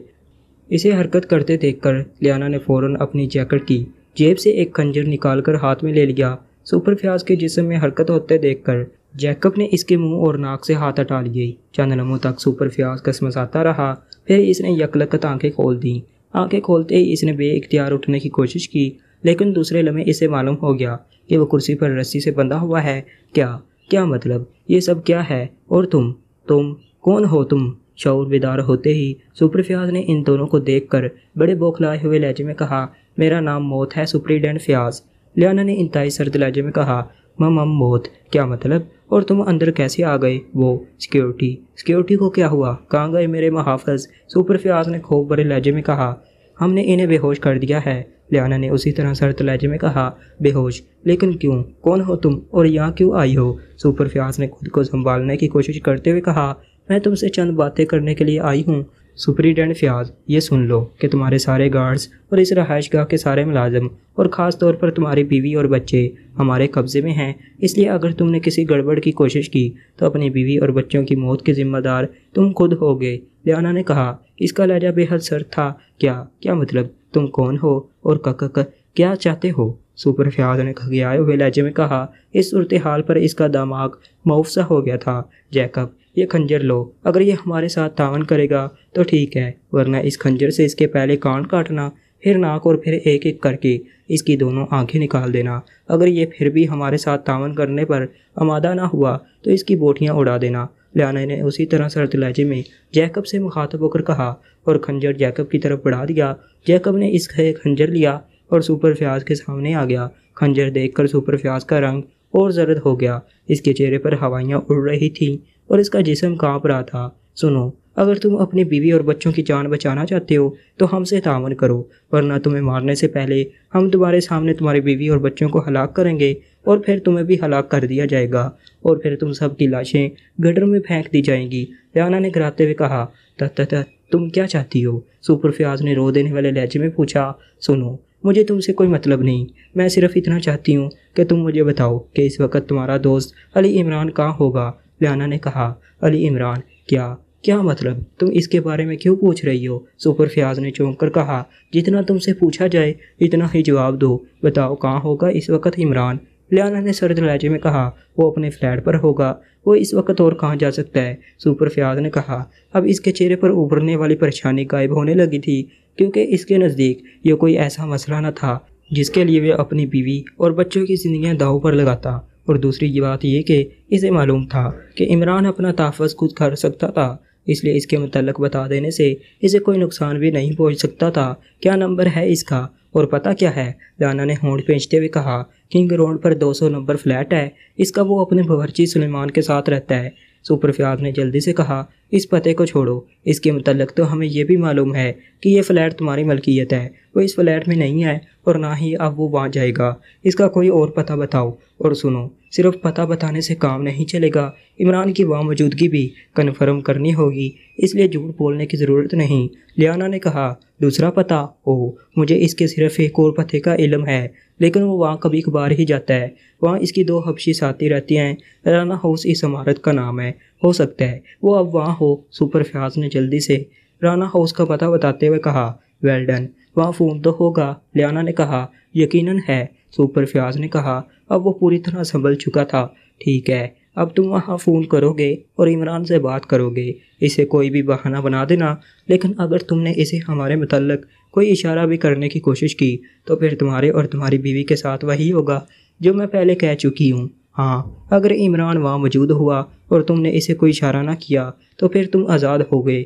इसे हरकत करते देखकर लियाना ने फ़ौरन अपनी जैकेट की जेब से एक खंजर निकालकर हाथ में ले लिया। सुपर फ्याज के जिस्म में हरकत होते देखकर जैकब ने इसके मुँह और नाक से हाथ हटा लिए। चंद लम्हों तक सुपर फ्याज कसमसाता रहा। फिर इसने यकलकत आँखें खोल दी। आँखें खोलते ही इसने बे इख्तियार उठने की कोशिश की, लेकिन दूसरे लम्हे इसे मालूम हो गया कि वह कुर्सी पर रस्सी से बंधा हुआ है। क्या क्या मतलब? ये सब क्या है? और तुम? तुम? कौन हो तुम? शौर बेदार होते ही सुपर फ्याज ने इन दोनों को देखकर बड़े बौखलाए हुए लहजे में कहा, मेरा नाम मौत है सुप्रीडेंट फ्याज। लियाना ने इंतहाई सर्द लहजे में कहा मम मम मौत क्या मतलब? और तुम अंदर कैसे आ गए? वो सिक्योरिटी सिक्योरिटी को क्या हुआ? कहाँ गए मेरे महाफज? सुपर फ्याज ने खूब बड़े लहजे में कहा, हमने इन्हें बेहोश कर दिया है। लियाना ने उसी तरह सरत लहजे में कहा, बेहोश, लेकिन क्यों? कौन हो तुम? और यहाँ क्यों आई हो? सुपर फ्याज ने खुद को संभालने की कोशिश करते हुए कहा, मैं तुमसे चंद बातें करने के लिए आई हूँ। सुपरिटेंडेंट फ्याज, ये सुन लो कि तुम्हारे सारे गार्ड्स और इस रहायशगाह के सारे मुलाजम और ख़ास तौर पर तुम्हारी बीवी और बच्चे हमारे कब्ज़े में हैं। इसलिए अगर तुमने किसी गड़बड़ की कोशिश की तो अपनी बीवी और बच्चों की मौत के ज़िम्मेदार तुम खुद होगे। लियाना ने कहा, इसका लहजा बेहद सर था। क्या क्या मतलब? तुम कौन हो और कक क्या चाहते हो? सुपर फ्याज ने खगियाए हुए लहजे में कहा, इस सूरत हाल पर इसका दिमाग मुआवजा हो गया था। जैकब ये खंजर लो। अगर ये हमारे साथ तावन करेगा तो ठीक है, वरना इस खंजर से इसके पहले कान काटना, फिर नाक और फिर एक एक करके इसकी दोनों आँखें निकाल देना। अगर ये फिर भी हमारे साथ तावन करने पर आमादा ना हुआ तो इसकी बोटियाँ उड़ा देना। लियाना ने उसी तरह सरत लहजे में जैकब से मुखातब होकर कहा, और खंजर जैकब की तरफ़ बढ़ा दिया। जैकब ने इस खंजर लिया और सुपर फ्याज के सामने आ गया। खंजर देखकर सुपर फ्याज का रंग और जर्द हो गया। इसके चेहरे पर हवाइयाँ उड़ रही थीं और इसका जिसम काँप रहा था। सुनो, अगर तुम अपनी बीवी और बच्चों की जान बचाना चाहते हो तो हमसे तावन करो, वरना तुम्हें मारने से पहले हम तुम्हारे सामने तुम्हारी बीवी और बच्चों को हलाक करेंगे और फिर तुम्हें भी हलाक कर दिया जाएगा और फिर तुम सब की लाशें गटर में फेंक दी जाएँगी। लियाना ने गिराते हुए कहा तत तुम क्या चाहती हो? सुपर फ्याज ने रो देने वाले लहजे में पूछा, सुनो मुझे तुमसे कोई मतलब नहीं। मैं सिर्फ़ इतना चाहती हूँ कि तुम मुझे बताओ कि इस वक्त तुम्हारा दोस्त अली इमरान कहाँ होगा? लियाना ने कहा, अली इमरान, क्या? क्या मतलब? तुम इसके बारे में क्यों पूछ रही हो? सुपर फयाज ने चौंक कर कहा, जितना तुमसे पूछा जाए, इतना ही जवाब दो। बताओ कहाँ होगा इस वक्त इमरान? लियाना ने सर्द लहजे में कहा, वो अपने फ्लैट पर होगा। वो इस वक्त और कहाँ जा सकता है? सुपर फ्याज ने कहा, अब इसके चेहरे पर उभरने वाली परेशानी गायब होने लगी थी, क्योंकि इसके नज़दीक ये कोई ऐसा मसला न था, जिसके लिए वह अपनी बीवी और बच्चों की ज़िंदगियाँ दाव पर लगाता। और दूसरी बात यह कि इसे मालूम था कि इमरान अपना तहफ़ खुद कर सकता था। इसलिए इसके मतलब बता देने से इसे कोई नुकसान भी नहीं पहुँच सकता था। क्या नंबर है इसका? और पता क्या है? दाना ने होंड पेंचते हुए कहा, किंग रोड पर 200 नंबर फ्लैट है। इसका वो अपने बवर्ची सुलेमान के साथ रहता है। सुपर फ्याज ने जल्दी से कहा, इस पते को छोड़ो। इसके मतलब तो हमें यह भी मालूम है कि यह फ्लैट तुम्हारी मलकियत है। वो इस फ्लैट में नहीं है और ना ही अब वो वहाँ जाएगा। इसका कोई और पता बताओ। और सुनो, सिर्फ़ पता बताने से काम नहीं चलेगा। इमरान की वहाँ मौजूदगी भी कन्फर्म करनी होगी, इसलिए झूठ बोलने की ज़रूरत नहीं। लियाना ने कहा, दूसरा पता ओ मुझे इसके सिर्फ़ एक और पते का इलम है, लेकिन वो वहाँ कभी कभार ही जाता है। वहाँ इसकी दो हफ्शी साथी रहती हैं, राना हाउस इस इमारत का नाम है, हो सकता है वो अब वहाँ हो, सुपर फ्याज ने जल्दी से राना हाउस का पता बताते हुए कहा, वेल डन, वहाँ फ़ोन तो होगा। लियाना ने कहा, यकीनन है सुपर फ्याज ने कहा, अब वो पूरी तरह संभल चुका था। ठीक है, अब तुम वहाँ फ़ोन करोगे और इमरान से बात करोगे। इसे कोई भी बहाना बना देना, लेकिन अगर तुमने इसे हमारे मतलब कोई इशारा भी करने की कोशिश की तो फिर तुम्हारे और तुम्हारी बीवी के साथ वही होगा, जो मैं पहले कह चुकी हूँ। हाँ अगर इमरान वहाँ मौजूद हुआ और तुमने इसे कोई इशारा ना किया तो फिर तुम आज़ाद हो गए।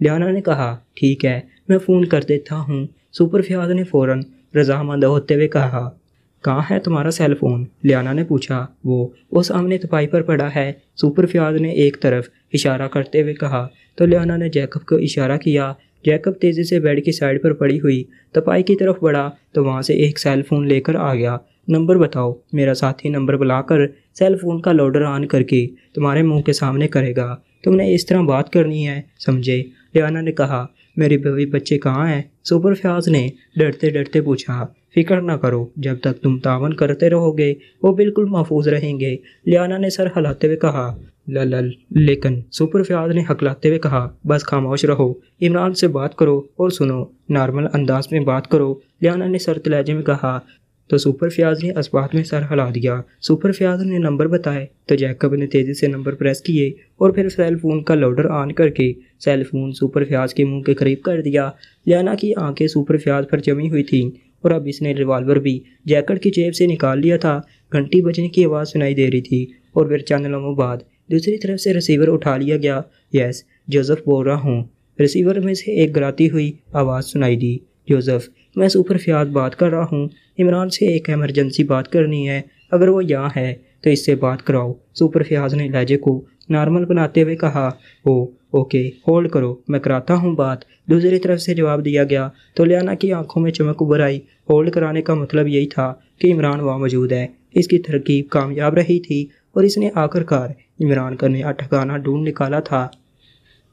लियाना ने कहा, ठीक है, मैं फ़ोन कर देता हूँ। सुपर फयाज ने फ़ौरन रजामंद होते हुए कहा कहाँ है तुम्हारा सेल फ़ोन लियाना ने पूछा। वो वो सामने तपाई पर पड़ा है। सुपर फयाज ने एक तरफ़ इशारा करते हुए कहा। तो लियाना ने जैकब को इशारा किया। जैकब तेज़ी से बेड की साइड पर पड़ी हुई तपाई की तरफ़ बढ़ा तो वहाँ से एक सेल फ़ोन लेकर आ गया। नंबर बताओ, मेरा साथी नंबर बुलाकर सेल फ़ोन का लोडर ऑन करके तुम्हारे मुँह के सामने करेगा। तुमने इस तरह बात करनी है, समझे? लियाना ने कहा। मेरी बीवी बच्चे कहाँ हैं? सुपर फ्याज ने डरते डरते पूछा। फ़िक्र ना करो। जब तक तुम तावन करते रहोगे, वो बिल्कुल महफूज रहेंगे। लियाना ने सर हिलाते हुए कहा लल लेकिन सुपर फ्याज ने हकलाते हुए कहा, बस खामोश रहो। इमरान से बात करो और सुनो। नॉर्मल अंदाज में बात करो। लियाना ने सर तलाजे में कहा तो सुपर फ्याज ने असबात में सर हिला दिया। सुपर फ्याज ने नंबर बताए तो जैकब ने तेज़ी से नंबर प्रेस किए और फिर सेल फ़ोन का लोडर ऑन करके सेल फ़ोन सुपर फ्याज के मुँह के करीब कर दिया। लियाना की आँखें सुपर फ्याज पर जमी हुई थीं और अब इसने रिवॉल्वर भी जैकेट की जेब से निकाल लिया था। घंटी बजने की आवाज़ सुनाई दे रही थी और फिर चंद लम्हों बाद दूसरी तरफ़ से रिसीवर उठा लिया गया। यस जोसेफ बोल रहा हूँ। रिसीवर में से एक गराती हुई आवाज़ सुनाई दी। जोसेफ मैं सुपर फ्याद बात कर रहा हूँ। इमरान से एक एमरजेंसी बात करनी है। अगर वो यहाँ है तो इससे बात कराओ। सुपर फ्याज ने लहजे को नॉर्मल बनाते हुए कहा ओ ओके होल्ड करो, मैं कराता हूँ बात। दूसरी तरफ़ से जवाब दिया गया तो लियाना की आँखों में चमक उभर आई। होल्ड कराने का मतलब यही था कि इमरान वहाँ मौजूद है। इसकी तरकीब कामयाब रही थी और इसने आखिरकार इमरान का नया ठिकाना ढूंढ निकाला था।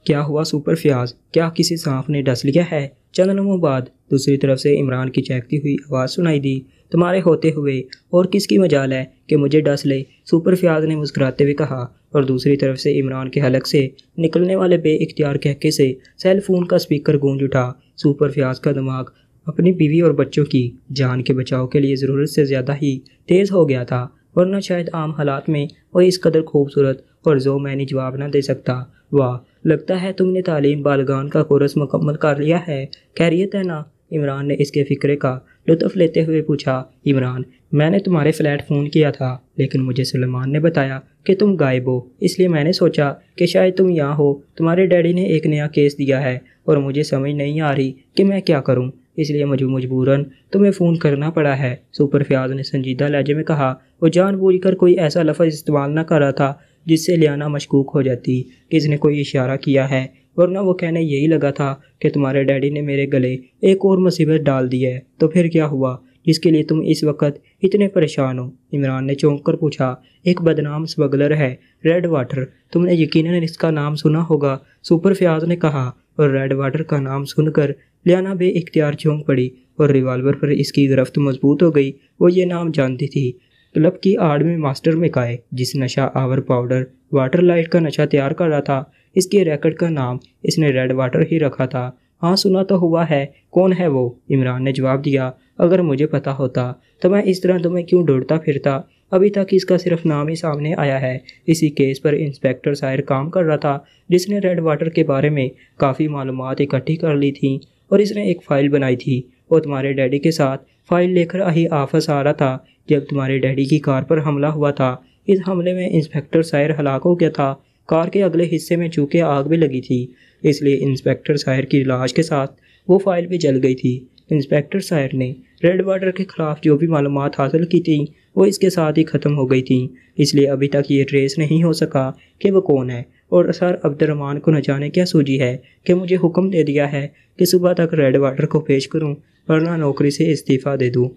क्या हुआ सुपर फ्याज? क्या किसी सांप ने डस लिया है? चंद लम्हों बाद दूसरी तरफ़ से इमरान की चहकती हुई आवाज़ सुनाई दी, तुम्हारे होते हुए और किसकी मजाल है कि मुझे डस ले? सुपर फ्याज ने मुस्कुराते हुए कहा और दूसरी तरफ़ से इमरान के हलक से निकलने वाले बे इख्तियार कहके से सेल फ़ोन का स्पीकर गूंज उठा। सुपर फ्याज का दिमाग अपनी बीवी और बच्चों की जान के बचाव के लिए ज़रूरत से ज़्यादा ही तेज़ हो गया था, वरना शायद आम हालात में वह इस कदर खूबसूरत और जो मैंने जवाब ना दे सकता। वाह, लगता है तुमने तालीम बालगान का कोरस मुकम्मल कर लिया है। खैरियत है ना? इमरान ने इसके फ़िक्रे का लुत्फ़ लेते हुए पूछा, इमरान, मैंने तुम्हारे फ्लैट फ़ोन किया था, लेकिन मुझे सलमान ने बताया कि तुम गायब हो। इसलिए मैंने सोचा कि शायद तुम यहाँ हो। तुम्हारे डैडी ने एक नया केस दिया है और मुझे समझ नहीं आ रही कि मैं क्या करूँ। इसलिए मुझे मजबूरन तुम्हें फ़ोन करना पड़ा है। सुपर फ्याज ने संजीदा लहजे में कहा, वो जानबूझकर कोई ऐसा लफ्ज़ इस्तेमाल न कर रहा था जिससे लियाना मशकूक हो जाती, कि इसने कोई इशारा किया है। वरना वो कहने यही लगा था कि तुम्हारे डैडी ने मेरे गले एक और मुसीबत डाल दी है। तो फिर क्या हुआ? जिसके लिए तुम इस वक्त इतने परेशान हो। इमरान ने चौंक कर पूछा, एक बदनाम स्मगलर है, रेड वाटर। तुमने यकीनन इसका नाम सुना होगा? सुपर फ्याज ने कहा, और रेड वाटर का नाम सुनकर लियाना बे इख्तियार चौंक पड़ी और रिवाल्वर पर इसकी गिरफ्त मज़बूत हो गई। वो ये नाम जानती थी, क्लब की आड़ में मास्टर में काए, जिस नशा आवर पाउडर वाटर लाइट का नशा तैयार कर रहा था, इसके रैकेट का नाम इसने रेड वाटर ही रखा था। हाँ सुना तो हुआ है, कौन है वो? इमरान ने जवाब दिया अगर मुझे पता होता तो मैं इस तरह तुम्हें क्यों ढूंढता फिरता? अभी तक इसका सिर्फ़ नाम ही सामने आया है। इसी केस पर इंस्पेक्टर सायर काम कर रहा था, जिसने रेड वाटर के बारे में काफ़ी मालूम इकट्ठी कर ली थी और इसने एक फ़ाइल बनाई थी। वो तुम्हारे डैडी के साथ फ़ाइल लेकर ही आफस आ रहा था, जब तुम्हारे डैडी की कार पर हमला हुआ था। इस हमले में इंस्पेक्टर सायर हलाक हो गया था। कार के अगले हिस्से में चूँकि आग भी लगी थी, इसलिए इंस्पेक्टर सायर की लाश के साथ वो फ़ाइल भी जल गई थी। इंस्पेक्टर सायर ने रेड वाटर के खिलाफ जो भी मालूम हासिल की थी, वो इसके साथ ही ख़त्म हो गई थी। इसलिए अभी तक ये ट्रेस नहीं हो सका कि वो कौन है। और सर अब्दुलरमान को न जाने क्या सूझी है कि मुझे हुक्म दे दिया है कि सुबह तक रेड वाटर को पेश करूँ वरना नौकरी से इस्तीफ़ा दे दूँ।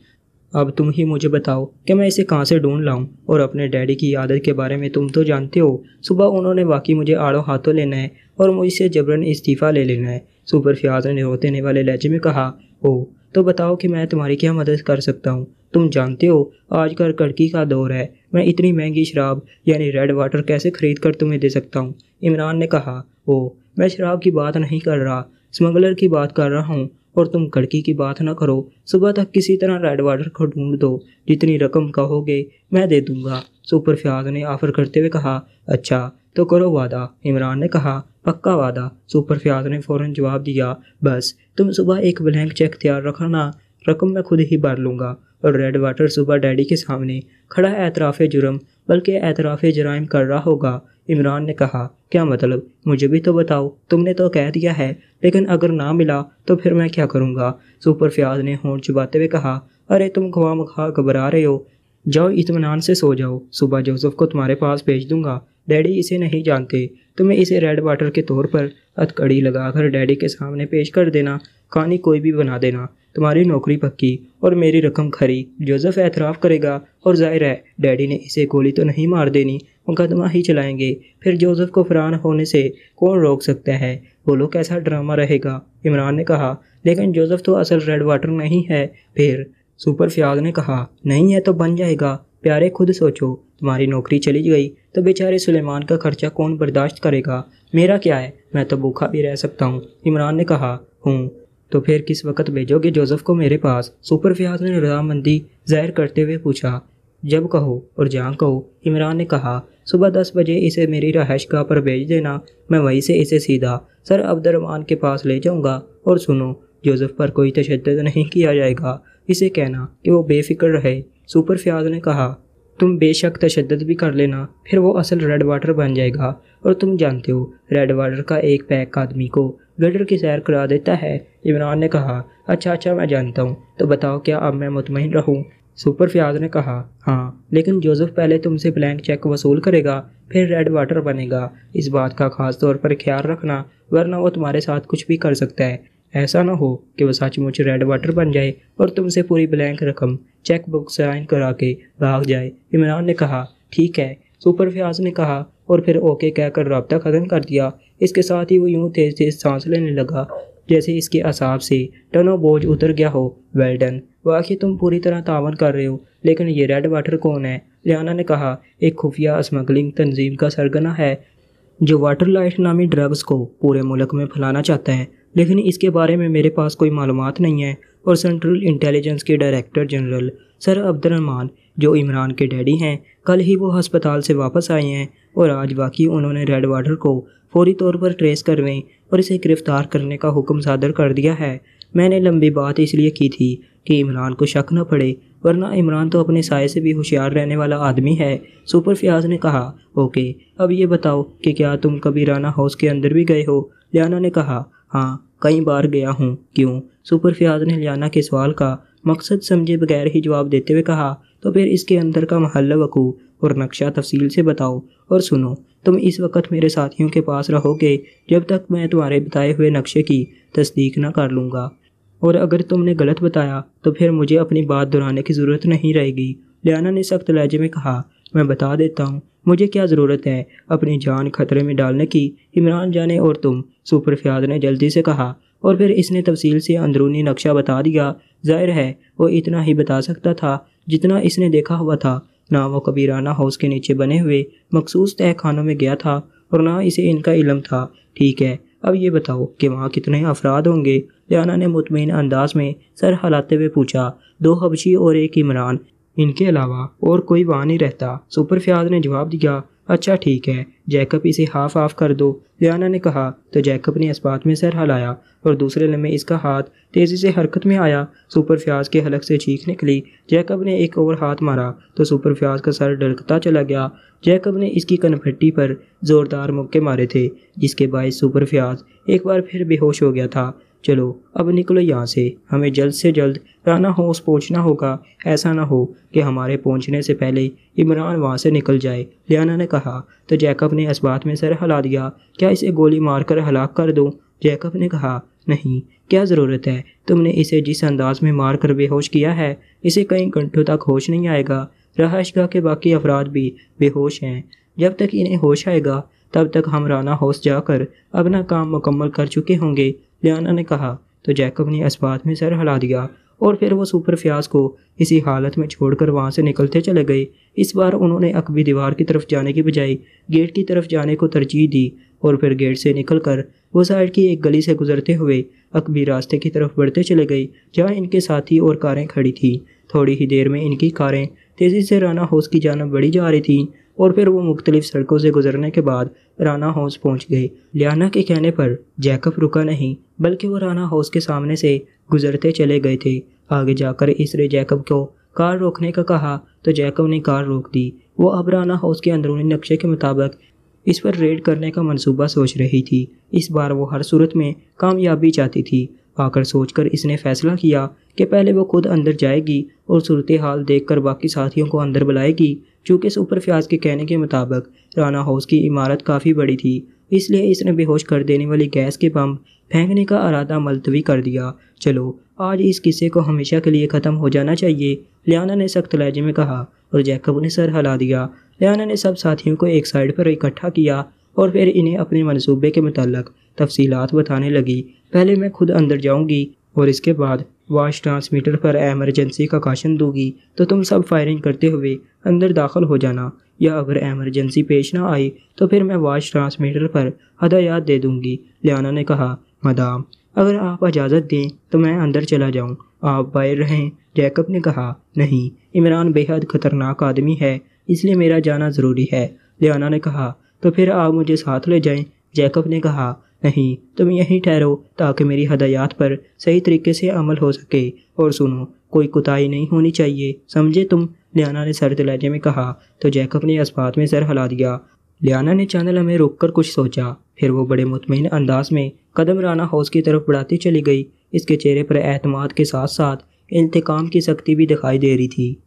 अब तुम ही मुझे बताओ कि मैं इसे कहाँ से ढूंढ लाऊं? और अपने डैडी की आदत के बारे में तुम तो जानते हो। सुबह उन्होंने वाकई मुझे आड़ो हाथों लेना है और मुझसे जबरन इस्तीफ़ा ले लेना है। सुपर फ्याज ने रोते वाले लहजे में कहा ओ तो बताओ कि मैं तुम्हारी क्या मदद कर सकता हूँ। तुम जानते हो आजकल कड़की का दौर है। मैं इतनी महँगी शराब, यानी रेड वाटर कैसे खरीद कर तुम्हें दे सकता हूँ? इमरान ने कहा ओ मैं शराब की बात नहीं कर रहा स्मगलर की बात कर रहा हूँ, और तुम कड़की की बात ना करो। सुबह तक किसी तरह रेड वाटर को ढूंढ दो। जितनी रकम कहोगे, मैं दे दूँगा। सुपर फ्याज ने ऑफ़र करते हुए कहा अच्छा तो करो वादा। इमरान ने कहा पक्का वादा, सुपर फ्याज ने फ़ौरन जवाब दिया, बस, तुम सुबह एक ब्लैंक चेक तैयार रखना, रकम मैं खुद ही भर लूँगा। और रेड वाटर सुबह डैडी के सामने खड़ा एतराफ़ जुर्म, बल्कि एतराफ़ जराइम कर रहा होगा। इमरान ने कहा, क्या मतलब? मुझे भी तो बताओ, तुमने तो कह दिया है, लेकिन अगर ना मिला तो फिर मैं क्या करूँगा? सुपर फ्याज ने होंठ चुबाते हुए कहा, अरे, तुम खुआ मखा घबरा रहे हो। जाओ इतमान से सो जाओ। सुबह जोसेफ को तुम्हारे पास भेज दूँगा। डैडी इसे नहीं जानते। तुम्हें इसे रेड वाटर के तौर पर हथकड़ी लगाकर डैडी के सामने पेश कर देना कहानी कोई भी बना देना। तुम्हारी नौकरी पक्की और मेरी रकम खरी। जोसेफ एतराफ़ करेगा और ज़ाहिर है, डैडी ने इसे गोली तो नहीं मार देनी, मुकदमा ही चलाएँगे। फिर जोसेफ को फरान होने से कौन रोक सकता है? बोलो, कैसा ड्रामा रहेगा? इमरान ने कहा, लेकिन जोसेफ तो असल रेड वाटर नहीं है। फिर सुपर फ्याज ने कहा, नहीं है तो बन जाएगा। प्यारे, खुद सोचो। तुम्हारी नौकरी चली गई तो बेचारे सुलेमान का खर्चा कौन बर्दाश्त करेगा? मेरा क्या है? मैं तो भूखा भी रह सकता हूँ। इमरान ने कहा, हूँ। तो फिर किस वक्त भेजोगे जोसेफ को मेरे पास? सुपर फ्याज ने रजामंदी ज़ाहिर करते हुए पूछा, जब कहो और जहाँ कहो? इमरान ने कहा, सुबह दस बजे इसे मेरी रहायश गाह पर भेज देना। मैं वहीं से इसे सीधा सर अब्दुलरमान के पास ले जाऊँगा। और सुनो, जोसेफ पर कोई तशद नहीं किया जाएगा। इसे कहना कि वो बेफिक्र रहे। सुपर फ्याज ने कहा, तुम बेशक तशद भी कर लेना, फिर वो असल रेड वाटर बन जाएगा। और तुम जानते हो, रेड वाटर का एक पैक आदमी को गडर की सैर करा देता है। इमरान ने कहा अच्छा अच्छा मैं जानता हूँ तो बताओ क्या अब मैं मुतमिन रहूँ? सुपर फ्याज ने कहा हाँ लेकिन जोसेफ पहले तुमसे ब्लैंक चेक वसूल करेगा, फिर रेड वाटर बनेगा। इस बात का खास तौर पर ख्याल रखना, वरना वो तुम्हारे साथ कुछ भी कर सकता है। ऐसा ना हो कि वह सचमुच रेड वाटर बन जाए और तुमसे पूरी ब्लैंक रकम चेक बुक साइन करा के भाग जाए। इमरान ने कहा, ठीक है। सुपर फ्याज ने कहा और फिर ओके कहकर रबता ख़त्म कर दिया। इसके साथ ही वो यूँ तेज तेज सांस लेने लगा, जैसे इसके असाब से टनो बोझ उतर गया हो। वेल डन वाकई तुम पूरी तरह तावन कर रहे हो, लेकिन ये रेड वाटर कौन है? लियाना ने कहा, एक खुफिया स्मगलिंग तंजीम का सरगना है, जो वाटर लाइट नामी ड्रग्स को पूरे मुल्क में फैलाना चाहता है। लेकिन इसके बारे में मेरे पास कोई मालूम नहीं है। और सेंट्रल इंटेलिजेंस के डायरेक्टर जनरल सर अब्दुलरमान जो इमरान के डैडी हैं, कल ही वो अस्पताल से वापस आए हैं और आज बाकी उन्होंने रेड वाटर को फौरी तौर पर ट्रेस करने और इसे गिरफ़्तार करने का हुक्म सादर कर दिया है। मैंने लंबी बात इसलिए की थी कि इमरान को शक न पड़े, वरना इमरान तो अपने साय से भी होशियार रहने वाला आदमी है, सुपर फ्याज ने कहा। ओके, अब ये बताओ कि क्या तुम कभी राना हाउस के अंदर भी गए हो? लियाना ने कहा हाँ। कई बार गया हूँ। क्यों? सुपर फ्याज ने लियाना के सवाल का मकसद समझे बगैर ही जवाब देते हुए कहा तो फिर इसके अंदर का महल वकू और नक्शा तफसील से बताओ और सुनो, तुम इस वक्त मेरे साथियों के पास रहोगे, जब तक मैं तुम्हारे बताए हुए नक्शे की तस्दीक न कर लूँगा। और अगर तुमने गलत बताया तो फिर मुझे अपनी बात दोहराने की ज़रूरत नहीं रहेगी। लियाना ने सख्त लहजे में कहा मैं बता देता हूँ, मुझे क्या ज़रूरत है? अपनी जान खतरे में डालने की। इमरान जाने और तुम, सुपर फ्याद ने जल्दी से कहा। और फिर इसने तफसील से अंदरूनी नक्शा बता दिया। ज़ाहिर है, वो इतना ही बता सकता था जितना इसने देखा हुआ था। ना वो कभी राना हाउस के नीचे बने हुए। मखसूस तह खानों में गया था और ना इसे इनका इलम था। ठीक है, अब ये बताओ कि वहाँ कितने अफराद होंगे? लियाना ने मुतमिन अंदाज में सर हलाते हुए पूछा। दो हबशी और एक इमरान। इनके अलावा और कोई वहाँ नहीं रहता। सुपर फ्याज ने जवाब दिया अच्छा ठीक है, जैकब इसे हाफ़ हाफ़ कर दो। लियाना ने कहा तो जैकब ने इस बात में सर हलाया और दूसरे लम्हे इसका हाथ तेज़ी से हरकत में आया। सुपर फ्याज के हलक से चीख निकली। जैकब ने एक और हाथ मारा तो सुपर फ्याज का सर डरकता चला गया। जैकब ने इसकी कनफट्टी पर ज़ोरदार मुक्के मारे थे, जिसके बायस सुपर फ्याज एक बार फिर बेहोश हो गया था। चलो, अब निकलो यहाँ से। हमें जल्द से जल्द राना हाउस पहुँचना होगा। ऐसा ना हो कि हमारे पहुँचने से पहले इमरान वहाँ से निकल जाए, लियाना ने कहा। तो जैकब ने इस बात में सर हिला दिया, क्या इसे गोली मारकर हलाक कर दूँ? जैकब ने कहा, नहीं, क्या ज़रूरत है? तुमने इसे जिस अंदाज में मार कर बेहोश किया है, इसे कई घंटों तक होश नहीं आएगा। रहायशगाह के बाकी अफराद भी बेहोश हैं। जब तक इन्हें होश आएगा, तब तक हम राना हाउस जाकर अपना काम मुकम्मल कर चुके होंगे। लियाना ने कहा तो जैकब ने इस बात में सर हिला दिया और फिर वो सुपर फ्याज को इसी हालत में छोड़कर वहाँ से निकलते चले गए। इस बार उन्होंने अकबी दीवार की तरफ़ जाने की बजाय गेट की तरफ़ जाने को तरजीह दी और फिर गेट से निकलकर वो साइड की एक गली से गुजरते हुए अकबी रास्ते की तरफ़ बढ़ते चले गए, जहाँ इनके साथी और कारें खड़ी थी। थोड़ी ही देर में इनकी कारें तेज़ी से राना हाउस की जानब बढ़ी जा रही थी और फिर वो मुख्तलिफ़ सड़कों से गुजरने के बाद राना हाउस पहुँच गए। लियाना के कहने पर जैकब रुका नहीं, बल्कि वो राना हाउस के सामने से गुजरते चले गए थे। आगे जाकर इसने जैकब को कार रोकने का कहा तो जैकब ने कार रोक दी। वो अब राना हाउस के अंदरूनी नक्शे के मुताबिक इस पर रेड करने का मंसूबा सोच रही थी। इस बार वो हर सूरत में कामयाबी चाहती थी। आकर सोचकर इसने फैसला किया कि पहले वो खुद अंदर जाएगी और सूरत हाल देखकर बाकी साथियों को अंदर बुलाएगी, चूँकि सुपर फ्याज के कहने के मुताबिक राना हाउस की इमारत काफ़ी बड़ी थी, इसलिए इसने बेहोश कर देने वाली गैस के पंप फेंकने का अरादा मुलतवी कर दिया। चलो, आज इस किस्से को हमेशा के लिए ख़त्म हो जाना चाहिए, लियाना ने सख्त लहजे में कहा और जैकब ने सर हिला दिया। लियाना ने सब साथियों को एक साइड पर इकट्ठा किया और फिर इन्हें अपने मनसूबे के मतलब तफसीलात बताने लगी। पहले मैं खुद अंदर जाऊँगी और इसके बाद वॉश ट्रांसमीटर पर एमरजेंसी का काशन दूँगी। तो तुम सब फायरिंग करते हुए अंदर दाखिल हो जाना या अगर एमरजेंसी पेश ना आई तो फिर मैं वॉश ट्रांसमीटर पर हदायत दे दूँगी, लियाना ने कहा। मदाम, अगर आप इजाज़त दें तो मैं अंदर चला जाऊँ। आप बाहर रहें, जैकब ने कहा। नहीं, इमरान बेहद ख़तरनाक आदमी है, इसलिए मेरा जाना ज़रूरी है, लियाना ने कहा। तो फिर आप मुझे साथ ले जाएँ। जैकब ने कहा, नहीं, तुम यहीं ठहरो ताकि मेरी हदायत पर सही तरीके से अमल हो सके। और सुनो, कोई कुताही नहीं होनी चाहिए। समझे तुम? लियाना ने सर लहजे में कहा। तो जैकब ने इस्पात में सर हिला दिया। लियाना ने चैनल हमें रोक कर कुछ सोचा। फिर वो बड़े मुतमिन अंदाज में कदम राना हाउस की तरफ़ बढ़ाती चली गई। इसके चेहरे पर एतमाद के साथ साथ इंतकाम की सख्ती भी दिखाई दे रही थी।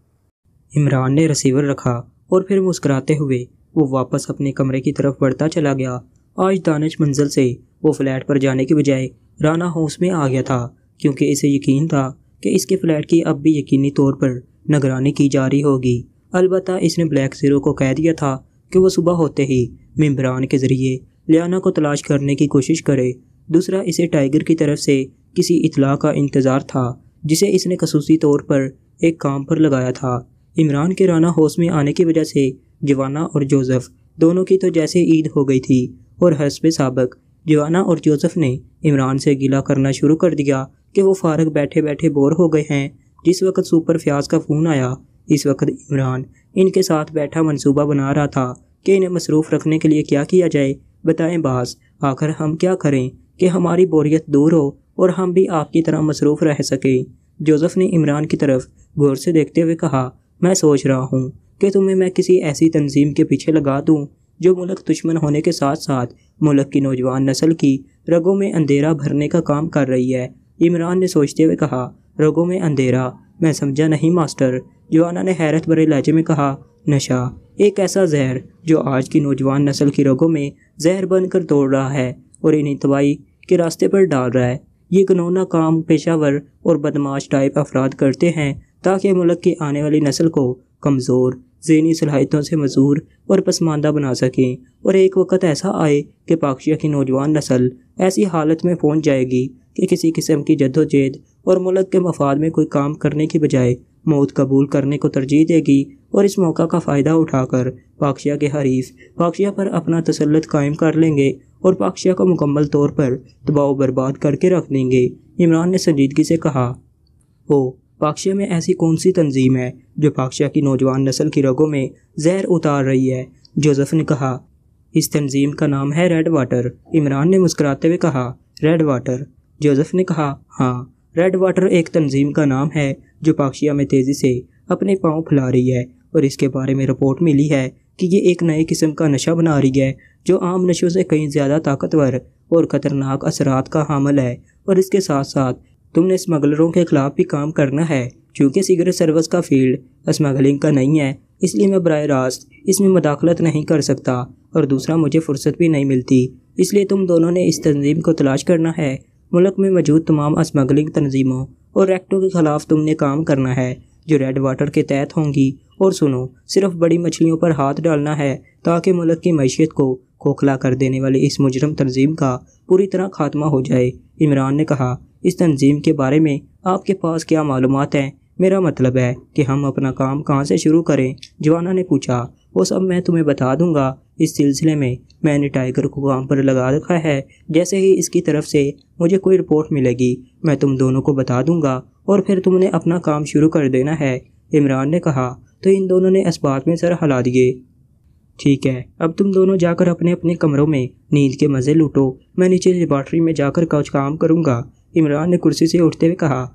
इमरान ने रिसीवर रखा और फिर मुस्कुराते हुए वो वापस अपने कमरे की तरफ़ बढ़ता चला गया। आज दानिश मंजिल से वो फ्लैट पर जाने के बजाय राना हाउस में आ गया था, क्योंकि इसे यकीन था कि इसके फ्लैट की अब भी यकीनी तौर पर निगरानी की जा रही होगी। अलबत् इसने ब्लैक ज़ीरो को कह दिया था कि वह सुबह होते ही मम्बरान के ज़रिए लियाना को तलाश करने की कोशिश करे। दूसरा, इसे टाइगर की तरफ़ से किसी इतला का इंतज़ार था, जिसे इसने खसूसी तौर पर एक काम पर लगाया था। इमरान के राना हाउस में आने की वजह से जवाना और जोसेफ। दोनों की तो जैसे ईद हो गई थी। और हसब सबक, जवाना और जोसेफ ने इमरान से गिला करना शुरू कर दिया कि वो फारग बैठे बैठे बोर हो गए हैं। जिस वक्त सुपर फ्याज का फ़ोन आया, इस वक्त इमरान इनके साथ बैठा मनसूबा बना रहा था कि इन्हें मसरूफ़ रखने के लिए क्या किया जाए। बताएँ बास आखिर हम क्या करें कि हमारी बोरियत दूर हो और हम भी आपकी तरह मसरूफ़ रह सकें? जोसेफ ने इमरान की तरफ़ गौर से देखते हुए कहा, मैं सोच रहा हूँ कि तुम्हें मैं किसी ऐसी तंजीम के पीछे लगा दूँ, जो मुल्क दुश्मन होने के साथ साथ मुल्क की नौजवान नस्ल की रगों में अंधेरा भरने का काम कर रही है। इमरान ने सोचते हुए कहा, रगों में अंधेरा? मैं समझा नहीं, मास्टर। जवाना ने हैरत भरे लहजे में कहा, नशा, एक ऐसा जहर, जो आज की नौजवान नस्ल की रगों में जहर बनकर तोड़ रहा है और इन्हें तबाही के रास्ते पर डाल रहा है। ये गनौना काम पेशावर और बदमाश टाइप अफराद करते हैं, ताकि मुल्क की आने वाली नस्ल को कमज़ोर जहनी सलाहियतों से मजूर और पसमानदा बना सकें और एक वक्त ऐसा आए कि पाकिया की नौजवान नस्ल ऐसी हालत में पहुँच जाएगी कि किसी किस्म की जद्दोजहद और मुल्क के मफाद में कोई काम करने की बजाय मौत कबूल करने को तरजीह देगी और इस मौका का फ़ायदा उठाकर पाकिया के हरीफ पाकिया पर अपना तसलत कायम कर लेंगे और पाकिया को मुकम्मल तौर पर दबाव बर्बाद करके रख देंगे। इमरान ने संजीदगी से कहा ओ पाकिया में ऐसी कौन सी तंजीम है जो पाकिया की नौजवान नस्ल की रगों में जहर उतार रही है? जोसेफ ने कहा, इस तंजीम का नाम है रेड वाटर। इमरान ने मुस्कुराते हुए कहा, रेड वाटर? जोसेफ ने कहा हाँ रेड वाटर एक तंजीम का नाम है जो पाकिया में तेज़ी से अपने पाँव फैला रही है और इसके बारे में रिपोर्ट मिली है कि ये एक नए किस्म का नशा बना रही है, जो आम नशों से कहीं ज़्यादा ताकतवर और ख़तरनाक असरात का हामल है और इसके साथ साथ तुमने स्मगलरों के खिलाफ भी काम करना है क्योंकि सिगरेट सर्विस का फ़ील्ड स्मगलिंग का नहीं है, इसलिए मैं बर रास्त इसमें मदाखलत नहीं कर सकता और दूसरा मुझे फुर्सत भी नहीं मिलती। इसलिए तुम दोनों ने इस तंजीम को तलाश करना है। मुल्क में मौजूद तमाम स्मगलिंग तंजीमों और एक्टों के खिलाफ तुमने काम करना है, जो रेड वाटर के तहत होंगी। और सुनो, सिर्फ़ बड़ी मछलियों पर हाथ डालना है, ताकि मुल्क की मैशियत को खोखला कर देने वाली इस मुजरम तंजीम का पूरी तरह खात्मा हो जाए, इमरान ने कहा। इस तंजीम के बारे में आपके पास क्या मालूम हैं? मेरा मतलब है कि हम अपना काम कहाँ से शुरू करें? जवाना ने पूछा। वो सब मैं तुम्हें बता दूँगा। इस सिलसिले में मैंने टाइगर को काम पर लगा रखा है। जैसे ही इसकी तरफ़ से मुझे कोई रिपोर्ट मिलेगी, मैं तुम दोनों को बता दूँगा और फिर तुमने अपना काम शुरू कर देना है। इमरान ने कहा तो इन दोनों ने इस बात में सर हिला दिए। ठीक है, अब तुम दोनों जाकर अपने अपने कमरों में नींद के मज़े लूटो। मैं नीचे लेबॉर्ट्री में जाकर कुछ काम करूँगा। इमरान ने कुर्सी से उठते हुए कहा,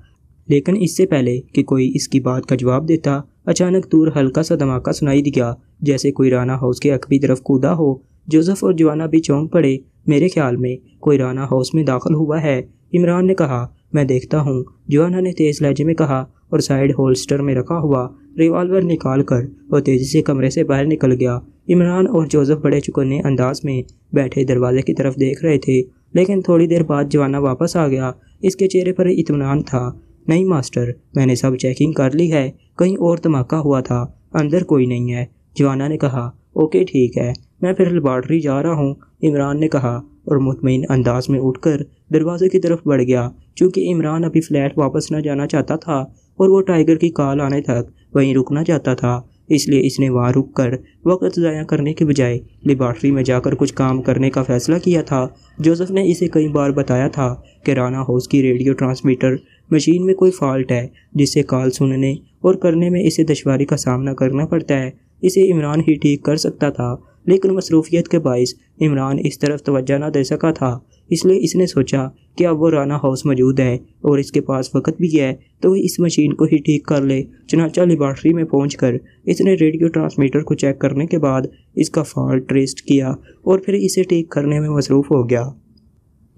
लेकिन इससे पहले कि कोई इसकी बात का जवाब देता, अचानक दूर हल्का सा धमाका सुनाई दिया, जैसे कोई राना हाउस के अकबी तरफ़ कूदा हो। जोसेफ और जवाना भी चौंक पड़े। मेरे ख्याल में कोई राना हाउस में दाखिल हुआ है। इमरान ने कहा, मैं देखता हूँ। जवाना ने तेज लहजे में कहा, और साइड होल्स्टर में रखा हुआ रिवॉल्वर निकाल कर वो तेज़ी से कमरे से बाहर निकल गया। इमरान और जोसेफ बड़े चुकन्ने अंदाज में बैठे दरवाजे की तरफ़ देख रहे थे। लेकिन थोड़ी देर बाद जवाना वापस आ गया। इसके चेहरे पर इतमान था। नहीं, मास्टर, मैंने सब चेकिंग कर ली है। कहीं और धमाका हुआ था। अंदर कोई नहीं है, जवाना ने कहा। ओके, ठीक है। मैं फिर लेबॉर्ट्री जा रहा हूँ, इमरान ने कहा और मुतमिन अंदाज में उठकर दरवाजे की तरफ़ बढ़ गया। क्योंकि इमरान अभी फ्लैट वापस न जाना चाहता था और वो टाइगर की कॉल आने तक वहीं रुकना चाहता था इसलिए इसने वहाँ रुक कर वक्त ज़ाया करने के बजाय लेबार्ट्री में जाकर कुछ काम करने का फैसला किया था। जोसेफ ने इसे कई बार बताया था कि राना हाउस की रेडियो ट्रांसमीटर मशीन में कोई फॉल्ट है, जिससे कॉल सुनने और करने में इसे दुशारी का सामना करना पड़ता है। इसे इमरान ही ठीक कर सकता था। लेकिन मसरूफियत के बायस इमरान इस तरफ़ तवज्जो ना दे सका था। इसलिए इसने सोचा कि अब वो राना हाउस मौजूद है और इसके पास वक्त भी है तो इस मशीन को ही ठीक कर ले। चनाचा लेबार्ट्री में पहुँच कर इसने रेडियो ट्रांसमीटर को चेक करने के बाद इसका फॉल्ट ट्रेस्ट किया और फिर इसे ठीक करने में मसरूफ़ हो गया।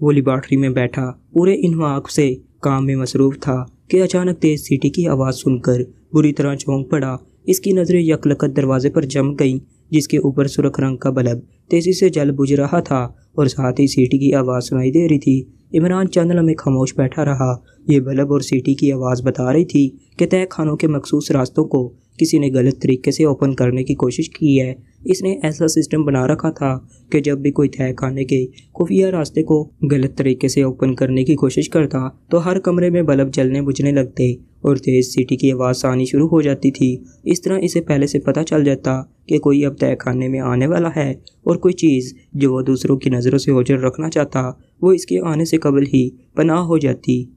वो लेबार्ट्री में बैठा, पूरे इन्वाक से काम में मसरूफ़ था कि अचानक तेज सीटी की आवाज़ सुनकर बुरी तरह चौंक पड़ा। इसकी नज़रें यकलकत दरवाजे पर जम गईं। जिसके ऊपर सुरख रंग का बल्ब तेज़ी से जल बुझ रहा था और साथ ही सीटी की आवाज़ सुनाई दे रही थी। इमरान चंद में खामोश बैठा रहा। यह बल्ब और सीटी की आवाज़ बता रही थी कि तय खानों के मखसूस रास्तों को किसी ने गलत तरीके से ओपन करने की कोशिश की है। इसने ऐसा सिस्टम बना रखा था कि जब भी कोई तय खाने के खुफिया रास्ते को गलत तरीके से ओपन करने की कोशिश करता तो हर कमरे में बल्ब जलने बुझने लगते और तेज़ सीटी की आवाज़ आनी शुरू हो जाती थी। इस तरह इसे पहले से पता चल जाता कि कोई अब तय खाने में आने वाला है और कोई चीज़ जो वह दूसरों की नज़रों से ओझल रखना चाहता, वो इसके आने से कबल ही पनाह हो जाती।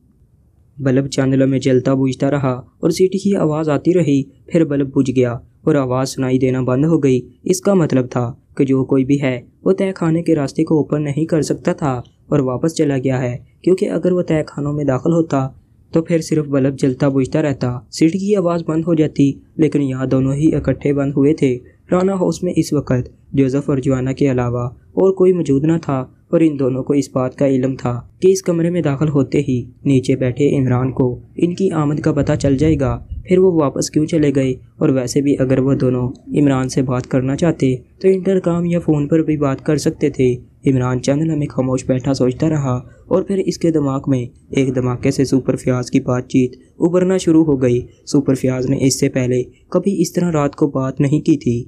बल्ब चांदलों में जलता बुझता रहा और सीटी की आवाज़ आती रही, फिर बल्ब बुझ गया और आवाज़ सुनाई देना बंद हो गई। इसका मतलब था कि जो कोई भी है, वो तय खाने के रास्ते को ओपन नहीं कर सकता था और वापस चला गया है। क्योंकि अगर वह तय खानों में दाखिल होता तो फिर सिर्फ़ बल्ब जलता बुझता रहता, सीटी की आवाज़ बंद हो जाती, लेकिन यहाँ दोनों ही इकट्ठे बंद हुए थे। राना हाउस में इस वक्त जोसेफ और जुआना के अलावा और कोई मौजूद न था। और इन दोनों को इस बात का इलम था कि इस कमरे में दाखिल होते ही नीचे बैठे इमरान को इनकी आमद का पता चल जाएगा। फिर वो वापस क्यों चले गए? और वैसे भी अगर वो दोनों इमरान से बात करना चाहते तो इंटरकाम या फ़ोन पर भी बात कर सकते थे। इमरान चंद लम्हे खामोश बैठा सोचता रहा और फिर इसके दिमाग में एक धमाके से सुपर फ्याज की बातचीत उभरना शुरू हो गई। सुपर फ्याज ने इससे पहले कभी इस तरह रात को बात नहीं की थी।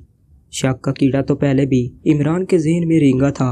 शक का कीड़ा तो पहले भी इमरान के जहन में रेंगा था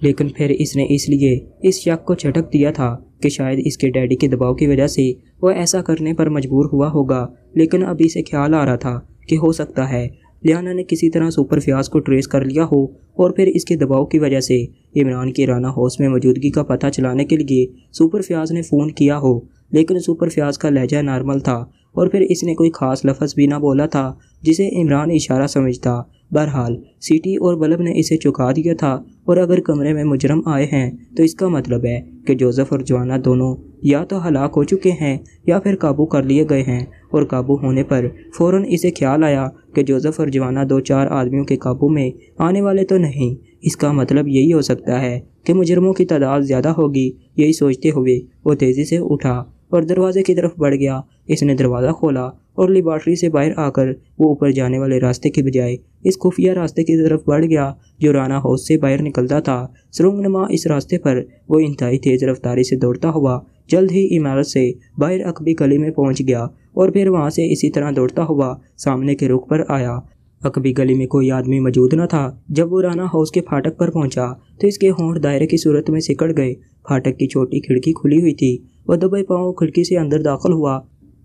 लेकिन फिर इसने इसलिए इस शक को झटक दिया था कि शायद इसके डैडी के दबाव की वजह से वह ऐसा करने पर मजबूर हुआ होगा। लेकिन अब इसे ख्याल आ रहा था कि हो सकता है लियाना ने किसी तरह सुपर फ्याज को ट्रेस कर लिया हो और फिर इसके दबाव की वजह से इमरान की राना हाउस में मौजूदगी का पता चलाने के लिए सुपर फ्याज ने फ़ोन किया हो। लेकिन सुपर फ्याज का लहजा नॉर्मल था और फिर इसने कोई ख़ास लफज भी ना बोला था, जिसे इमरान इशारा समझता। बहरहाल, सीटी और बल्ब ने इसे चुका दिया था, और अगर कमरे में मुजरम आए हैं तो इसका मतलब है कि जोसेफ और जवाना दोनों या तो हलाक हो चुके हैं, या फिर काबू कर लिए गए हैं, और काबू होने पर फ़ौरन इसे ख्याल आया कि जोसेफ और जवाना दो चार आदमियों के काबू में आने वाले तो नहीं। इसका मतलब यही हो सकता है कि मुजरमों की तादाद ज़्यादा होगी, यही सोचते हुए वो तेज़ी से उठा और दरवाजे की तरफ़ बढ़ गया। इसने दरवाज़ा खोला और लेबार्ट्री से बाहर आकर वो ऊपर जाने वाले रास्ते के बजाय इस खुफिया रास्ते की तरफ़ बढ़ गया, जो राना हाउस से बाहर निकलता था। सुरंगनुमा इस रास्ते पर वो इंतहाई तेज़ रफ्तारी से दौड़ता हुआ जल्द ही इमारत से बाहर अकबी गली में पहुँच गया और फिर वहाँ से इसी तरह दौड़ता हुआ सामने के रुख पर आया। अकबी गली में कोई आदमी मौजूद न था। जब वो राना हाउस के फाटक पर पहुँचा तो इसके होंठ दायरे की सूरत में सिकड़ गए। फाटक की छोटी खिड़की खुली हुई थी वह दबे पाँव खिड़की से अंदर दाखिल हुआ।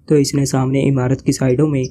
तो इसने सामने इमारत की साइडों में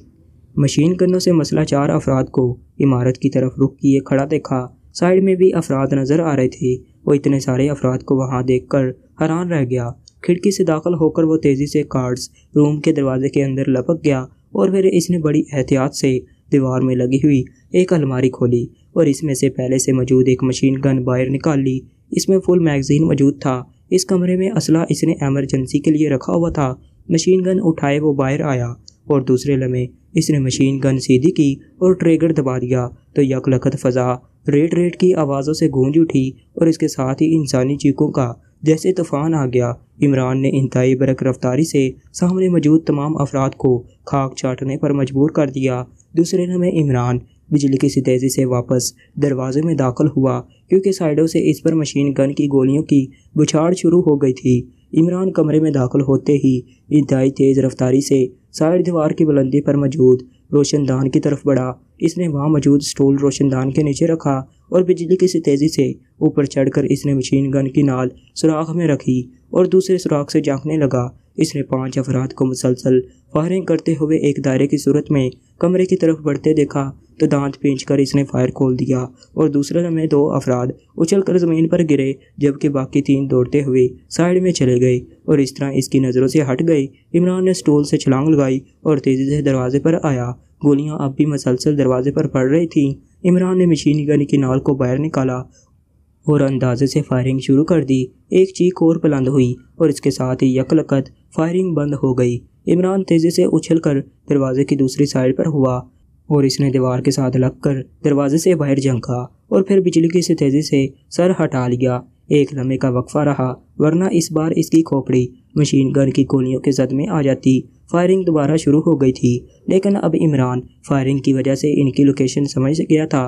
मशीन गनों से मसला चार अफराद को इमारत की तरफ़ रुख किए खड़ा देखा। साइड में भी अफराद नज़र आ रहे थे। वो इतने सारे अफराद को वहाँ देखकर हैरान रह गया। खिड़की से दाखिल होकर वो तेज़ी से कार्ड्स रूम के दरवाजे के अंदर लपक गया और फिर इसने बड़ी एहतियात से दीवार में लगी हुई एक अलमारी खोली और इसमें से पहले से मौजूद एक मशीन गन बाहर निकाल ली। इसमें फुल मैगजीन मौजूद था। इस कमरे में असला इसने एमरजेंसी के लिए रखा हुआ था। मशीन गन उठाए वो बाहर आया और दूसरे लम्हे इसने मशीन गन सीधी की और ट्रेगर दबा दिया तो यकलखत फ़ज़ा रेड रेड की आवाज़ों से गूंज उठी और इसके साथ ही इंसानी चीखों का जैसे तूफ़ान आ गया। इमरान ने इंतई बरक रफ्तारी से सामने मौजूद तमाम अफराद को खाक चाटने पर मजबूर कर दिया दूसरे में इमरान बिजली की तेज़ी से वापस दरवाजे में दाखिल हुआ, क्योंकि साइडों से इस पर मशीन गन की गोलियों की बुछाड़ शुरू हो गई थी। इमरान कमरे में दाखिल होते ही इंतई तेज़ रफ्तारी से साइड दीवार की बुलंदी पर मौजूद रोशनदान की तरफ़ बढ़ा। इसने वहाँ मौजूद स्टूल रोशनदान के नीचे रखा और बिजली की तेज़ी से ऊपर चढ़कर इसने मशीन गन की नाल सुराख में रखी और दूसरे सुराख से झांकने लगा। इसने पाँच अफराद को मुसलसल फायरिंग करते हुए एक दायरे की सूरत में कमरे की तरफ़ बढ़ते देखा तो दांत पींच कर इसने फायर खोल दिया और दूसरे में दो अफराद उछल कर ज़मीन पर गिरे, जबकि बाकी तीन दौड़ते हुए साइड में चले गए और इस तरह इसकी नज़रों से हट गई इमरान ने स्टूल से छलांग लगाई और तेज़ी से दरवाजे पर आया। गोलियाँ अब भी मसलसल दरवाजे पर पड़ रही थीं। इमरान ने मशीनी गन की नाल को बाहर निकाला और अंदाजे से फायरिंग शुरू कर दी। एक चीख और बुलंद हुई और इसके साथ ही यकलकत फायरिंग बंद हो गई। इमरान तेज़ी से उछलकर दरवाजे की दूसरी साइड पर हुआ और इसने दीवार के साथ लगकर दरवाजे से बाहर झंका और फिर बिजली की से तेज़ी से सर हटा लिया। एक लम्हे का वक्फा रहा, वरना इस बार इसकी खोपड़ी मशीन गन की गोलियों के जद में आ जाती। फायरिंग दोबारा शुरू हो गई थी, लेकिन अब इमरान फायरिंग की वजह से इनकी लोकेशन समझ गया था।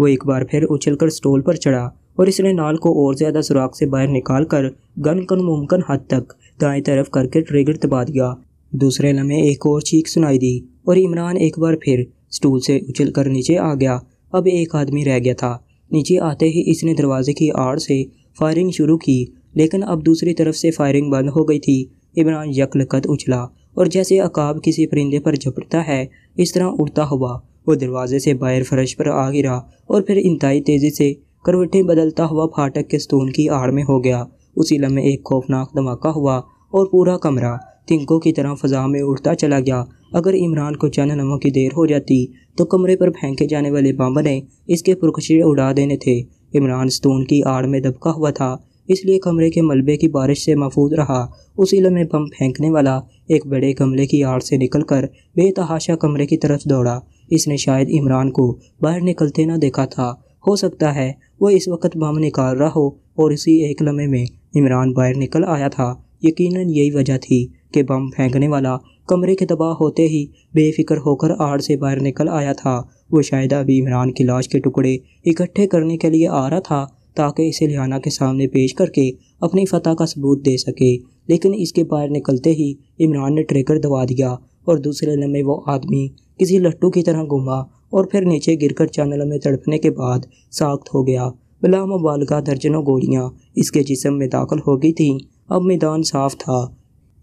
वो एक बार फिर उछलकर स्टोल पर चढ़ा और इसने नाल को और ज़्यादा सुराख से बाहर निकाल कर गन कन मुमकिन हद तक दाएँ तरफ़ करके ट्रिगर दबा दिया। दूसरे लम्हे एक और चीख सुनाई दी और इमरान एक बार फिर स्टूल से उछल कर नीचे आ गया। अब एक आदमी रह गया था। नीचे आते ही इसने दरवाजे की आड़ से फायरिंग शुरू की, लेकिन अब दूसरी तरफ़ से फायरिंग बंद हो गई थी। इमरान यकलकत उछला और जैसे अकाब किसी परिंदे पर झपटता है, इस तरह उड़ता हुआ वो दरवाजे से बाहर फर्श पर आ गिरा और फिर इंतई तेज़ी से करवटें बदलता हुआ फाटक के स्तून की आड़ में हो गया। उसी लम्हे एक खौफनाक धमाका हुआ और पूरा कमरा तिंकों की तरह फ़जा में उड़ता चला गया। अगर इमरान को चंद नमों की देर हो जाती तो कमरे पर फेंके जाने वाले बम ने इसके पुरखशे उड़ा देने थे। इमरान स्तून की आड़ में दबका हुआ था, इसलिए कमरे के मलबे की बारिश से महफूज रहा। उसी लम्हे बम फेंकने वाला एक बड़े गमले की आड़ से निकलकर बेतहाशा कमरे की तरफ़ दौड़ा। इसने शायद इमरान को बाहर निकलते ना देखा था। हो सकता है वो इस वक्त बम निकाल रहा हो और इसी एक लम्हे में इमरान बाहर निकल आया था। यकीनन यही वजह थी कि बम फेंकने वाला कमरे के दबाव होते ही बेफिक्र होकर आड़ से बाहर निकल आया था। वो शायद अभी इमरान की लाश के टुकड़े इकट्ठे करने के लिए आ रहा था, ताकि इसे लियाना के सामने पेश करके अपनी फतह का सबूत दे सके। लेकिन इसके बाहर निकलते ही इमरान ने ट्रेकर दबा दिया और दूसरे लम्हे वो आदमी किसी लट्टू की तरह घूमा और फिर नीचे गिरकर चंद में तड़पने के बाद साख्त हो गया। बिला दर्जनों गोलियाँ इसके जिसम में दाखिल हो गई थीं। अब मैदान साफ़ था।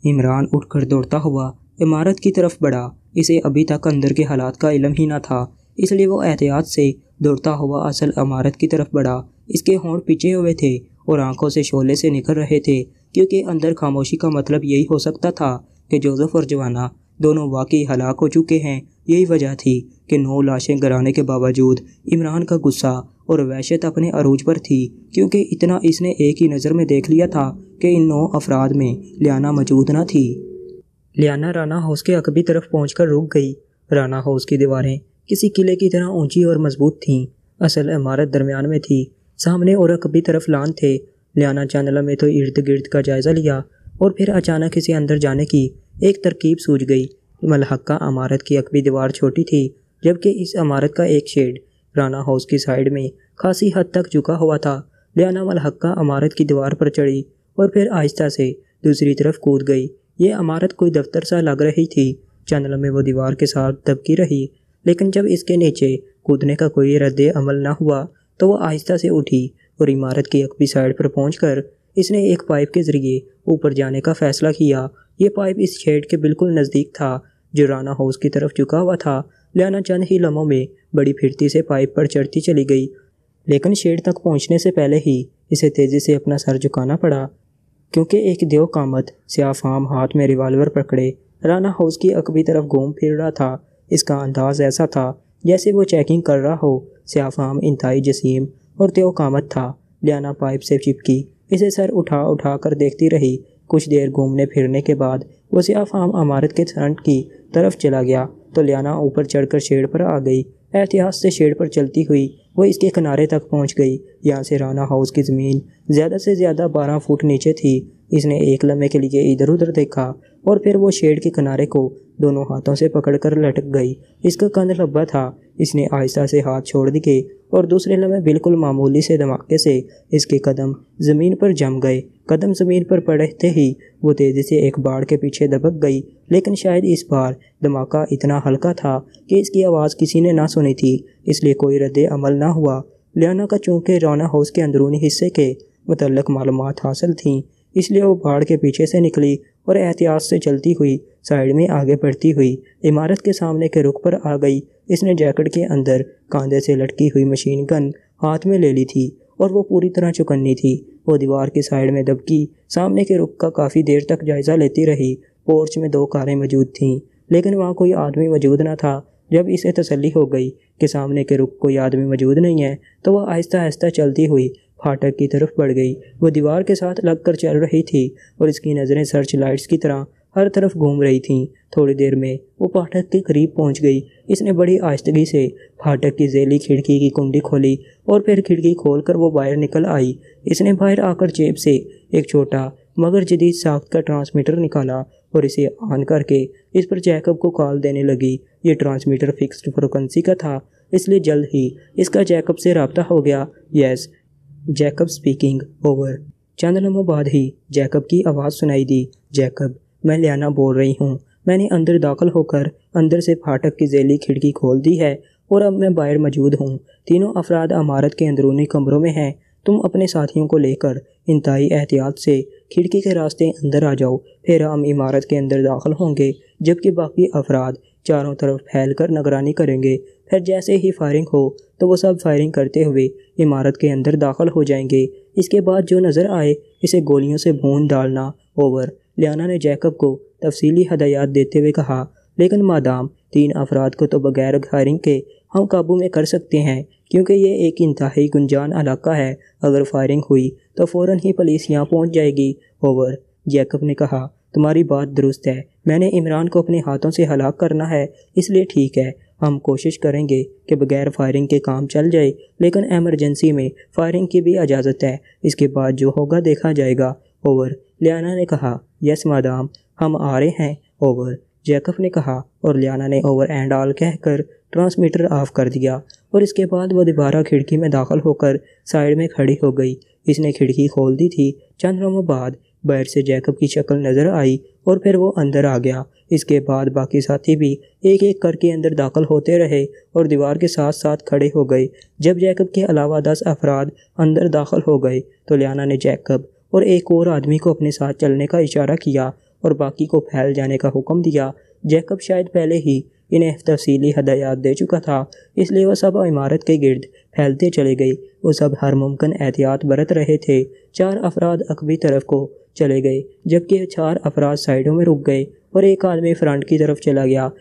इमरान उठकर दौड़ता हुआ इमारत की तरफ़ बढ़ा। इसे अभी तक अंदर के हालात का इलम ही ना था। इसलिए वो एहतियात से दौड़ता हुआ असल इमारत की तरफ़ बढ़ा। इसके होंठ पिचे हुए थे और आँखों से शोले से निकल रहे थे, क्योंकि अंदर खामोशी का मतलब यही हो सकता था कि जोसेफ और जवाना दोनों वाकई हलाक हो चुके हैं। यही वजह थी कि नौ लाशें गिराने के बावजूद इमरान का गुस्सा और वहशत अपने अरूज पर थी, क्योंकि इतना इसने एक ही नज़र में देख लिया था कि इन नौ अफराद में लियाना मौजूद न थी। लियाना राना हाउस के अकबी तरफ़ पहुंचकर रुक गई। राना हाउस की दीवारें किसी किले की तरह ऊँची और मज़बूत थीं। असल इमारत दरमियान में थी। सामने और अकबी तरफ़ लान थे। लियाना चैनल में तो इर्द गिर्द का जायज़ा लिया और फिर अचानक इसे अंदर जाने की एक तरकीब सूझ गई। मलहक्का अमारत की अकबी दीवार छोटी थी, जबकि इस अमारत का एक शेड राना हाउस की साइड में खासी हद तक झुका हुआ था। लियाना मलहक्का अमारत की दीवार पर चढ़ी और फिर आहिस्ता से दूसरी तरफ़ कूद गई। ये अमारत कोई दफ्तर सा लग रही थी। चैनल में वो दीवार के साथ दबकी रही, लेकिन जब इसके नीचे कूदने का कोई रद्द अमल ना हुआ तो वह आहिस्ता से उठी और इमारत की अकबी साइड पर पहुंचकर इसने एक पाइप के ज़रिए ऊपर जाने का फ़ैसला किया। ये पाइप इस शेड के बिल्कुल नज़दीक था, जो राना हाउस की तरफ़ झुका हुआ था। लियाना चंद ही लम्हों में बड़ी फिरती से पाइप पर चढ़ती चली गई। लेकिन शेड तक पहुँचने से पहले ही इसे तेज़ी से अपना सर झुकाना पड़ा, क्योंकि एक देव कामत स्याफाम हाथ में रिवाल्वर पकड़े। राना हाउस की अकबी तरफ़ घूम फिर रहा था। इसका अंदाज ऐसा था, जैसे वो चेकिंग कर रहा हो। स्याफाम इंतहाई जसीम और देव कामत था। लियाना पाइप से चिपकी इसे सर उठा उठा कर देखती रही। कुछ देर घूमने फिरने के बाद वो स्याफाम अमारत के फ्रंट की तरफ़ चला गया तो लियाना ऊपर चढ़कर शेड पर आ गई। एहतियात से शेड पर चलती हुई वो इसके किनारे तक पहुँच गई। यहाँ से राना हाउस की ज़मीन ज़्यादा से ज़्यादा बारह फुट नीचे थी। इसने एक लम्हे के लिए इधर उधर देखा। और फिर वो शेड के किनारे को दोनों हाथों से पकड़कर लटक गई। इसका कंध लब्बा था, इसने आहिस्ता से हाथ छोड़ दिए और दूसरे लम्हे बिल्कुल मामूली से धमाके से इसके कदम ज़मीन पर जम गए। कदम ज़मीन पर पड़ते ही वो तेज़ी से एक बाढ़ के पीछे दबक गई, लेकिन शायद इस बार धमाका इतना हल्का था कि इसकी आवाज़ किसी ने ना सुनी थी, इसलिए कोई रद्द अमल ना हुआ। लियाना का चूँकि रोना हाउस के अंदरूनी हिस्से के मतलब मालूम हासिल थीं, इसलिए वो बाढ़ के पीछे से निकली और एहतियात से चलती हुई साइड में आगे बढ़ती हुई इमारत के सामने के रुख पर आ गई। इसने जैकेट के अंदर कांधे से लटकी हुई मशीन गन हाथ में ले ली थी और वो पूरी तरह चुकन्नी थी। वो दीवार की साइड में दबकी सामने के रुख का काफ़ी देर तक जायज़ा लेती रही। पोर्च में दो कारें मौजूद थीं, लेकिन वहाँ कोई आदमी मौजूद ना था। जब इसे तसल्ली हो गई कि सामने के रुख कोई आदमी मौजूद नहीं है तो वह आहिस्ता आहिस्ता चलती हुई फाटक की तरफ़ बढ़ गई। वो दीवार के साथ लगकर चल रही थी और इसकी नज़रें सर्च लाइट्स की तरह हर तरफ़ घूम रही थीं। थोड़ी देर में वो फाटक के करीब पहुँच गई। इसने बड़ी आस्तगी से फाटक की जेली खिड़की की कुंडी खोली और फिर खिड़की खोलकर वो बाहर निकल आई। इसने बाहर आकर जेब से एक छोटा, मगर जदीद साख्त का ट्रांसमीटर निकाला और इसे ऑन करके इस पर जैकब को कॉल देने लगी। ये ट्रांसमीटर फिक्स्ड फ्रिक्वेंसी का था, इसलिए जल्द ही इसका जैकब से रबता हो गया। यस जैकब स्पीकिंग ओवर चंद लम्हों बाद ही जैकब की आवाज़ सुनाई दी। जैकब, मैं लियाना बोल रही हूँ। मैंने अंदर दाखिल होकर अंदर से फाटक की जेली खिड़की खोल दी है और अब मैं बाहर मौजूद हूँ। तीनों अफराद इमारत के अंदरूनी कमरों में हैं। तुम अपने साथियों को लेकर इंतहाई एहतियात से खिड़की के रास्ते अंदर आ जाओ। फिर हम इमारत के अंदर दाखिल होंगे, जबकि बाकी अफराद चारों तरफ़ फैल कर निगरानी करेंगे। फिर जैसे ही फायरिंग हो तो वो सब फायरिंग करते हुए इमारत के अंदर दाखिल हो जाएँगे। इसके बाद जो नज़र आए, इसे गोलियों से भून डालना, ओवर। लियाना ने जैकब को तफसीली हदायत देते हुए कहा, लेकिन मादाम, तीन अफराद को तो बगैर फायरिंग के हम काबू में कर सकते हैं, क्योंकि ये एक इंतहाई गुंजान इलाका है। अगर फायरिंग हुई तो फ़ौर ही पुलिस यहाँ पहुँच जाएगी। ओवर। जैकब ने कहा, तुम्हारी बात दुरुस्त है। मैंने इमरान को अपने हाथों से हलाक करना है, इसलिए ठीक है। हम कोशिश करेंगे कि बगैर फायरिंग के काम चल जाए, लेकिन एमरजेंसी में फायरिंग की भी इजाज़त है। इसके बाद जो होगा देखा जाएगा। ओवर, लियाना ने कहा, यस मादाम हम आ रहे हैं। ओवर, जैकब ने कहा, और लियाना ने ओवर एंड ऑल कहकर ट्रांसमीटर ऑफ़ कर दिया, और इसके बाद वह दोबारा खिड़की में दाखिल होकर साइड में खड़ी हो गई। इसने खिड़की खोल दी थी। चंद बाद बाहर से जैकब की शक्ल नज़र आई और फिर वो अंदर आ गया। इसके बाद बाकी साथी भी एक एक करके अंदर दाखिल होते रहे और दीवार के साथ साथ खड़े हो गए। जब जैकब के अलावा दस अफराद अंदर दाखिल हो गए तो लियाना ने जैकब और एक और आदमी को अपने साथ चलने का इशारा किया और बाकी को फैल जाने का हुक्म दिया। जैकब शायद पहले ही इन्हें तफसीली हदायत दे चुका था, इसलिए वह सब इमारत के गिर्द फैलते चले गए। वो सब हर मुमकिन एहतियात बरत रहे थे। चार अफराद अकबी तरफ़ को चले गए, जबकि चार अफराज साइडों में रुक गए और एक आदमी फ्रंट की तरफ़ चला गया।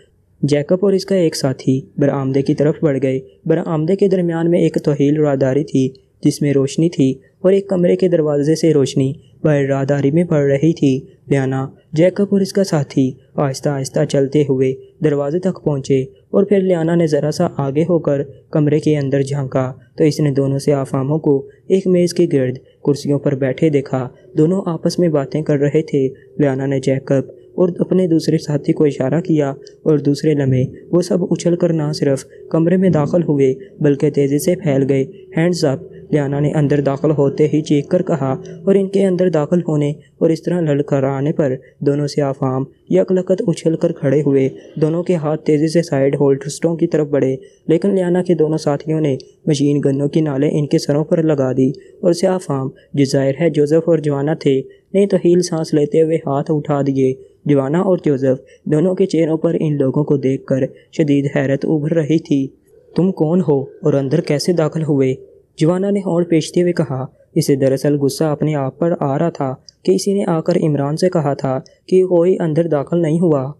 जैकब और इसका एक साथी बरामदे की तरफ़ बढ़ गए। बरामदे के दरमियान में एक तोहील रादारी थी, जिसमें रोशनी थी और एक कमरे के दरवाजे से रोशनी बाहर रादारी में पड़ रही थी। लियाना, जैकब और इसका साथी आहिस्ता आहिस्ता चलते हुए दरवाजे तक पहुँचे और फिर लियाना ने ज़रा सा आगे होकर कमरे के अंदर झांका तो इसने दोनों से आफामों को एक मेज़ के गिर्द कुर्सियों पर बैठे देखा। दोनों आपस में बातें कर रहे थे। लियाना ने जैकब और अपने दूसरे साथी को इशारा किया और दूसरे लम्हे, वो सब उछल कर ना सिर्फ़ कमरे में दाखिल हुए, बल्कि तेज़ी से फैल गए। हैंड्स अप लियाना ने अंदर दाखिल होते ही चीख कर कहा, और इनके अंदर दाखिल होने और इस तरह लड़खड़ाने पर दोनों से आफाम यकलकत उछल कर खड़े हुए। दोनों के हाथ तेज़ी से साइड होल्डर्स्टों की तरफ़ बढ़े, लेकिन लियाना के दोनों साथियों ने मशीन गनों की नाले इनके सरों पर लगा दी और से आफाम, जो ज़ाहिर है जोसेफ और जवाना थे नहीं तो हील सांस लेते हुए हाथ उठा दिए। जवाना और जोसेफ दोनों के चेहरों पर इन लोगों को देखकर शदीद हैरत उभर रही थी। तुम कौन हो और अंदर कैसे दाखिल हुए? जवाना ने होड़ पेशते हुए कहा, इसे दरअसल गुस्सा अपने आप पर आ रहा था कि इसी ने आकर इमरान से कहा था कि कोई अंदर दाखिल नहीं हुआ।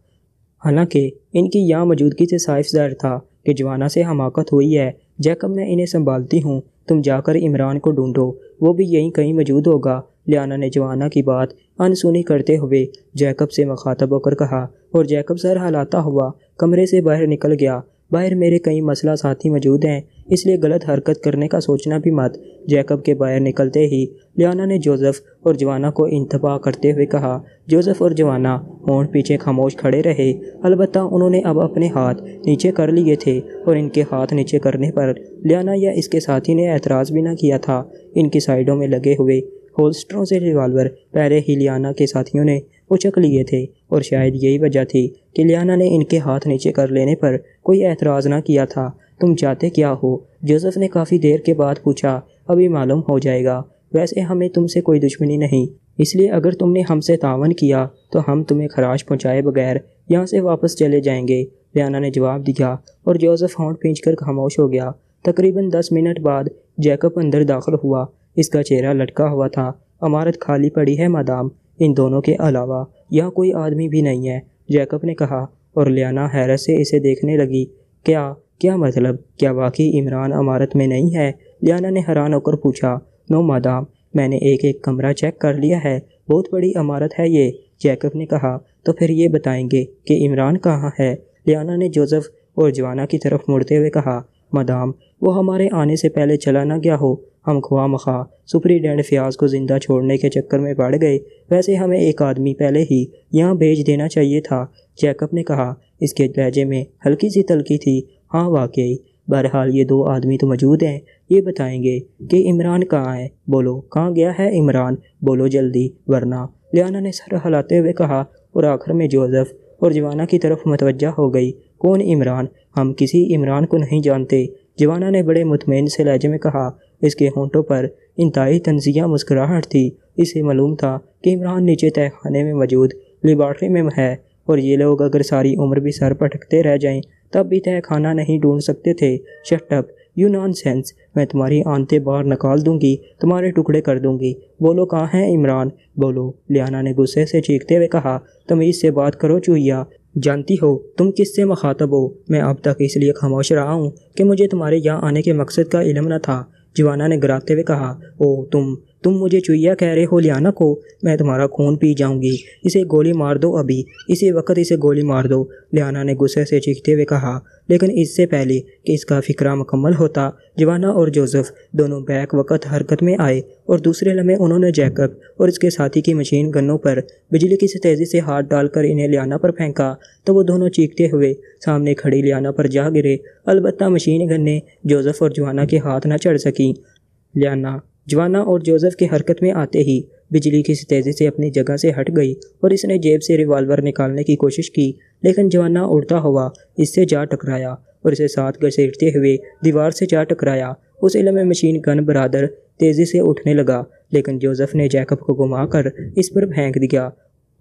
हालाँकि, इनकी यहाँ मौजूदगी से साइफ ज़ाहिर था कि जवाना से हमाकत हुई है। जैकब, मैं इन्हें संभालती हूँ। तुम जाकर इमरान को ढूंढो। वो भी यहीं कहीं मौजूद होगा। लियाना ने जवाना की बात अनसुनी करते हुए जैकब से मुखातब होकर कहा, और जैकब सर हलाता हुआ कमरे से बाहर निकल गया। बाहर मेरे कई मसला साथी मौजूद हैं, इसलिए गलत हरकत करने का सोचना भी मत। जैकब के बाहर निकलते ही लियाना ने जोसेफ और जवाना को इंतबा करते हुए कहा, जोसेफ और जवाना होंठ पीछे खामोश खड़े रहे। अलबत्ता उन्होंने अब अपने हाथ नीचे कर लिए थे और इनके हाथ नीचे करने पर लियाना या इसके साथी ने एतराज़ भी ना किया था। इनकी साइडों में लगे हुए होल्स्टरों से रिवाल्वर पहले ही लियाना के साथियों ने उचक लिए थे और शायद यही वजह थी कि लियाना ने इनके हाथ नीचे कर लेने पर कोई एतराज़ ना किया था। तुम चाहते क्या हो? जोसेफ ने काफ़ी देर के बाद पूछा, अभी मालूम हो जाएगा। वैसे हमें तुमसे कोई दुश्मनी नहीं। इसलिए अगर तुमने हमसे तावन किया तो हम तुम्हें खराश पहुँचाए बगैर यहाँ से वापस चले जाएँगे। लियाना ने जवाब दिया, और जोसेफ होंठ पींच कर खामोश हो गया। तकरीबन दस मिनट बाद जैकब अंदर दाखिल हुआ। इसका चेहरा लटका हुआ था। अमारत खाली पड़ी है, मादाम। इन दोनों के अलावा यहाँ कोई आदमी भी नहीं है। जैकब ने कहा, और लियाना हैरत से इसे देखने लगी। क्या क्या मतलब? क्या वाकई इमरान अमारत में नहीं है? लियाना ने हैरान होकर पूछा, नो मादाम, मैंने एक एक कमरा चेक कर लिया है। बहुत बड़ी अमारत है ये। जैकब ने कहा तो फिर ये बताएँगे कि इमरान कहाँ है? लियाना ने जोसेफ और जवाना की तरफ़ मुड़ते हुए कहा, मदाम, वो हमारे आने से पहले चला ना गया हो। हम खुआ मखा सुपरीडेंट फ्याज को ज़िंदा छोड़ने के चक्कर में पड़ गए। वैसे हमें एक आदमी पहले ही यहाँ भेज देना चाहिए था, जैकब ने कहा। इसके लहजे में हल्की सी तलकी थी। हाँ वाकई। बहरहाल ये दो आदमी तो मौजूद हैं। ये बताएँगे कि इमरान कहाँ है? बोलो, कहाँ गया है इमरान? बोलो जल्दी, वरना। लियाना ने सर हलाते हुए कहा, और आखिर में जोसेफ और जवाना की तरफ़ मतवजा हो गई। कौन इमरान? हम किसी इमरान को नहीं जानते। जवाना ने बड़े मुतमिन से लहजे में कहा इसके होंठों पर इंतहाई तंजिया मुस्कुराहट थी। इसे मालूम था कि इमरान नीचे तय खाने में मौजूद लेबार्ट्री में है और ये लोग अगर सारी उम्र भी सर पटकते रह जाएँ, तब भी तय खाना नहीं ढूंढ सकते थे। शटअप यू नॉन सेंस मैं तुम्हारी आंतें बाहर निकाल दूँगी, तुम्हारे टुकड़े कर दूँगी। बोलो कहाँ हैं इमरान? बोलो, लियाना ने गुस्से से चीखते हुए कहा तमीज़ से बात करो चूहिया। जानती हो, तुम किससे मुखातब हो? मैं अब तक इसलिए खामोश रहा हूँ कि मुझे तुम्हारे यहाँ आने के मकसद का इलम न था। जवाना ने गराते हुए कहा ओ तुम तुम मुझे चुईया कह रहे हो, लियाना को। मैं तुम्हारा खून पी जाऊँगी। इसे गोली मार दो अभी। इसी वक्त इसे गोली मार दो, लियाना ने गुस्से से चीखते हुए कहा। लेकिन इससे पहले कि इसका फिक्रा मुकम्मल होता, जवाना और जोसेफ दोनों बैक वक्त हरकत में आए और दूसरे लम्हे उन्होंने जैकब और इसके साथी की मशीन गनों पर बिजली की तेज़ी से हाथ डालकर इन्हें लियाना पर फेंका तो वो दोनों चीखते हुए सामने खड़ी लियाना पर जा गिरे। अलबत् मशीन गन ने जोसेफ और जवाना के हाथ न चढ़ सकी। लियाना जवाना और जोसेफ की हरकत में आते ही बिजली किसी तेज़ी से अपनी जगह से हट गई और इसने जेब से रिवाल्वर निकालने की कोशिश की, लेकिन जवाना उड़ता हुआ इससे जा टकराया और इसे साथ घसीटते हुए दीवार से जा टकराया। उस इलम में मशीन गन बरादर तेज़ी से उठने लगा, लेकिन जोसेफ ने जैकब को घुमाकर इस पर फेंक दिया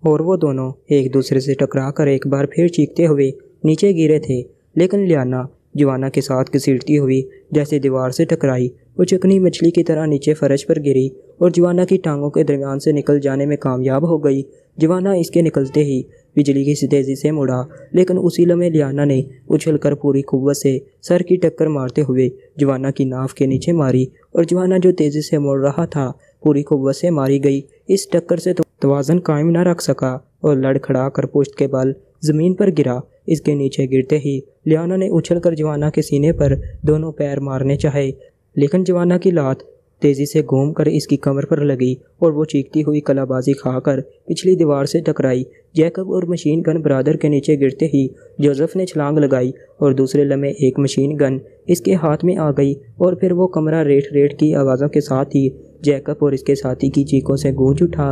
और वो दोनों एक दूसरे से टकरा कर एक बार फिर चीखते हुए नीचे गिरे थे। लेकिन लियाना जवाना के साथ घसीटती हुई जैसे दीवार से टकराई वो चिकनी मछली की तरह नीचे फर्श पर गिरी और जवाना की टांगों के दरमियान से निकल जाने में कामयाब हो गई। जवाना इसके निकलते ही बिजली की तेज़ी से मुड़ा, लेकिन उसी लम्हे लियाना ने उछल कर पूरी कुत से सर की टक्कर मारते हुए जवाना की नाव के नीचे मारी और जवाना जो तेज़ी से मुड़ रहा था, पूरी कुत से मारी गई। इस टक्कर से तोज़न कायम न रख सका और लड़खड़ा कर पुश्त के बल ज़मीन पर गिरा। इसके नीचे गिरते ही लियाना ने उछल कर जवाना के सीने पर दोनों पैर मारने चाहे लेकिन जवाना की लात तेज़ी से घूम कर इसकी कमर पर लगी और वो चीखती हुई कलाबाजी खाकर पिछली दीवार से टकराई। जैकब और मशीन गन ब्रादर के नीचे गिरते ही जोसेफ ने छलांग लगाई और दूसरे लम्हे एक मशीन गन इसके हाथ में आ गई और फिर वो कमरा रेठ रेठ की आवाज़ों के साथ ही जैकब और इसके साथी की चीखों से गूंज उठा।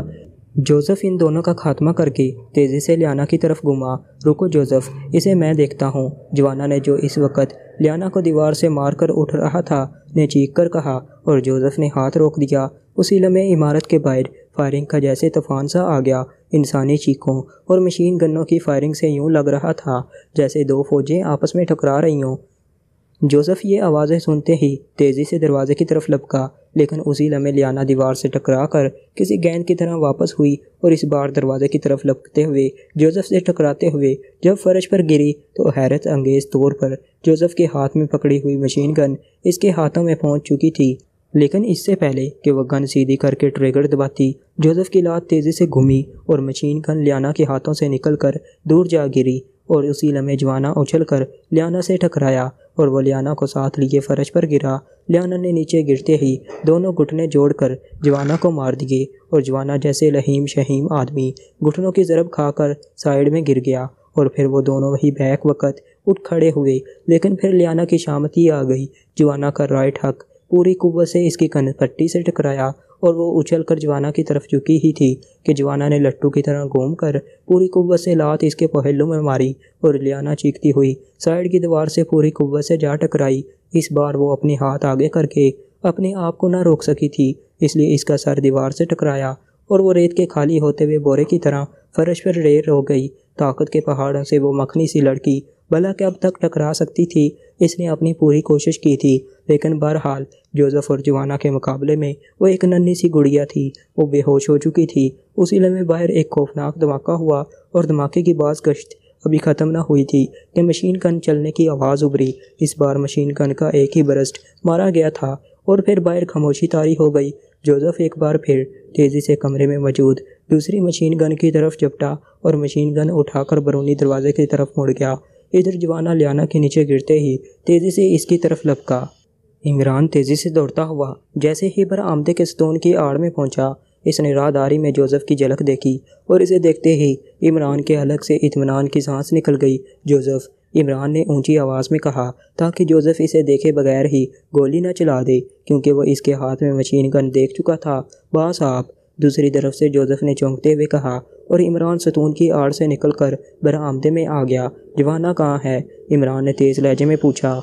जोसेफ इन दोनों का खात्मा करके तेज़ी से लियाना की तरफ़ घुमा। रुको जोसेफ, इसे मैं देखता हूँ। जवाना ने जो इस वक्त लियाना को दीवार से मारकर उठ रहा था, ने चीख कर कहा, और जोसेफ ने हाथ रोक दिया। उसी लम्हे इमारत के बाहर फायरिंग का जैसे तूफ़ान सा आ गया। इंसानी चीखों और मशीन गन्नों की फायरिंग से यूँ लग रहा था, जैसे दो फौजें आपस में टकरा रही हों। जोसेफ ये आवाज़ें सुनते ही तेज़ी से दरवाजे की तरफ़ लपका, लेकिन उसी लम्हे लियाना दीवार से टकरा कर किसी गेंद की तरह वापस हुई और इस बार दरवाजे की तरफ़ लपकते हुए, जोसेफ से टकराते हुए जब फर्श पर गिरी तो हैरत अंगेज तौर पर जोसेफ के हाथ में पकड़ी हुई मशीन गन इसके हाथों में पहुँच चुकी थी। लेकिन इससे पहले कि वह गन सीधी करके ट्रिगर दबाती, जोसेफ की लात तेज़ी से घूमी और मशीन गन लियाना के हाथों से निकलकर दूर जा गिरी और उसी लम्हे जवाना उछल कर लियाना से टकराया और वो लियाना को साथ लिए फर्श पर गिरा। लियाना ने नीचे गिरते ही दोनों घुटने जोड़कर जवाना को मार दिए और जवाना जैसे लहीम शहीम आदमी घुटनों की ज़रब खाकर साइड में गिर गया और फिर वो दोनों वही बैक वक़्त उठ खड़े हुए। लेकिन फिर लियाना की शामती आ गई। जवाना का राइट हक पूरी कुत से इसकी कनपट्टी से टकराया और वो उछल कर जवाना की तरफ़ झुकी ही थी कि जवाना ने लट्टू की तरह घूम कर पूरी कुत से लात इसके पहलू में मारी और लियाना चीखती हुई साइड की दीवार से पूरी कुत से जा टकराई। इस बार वो अपने हाथ आगे करके अपने आप को ना रोक सकी थी, इसलिए इसका सर दीवार से टकराया और वो रेत के खाली होते हुए बोरे की तरह फर्श पर रेर हो गई। ताकत के पहाड़ों से वो मखनी सी लड़की भला अब तक टकरा सकती थी? इसने अपनी पूरी कोशिश की थी, लेकिन बहरहाल, जोसेफ और जवाना के मुकाबले में वो एक नन्ही सी गुड़िया थी। वो बेहोश हो चुकी थी। उसी लम्हे बाहर एक खौफनाक धमाका हुआ और धमाके की बाज गश्त अभी ख़त्म ना हुई थी कि मशीन गन चलने की आवाज़ उभरी। इस बार मशीन गन का एक ही बरस्ट मारा गया था और फिर बाहर खामोशी तारी हो गई। जोसेफ एक बार फिर तेज़ी से कमरे में मौजूद। दूसरी मशीन गन की तरफ़ झपटा और मशीन गन उठाकर बरूनी दरवाजे की तरफ़ मुड़ गया। इधर जवाना लियाना के नीचे गिरते ही तेज़ी से इसकी तरफ़ लपका। इमरान तेज़ी से दौड़ता हुआ, जैसे ही बर आमदे के स्तून की आड़ में पहुँचा, इसने राहदारी में जोसेफ की झलक देखी और इसे देखते ही इमरान के अलग से इतमान की सांस निकल गई। जोसेफ, इमरान ने ऊँची आवाज़ में कहा, ताकि जोसेफ इसे देखे बगैर ही गोली न चला दे, क्योंकि वह इसके हाथ में मशीन गन देख चुका था। बास आप दूसरी तरफ़ से जोसेफ ने चौंकते हुए कहा, और इमरान सतून की आड़ से निकलकर बरामदे में आ गया। जवाना कहाँ है? इमरान ने तेज़ लहजे में पूछा।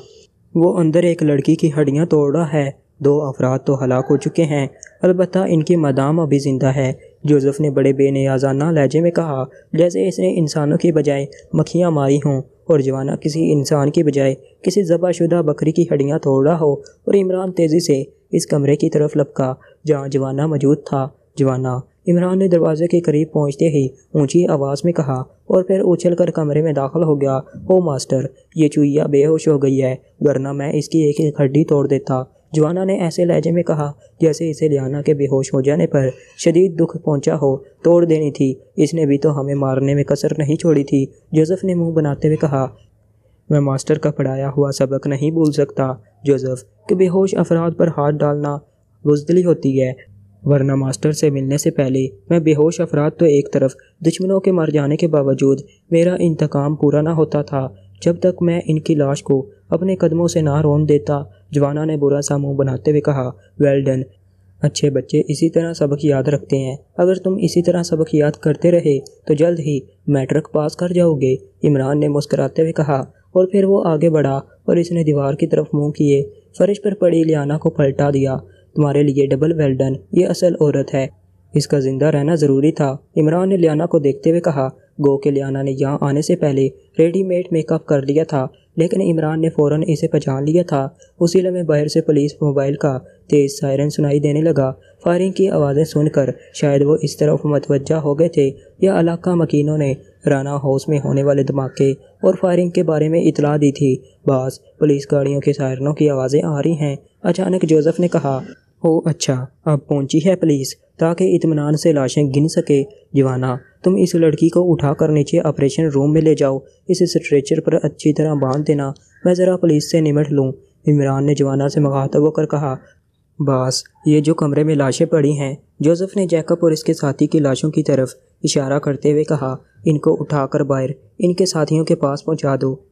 वो अंदर एक लड़की की हड्डियाँ तोड़ रहा है। दो अफराद तो हलाक हो चुके हैं। अलबत् इनकी मदाम अभी ज़िंदा है। जोसेफ ने बड़े बेनियाजाना लहजे में कहा, जैसे इसने इंसानों की बजाय मक्खियाँ मारी हों, और जवाना किसी इंसान की बजाय किसी जबाशुदा बकरी की हड्डियाँ तोड़ रहा हो, और इमरान तेज़ी से इस कमरे की तरफ़ लपका, जहाँ जवाना मौजूद था। जवाना। इमरान ने दरवाजे के करीब पहुँचते ही ऊँची आवाज़ में कहा, और फिर उछल कर कमरे में दाखिल हो गया। ओ मास्टर, ये चुईया बेहोश हो गई है, वरना मैं इसकी एक एक हड्डी तोड़ देता। जवाना ने ऐसे लहजे में कहा, जैसे इसे लियाना के बेहोश हो जाने पर शदीद दुख पहुँचा हो, तोड़ देनी थी। इसने भी तो हमें मारने में कसर नहीं छोड़ी थी। जोसेफ ने मुँह बनाते हुए कहा, मैं मास्टर का पढ़ाया हुआ सबक नहीं भूल सकता। जोसेफ, के बेहोश अफराद पर हाथ डालना बुजदली होती है वरना मास्टर से मिलने से पहले मैं बेहोश अफराद तो एक तरफ़, दुश्मनों के मर जाने के बावजूद मेरा इंतकाम पूरा ना होता था। जब तक मैं इनकी लाश को अपने कदमों से ना रोन देता, जवाना ने बुरा सा मुँह बनाते हुए कहा वेल डन अच्छे बच्चे, इसी तरह सबक याद रखते हैं। अगर तुम इसी तरह सबक याद करते रहे तो जल्द ही मैट्रिक पास कर जाओगे। इमरान ने मुस्कराते हुए कहा, और फिर वो आगे बढ़ा और इसने दीवार की तरफ़ मुँह किए। फर्श पर पड़ी लियाना को पलटा दिया। तुम्हारे लिए डबल वेल डन ये असल औरत है। इसका ज़िंदा रहना ज़रूरी था। इमरान ने लियाना को देखते हुए कहा, गो के लियाना ने यहाँ आने से पहले रेडीमेड मेकअप कर लिया था, लेकिन इमरान ने फ़ौरन इसे पहचान लिया था। उसी लम्हे बाहर से पुलिस मोबाइल का तेज़ सायरन सुनाई देने लगा। फायरिंग की आवाज़ें सुनकर शायद वो इस तरफ़ मतवजा हो गए थे, या इलाका मकीनों ने राना हाउस में होने वाले धमाके और फायरिंग के बारे में इतला दी थी। बास, पुलिस गाड़ियों के सायरनों की आवाज़ें आ रही हैं। अचानक जोसेफ ने कहा ओ अच्छा अब पहुँची है पुलिस, ताकि इतमान से लाशें गिन सके। जवाना, तुम इस लड़की को उठाकर नीचे ऑपरेशन रूम में ले जाओ। इस स्ट्रेचर पर अच्छी तरह बाँध देना। मैं ज़रा पुलिस से निमट लूँ। इमरान ने जवाना से मुखातब होकर कहा बास, ये जो कमरे में लाशें पड़ी हैं, जोसेफ ने जैकब और इसके साथी की लाशों की तरफ़ इशारा करते हुए कहा, इनको उठाकर बाहर, इनके साथियों के पास पहुँचा दो।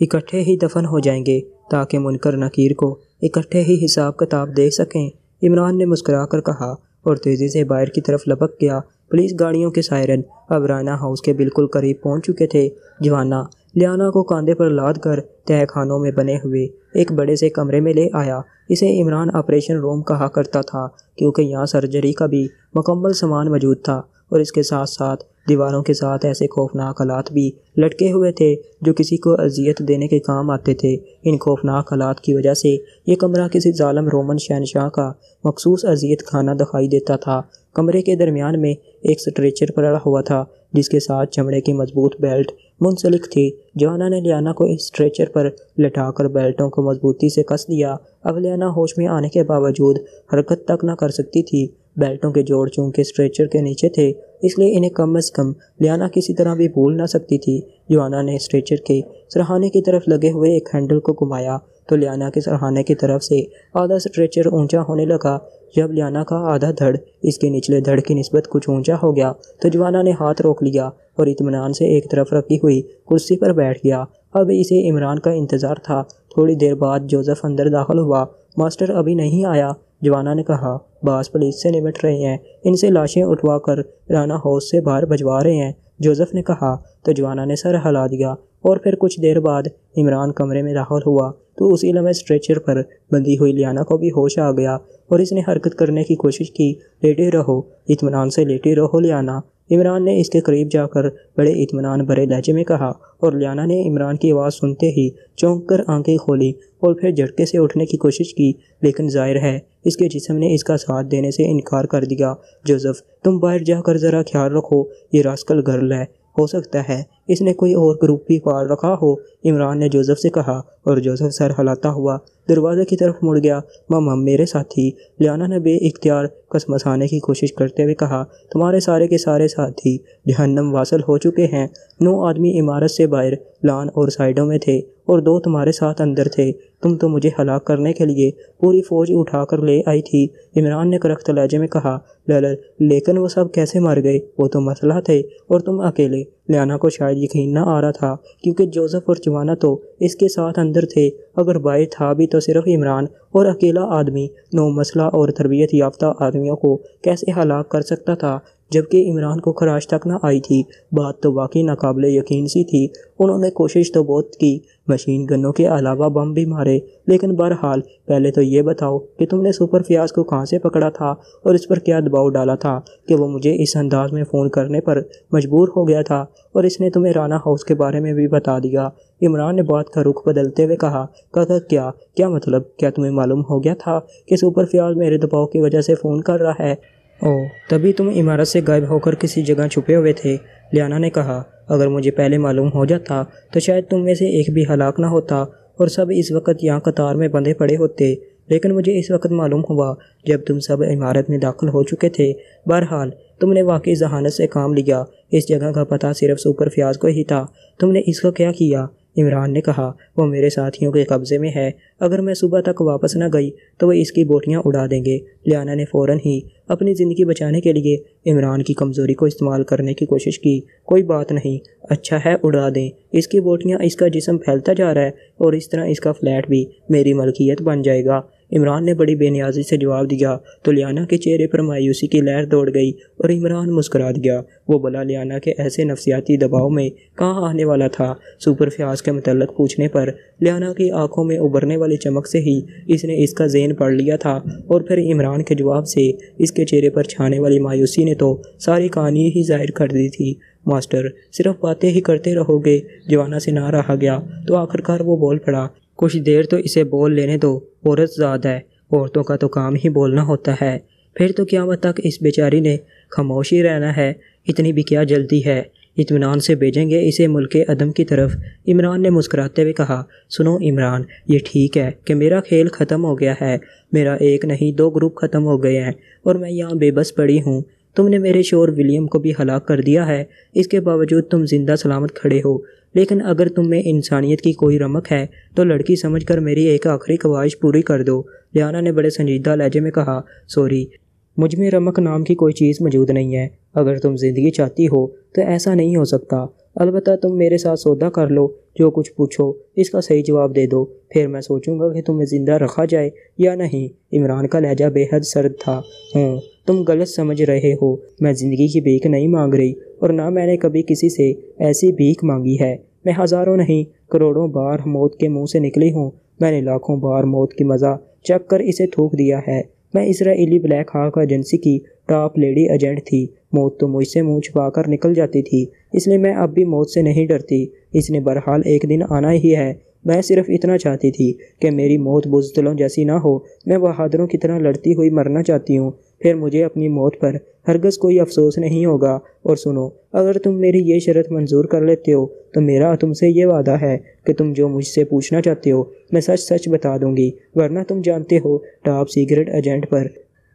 इकट्ठे ही दफन हो जाएँगे, ताकि मुनकर नकीर को इकट्ठे ही हिसाब किताब दे सकें, इमरान ने मुस्कुरा कर कहा, और तेज़ी से बाहर की तरफ़ लपक गया। पुलिस गाड़ियों के सायरन, अब राना हाउस के बिल्कुल करीब पहुँच चुके थे। जवाना लियाना को कांधे पर लाद कर तह खानों में बने हुए एक बड़े से कमरे में ले आया। इसे इमरान ऑपरेशन रूम कहा करता था, क्योंकि यहाँ सर्जरी का भी मुकम्मल सामान मौजूद था और इसके साथ साथ दीवारों के साथ ऐसे खौफनाक हालात भी लटके हुए थे जो किसी को अजियत देने के काम आते थे। इन खौफनाक हालात की वजह से ये कमरा किसी ालम रोमन शहनशाह का मखसूस अजियत खाना दिखाई देता था। कमरे के दरमियान में एक स्ट्रेचर पड़ा हुआ था, जिसके साथ चमड़े की मज़बूत बेल्ट मुंसलिक थी। जवाना ने लियाना को इस स्ट्रेचर पर लटाकर बेल्टों को मजबूती से कस दिया। अब लियाना होश में आने के बावजूद हरकत तक न कर सकती थी। बेल्टों के जोड़ चूँकि स्ट्रेचर के नीचे थे, इसलिए इन्हें कम अज़ कम लियाना किसी तरह भी भूल ना सकती थी। लियाना ने स्ट्रेचर के सरहाने की तरफ़ लगे हुए एक हैंडल को घुमाया तो लियाना के सरहाने की तरफ़ से आधा स्ट्रेचर ऊँचा होने लगा। जब लियाना का आधा धड़, इसके निचले धड़ की नस्बत कुछ ऊँचा हो गया। तो जवाना ने हाथ रोक लिया और इतमान से एक तरफ़ रखी हुई कुर्सी पर बैठ गया। अब इसे इमरान का इंतज़ार था। थोड़ी देर बाद जोसेफ अंदर दाखिल हुआ। मास्टर अभी नहीं आया। जवाना ने कहा, बास पुलिस से निपट रहे हैं। इनसे लाशें उठवा कर राना हाउस से बाहर भजवा रहे हैं। जोसेफ ने कहा। तो जवाना ने सर हिला दिया और फिर कुछ देर बाद इमरान कमरे में दाखिल हुआ। तो उसी लम्हे स्ट्रेचर पर बंधी हुई लियाना को भी होश आ गया और इसने हरकत करने की कोशिश की, लेटे रहो इतमान से लेटे रहो लियाना। इमरान ने इसके करीब जाकर बड़े इतमान भरे लहजे में कहा और लियाना ने इमरान की आवाज़ सुनते ही चौंक कर आँखें खोली और फिर झटके से उठने की कोशिश की, लेकिन ज़ाहिर है इसके जिसम ने इसका साथ देने से इनकार कर दिया। जोसेफ, तुम बाहर जाकर ज़रा ख्याल रखो, ये रास्कल गर्ल है। हो सकता है इसने कोई और ग्रुप भी पाल रखा हो। इमरान ने जोसेफ से कहा, और जोसेफ सर हलाता हुआ दरवाजे की तरफ़ मुड़ गया। मामा, मेरे साथी। लियाना ने बे इख्तियार कसमसाने की कोशिश करते हुए कहा, तुम्हारे सारे के सारे साथी जहन्नम वासल हो चुके हैं। नौ आदमी इमारत से बाहर, लान और साइडों में थे, और दो तुम्हारे साथ अंदर थे। तुम तो मुझे हलाक करने के लिए पूरी फौज उठा कर ले आई थी। इमरान ने करख्त लहजे में कहा ललर लेकिन वो सब कैसे मर गए? वो तो मसला थे, और तुम अकेले लियाना को शायद यकीन ना आ रहा था, क्योंकि जोसेफ और जवाना तो इसके साथ अंदर थे। अगर बाहर था भी तो सिर्फ़ इमरान और अकेला आदमी, नौ मसला और तरबियत याफ्ता आदमियों को कैसे हलाक कर सकता था? जबकि इमरान को खराश तक ना आई थी। बात तो वाकई नाकबले यकीन सी थी। उन्होंने कोशिश तो बहुत की, मशीन गनों के अलावा बम भी मारे। लेकिन बहरहाल, पहले तो ये बताओ कि तुमने सुपर फ्याज को कहाँ से पकड़ा था और इस पर क्या दबाव डाला था कि वो मुझे इस अंदाज में फ़ोन करने पर मजबूर हो गया था? और इसने तुम्हें राना हाउस के बारे में भी बता दिया। इमरान ने बात का रुख बदलते हुए कहा कहा क्या क्या मतलब? क्या तुम्हें मालूम हो गया था कि सुपर फ्याज मेरे दबाव की वजह से फ़ोन कर रहा है? ओह तभी तुम इमारत से गायब होकर किसी जगह छुपे हुए थे, लियाना ने कहा। अगर मुझे पहले मालूम हो जाता तो शायद तुम में से एक भी हलाक ना होता, और सब इस वक्त यहाँ कतार में बंधे पड़े होते। लेकिन मुझे इस वक्त मालूम हुआ, जब तुम सब इमारत में दाखिल हो चुके थे। बहरहाल, तुमने वाकई जहानत से काम लिया। इस जगह का पता सिर्फ़ सुपर फ्याज को ही था। तुमने इसका क्या किया? इमरान ने कहा, वो मेरे साथियों के कब्ज़े में है। अगर मैं सुबह तक वापस न गई तो वो इसकी बोटियाँ उड़ा देंगे। लियाना ने फ़ौरन ही अपनी ज़िंदगी बचाने के लिए इमरान की कमज़ोरी को इस्तेमाल करने की कोशिश की। कोई बात नहीं अच्छा है, उड़ा दें। इसकी बोटियाँ इसका जिसम फैलता जा रहा है और इस तरह इसका फ्लैट भी मेरी मलकियत बन जाएगा। इमरान ने बड़ी बेनियाजी से जवाब दिया तो लियाना के चेहरे पर मायूसी की लहर दौड़ गई और इमरान मुस्कुरा दिया। वो बोला, लियाना के ऐसे नफसियाती दबाव में कहाँ आने वाला था? सुपर फ्याज के मतलब पूछने पर लियाना की आँखों में उभरने वाली चमक से ही इसने इसका जेन पढ़ लिया था और फिर इमरान के जवाब से इसके चेहरे पर छाने वाली मायूसी ने तो सारी कहानी ही ज़ाहिर कर दी थी। मास्टर, सिर्फ़ बातें ही करते रहोगे, जवाना से ना रहा गया तो आखिरकार वो बोल पड़ा कुछ देर तो इसे बोल लेने दो, औरत ज़्यादा है, औरतों का तो काम ही बोलना होता है। फिर तो क्या तक इस बेचारी ने खामोशी रहना है, इतनी भी क्या जल्दी है? इतमान से भेजेंगे इसे मुल्क अदम की तरफ़। इमरान ने मुस्कुराते हुए कहा, सुनो इमरान, ये ठीक है कि मेरा खेल ख़त्म हो गया है, मेरा एक नहीं, दो ग्रुप ख़त्म हो गए हैं, और मैं यहाँ बेबस पड़ी हूँ। तुमने मेरे शोर विलियम को भी हलाक कर दिया है, इसके बावजूद तुम ज़िंदा सलामत खड़े हो। लेकिन अगर तुम में इंसानियत की कोई रमक है तो लड़की समझकर मेरी एक आखिरी ख्वाहिश पूरी कर दो, लियाना ने बड़े संजीदा लहजे में कहा। सॉरी, मुझमें रमक नाम की कोई चीज़ मौजूद नहीं है। अगर तुम ज़िंदगी चाहती हो तो ऐसा नहीं हो सकता। अलबत्त तुम मेरे साथ सौदा कर लो, जो कुछ पूछो, इसका सही जवाब दे दो। फिर मैं सोचूँगा कि तुम्हें ज़िंदा रखा जाए या नहीं। इमरान का लहजा बेहद सर्द था। हूँ, तुम गलत समझ रहे हो। मैं ज़िंदगी की भीख नहीं मांग रही, और ना मैंने कभी किसी से ऐसी भीख मांगी है। मैं हज़ारों नहीं, करोड़ों बार मौत के मुँह से निकली हूँ। मैंने लाखों बार मौत की मज़ा चक कर इसे थूक दिया है। मैं इसराइली ब्लैक हाक एजेंसी की टॉप लेडी एजेंट थी। मौत तो मुझसे मुँह छुपा कर निकल जाती थी, इसलिए मैं अब भी मौत से नहीं डरती। इसने बहरहाल एक दिन आना ही है। मैं सिर्फ़ इतना चाहती थी कि मेरी मौत बुजतलों जैसी ना हो। मैं बहादुरों की तरह लड़ती हुई मरना चाहती हूँ। फिर मुझे अपनी मौत पर हरगज़ कोई अफसोस नहीं होगा। और सुनो, अगर तुम मेरी ये शर्त मंजूर कर लेते हो तो मेरा तुमसे ये वादा है कि तुम जो मुझसे पूछना चाहते हो, मैं सच सच बता दूँगी। वरना तुम जानते हो, टॉप सीक्रेट एजेंट पर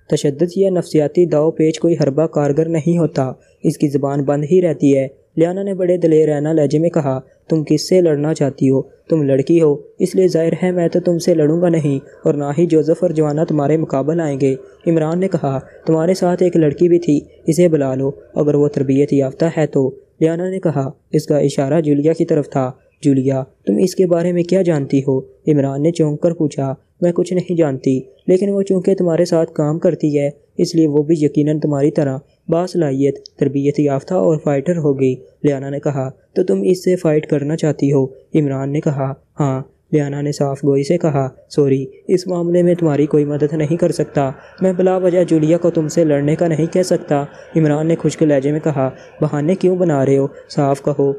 तशद या नफसियाती दाव पेच कोई हरबा कारगर नहीं होता। इसकी ज़बान बंद ही रहती है। लियाना ने बड़े दलेर रहना लहजे में कहा तुम किससे लड़ना चाहती हो? तुम लड़की हो। इसलिए ज़ाहिर है, मैं तो तुमसे लड़ूँगा नहीं, और ना ही जोसेफ और जवाना तुम्हारे मुकाबल आएँगे। इमरान ने कहा, तुम्हारे साथ एक लड़की भी थी, इसे बुला लो। अगर वो तरबियत याफ्ता है तो। लियाना ने कहा, इसका इशारा जूलिया की तरफ़ था। जूलिया, तुम इसके बारे में क्या जानती हो? इमरान ने चौंक कर पूछा, मैं कुछ नहीं जानती, लेकिन वो चूँकि तुम्हारे साथ काम करती है, इसलिए वो भी यकीनन तुम्हारी तरह बासलाहियत तरबियत याफ्ता और फाइटर होगी लियाना ने कहा तो तुम इससे फ़ाइट करना चाहती हो? इमरान ने कहा हाँ। लियाना ने साफ़ गोई से कहा, सॉरी, इस मामले में तुम्हारी कोई मदद नहीं कर सकता। मैं बिला वजह जूलिया को तुमसे लड़ने का नहीं कह सकता। इमरान ने खुश्क लहजे में कहा, बहाने क्यों बना रहे हो? साफ़ कहो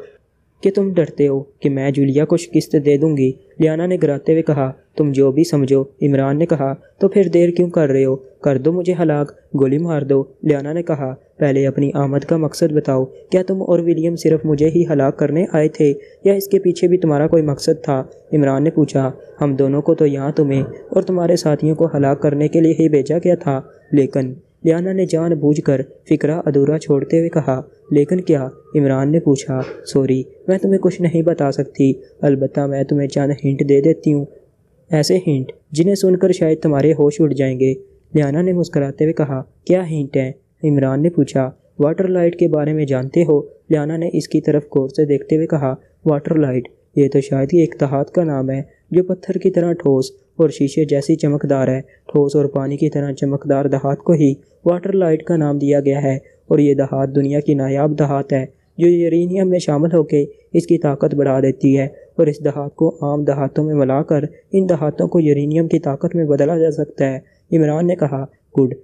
कि तुम डरते हो कि मैं जूलिया को शिकस्त दे दूँगी। लियाना ने गिराते हुए कहा तुम जो भी समझो, इमरान ने कहा तो फिर देर क्यों कर रहे हो? कर दो मुझे हलाक, गोली मार दो, लियाना ने कहा। पहले अपनी आमद का मकसद बताओ, क्या तुम और विलियम सिर्फ़ मुझे ही हलाक करने आए थे, या इसके पीछे भी तुम्हारा कोई मकसद था? इमरान ने पूछा। हम दोनों को तो यहाँ तुम्हें और तुम्हारे साथियों को हलाक करने के लिए ही भेजा गया था। लेकिन लियाना ने जान बूझ कर फिक्रा अधूरा छोड़ते हुए कहा, लेकिन क्या? इमरान ने पूछा, सॉरी, मैं तुम्हें कुछ नहीं बता सकती। अलबत्ता मैं तुम्हें चंद हिंट दे देती हूँ। ऐसे हिंट जिन्हें सुनकर शायद तुम्हारे होश उड़ जाएँगे। लियाना ने मुस्कराते हुए कहा, क्या हिंट है? इमरान ने पूछा वाटर लाइट के बारे में जानते हो? लियाना ने इसकी तरफ़ गौर से देखते हुए कहा वाटर लाइट ये तो शायद ही एक दहात का नाम है, जो पत्थर की तरह ठोस और शीशे जैसी चमकदार है। ठोस और पानी की तरह चमकदार दहात को ही वाटर लाइट का नाम दिया गया है और ये दहात दुनिया की नायाब दहात है। जो यूरेनियम में शामिल होकर इसकी ताकत बढ़ा देती है और इस दहात को आम दहातों में मिलाकर इन दहातों को यूरेनियम की ताकत में बदला जा सकता है। इमरान ने कहा, गुड,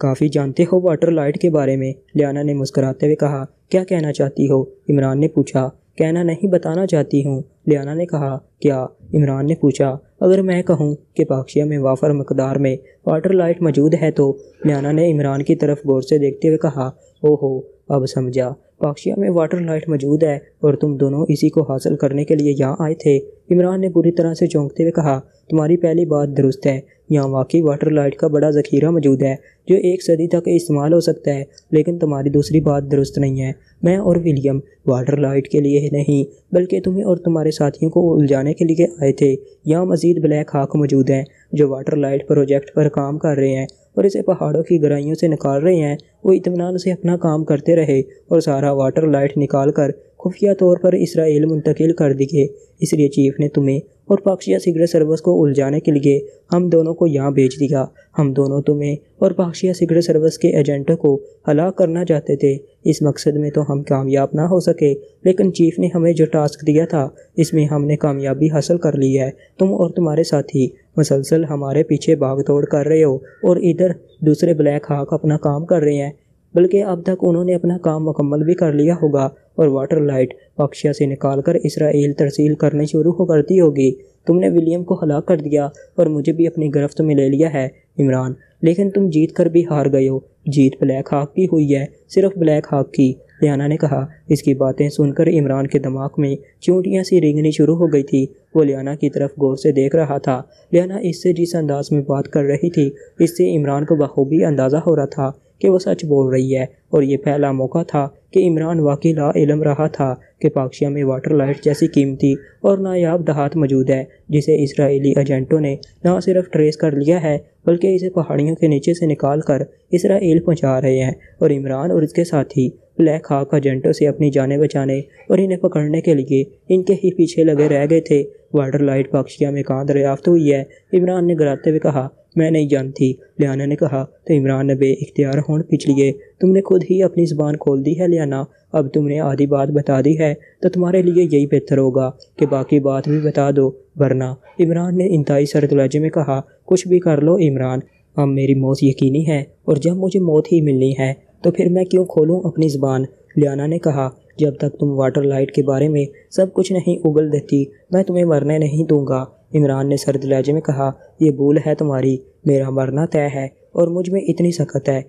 काफ़ी जानते हो वाटर लाइट के बारे में? लियाना ने मुस्कुराते हुए कहा, क्या कहना चाहती हो? इमरान ने पूछा, कहना नहीं, बताना चाहती हूँ। लियाना ने कहा, क्या? इमरान ने पूछा, अगर मैं कहूँ कि पाक्षिया में वाफर मकदार में वाटर लाइट मौजूद है तो? लियाना ने इमरान की तरफ़ गौर से देखते हुए कहा, ओहो, अब समझा। पाक्षिया में वाटर लाइट मौजूद है और तुम दोनों इसी को हासिल करने के लिए यहाँ आए थे। इमरान ने बुरी तरह से चौंकते हुए कहा, तुम्हारी पहली बात दुरुस्त है। यहाँ वाकई वाटर लाइट का बड़ा ज़ख़ीरा मौजूद है, जो एक सदी तक इस्तेमाल हो सकता है, लेकिन तुम्हारी दूसरी बात दुरुस्त नहीं है। मैं और विलियम वाटर लाइट के लिए ही नहीं, बल्कि तुम्हें और तुम्हारे साथियों को उलझाने के लिए आए थे। यहाँ मज़ीद ब्लैक हाक मौजूद हैं, जो वाटर लाइट प्रोजेक्ट पर काम कर रहे हैं। और इसे पहाड़ों की गहराइयों से निकाल रहे हैं। वो इतमान से अपना काम करते रहे और सारा वाटर लाइट निकाल कर खुफिया तौर पर इसराइल मुंतकिल कर दिए। इसलिए चीफ ने तुम्हें और पाक्षिया सिगरेट सर्विस को उलझाने के लिए हम दोनों को यहाँ भेज दिया। हम दोनों तुम्हें और पाक्षिया सिगरेट सर्विस के एजेंटों को हलाक करना चाहते थे। इस मकसद में तो हम कामयाब ना हो सके, लेकिन चीफ ने हमें जो टास्क दिया था, इसमें हमने कामयाबी हासिल कर ली है। तुम और तुम्हारे साथी मसलसल हमारे पीछे भाग तोड़ कर रहे हो और इधर दूसरे ब्लैक हाक अपना काम कर रहे हैं। बल्कि अब तक उन्होंने अपना काम मुकम्मल भी कर लिया होगा और वाटर लाइट पक्षिया से निकालकर इसराइल तरसील करनी शुरू हो करती होगी। तुमने विलियम को हलाक कर दिया और मुझे भी अपनी गिरफ्त में ले लिया है, इमरान। लेकिन तुम जीत कर भी हार गए हो। जीत ब्लैक हाक की हुई है, सिर्फ़ ब्लैक हाक की, लियाना ने कहा। इसकी बातें सुनकर इमरान के दिमाग में चूंटियाँ सी रेंगनी शुरू हो गई थी। वो लियाना की तरफ़ गौर से देख रहा था। लियाना इससे जिस अंदाज में बात कर रही थी, इससे इमरान को बखूबी अंदाज़ा हो रहा था। कि वो सच बोल रही है। और ये पहला मौका था कि इमरान वाकई ला इलम रहा था कि पाकिया में वाटर लाइट जैसी कीमती और नायाब दहात मौजूद है, जिसे इसराइली एजेंटों ने न सिर्फ़ ट्रेस कर लिया है, बल्कि इसे पहाड़ियों के नीचे से निकाल कर इसराइल पहुँचा रहे हैं। और इमरान और इसके साथी ब्लैक हाक एजेंटों से अपनी जानें बचाने और इन्हें पकड़ने के लिए इनके ही पीछे लगे रह गए थे। वाटर लाइट पाकिया में कहाँ दरियाफ्त हुई है, इमरान ने गिराते हुए कहा मैं नहीं जानती। लियाना ने कहा तो इमरान ने बे इख्तियार होने पिछ तुमने खुद ही अपनी ज़बान खोल दी है लियाना। अब तुमने आधी बात बता दी है तो तुम्हारे लिए यही बेहतर होगा कि बाकी बात भी बता दो। वरना इमरान ने इंतहाई सरद लहजे में कहा, कुछ भी कर लो इमरान। अब मेरी मौत यकीनी है, और जब मुझे मौत ही मिलनी है तो फिर मैं क्यों खोलूँ अपनी ज़बान? लियाना ने कहा, जब तक तुम वाटर लाइट के बारे में सब कुछ नहीं उगल देती, मैं तुम्हें मरने नहीं दूँगा। इमरान ने सर्द लहजे में कहा यह भूल है तुम्हारी, मेरा मरना तय है और मुझमें इतनी सख्त है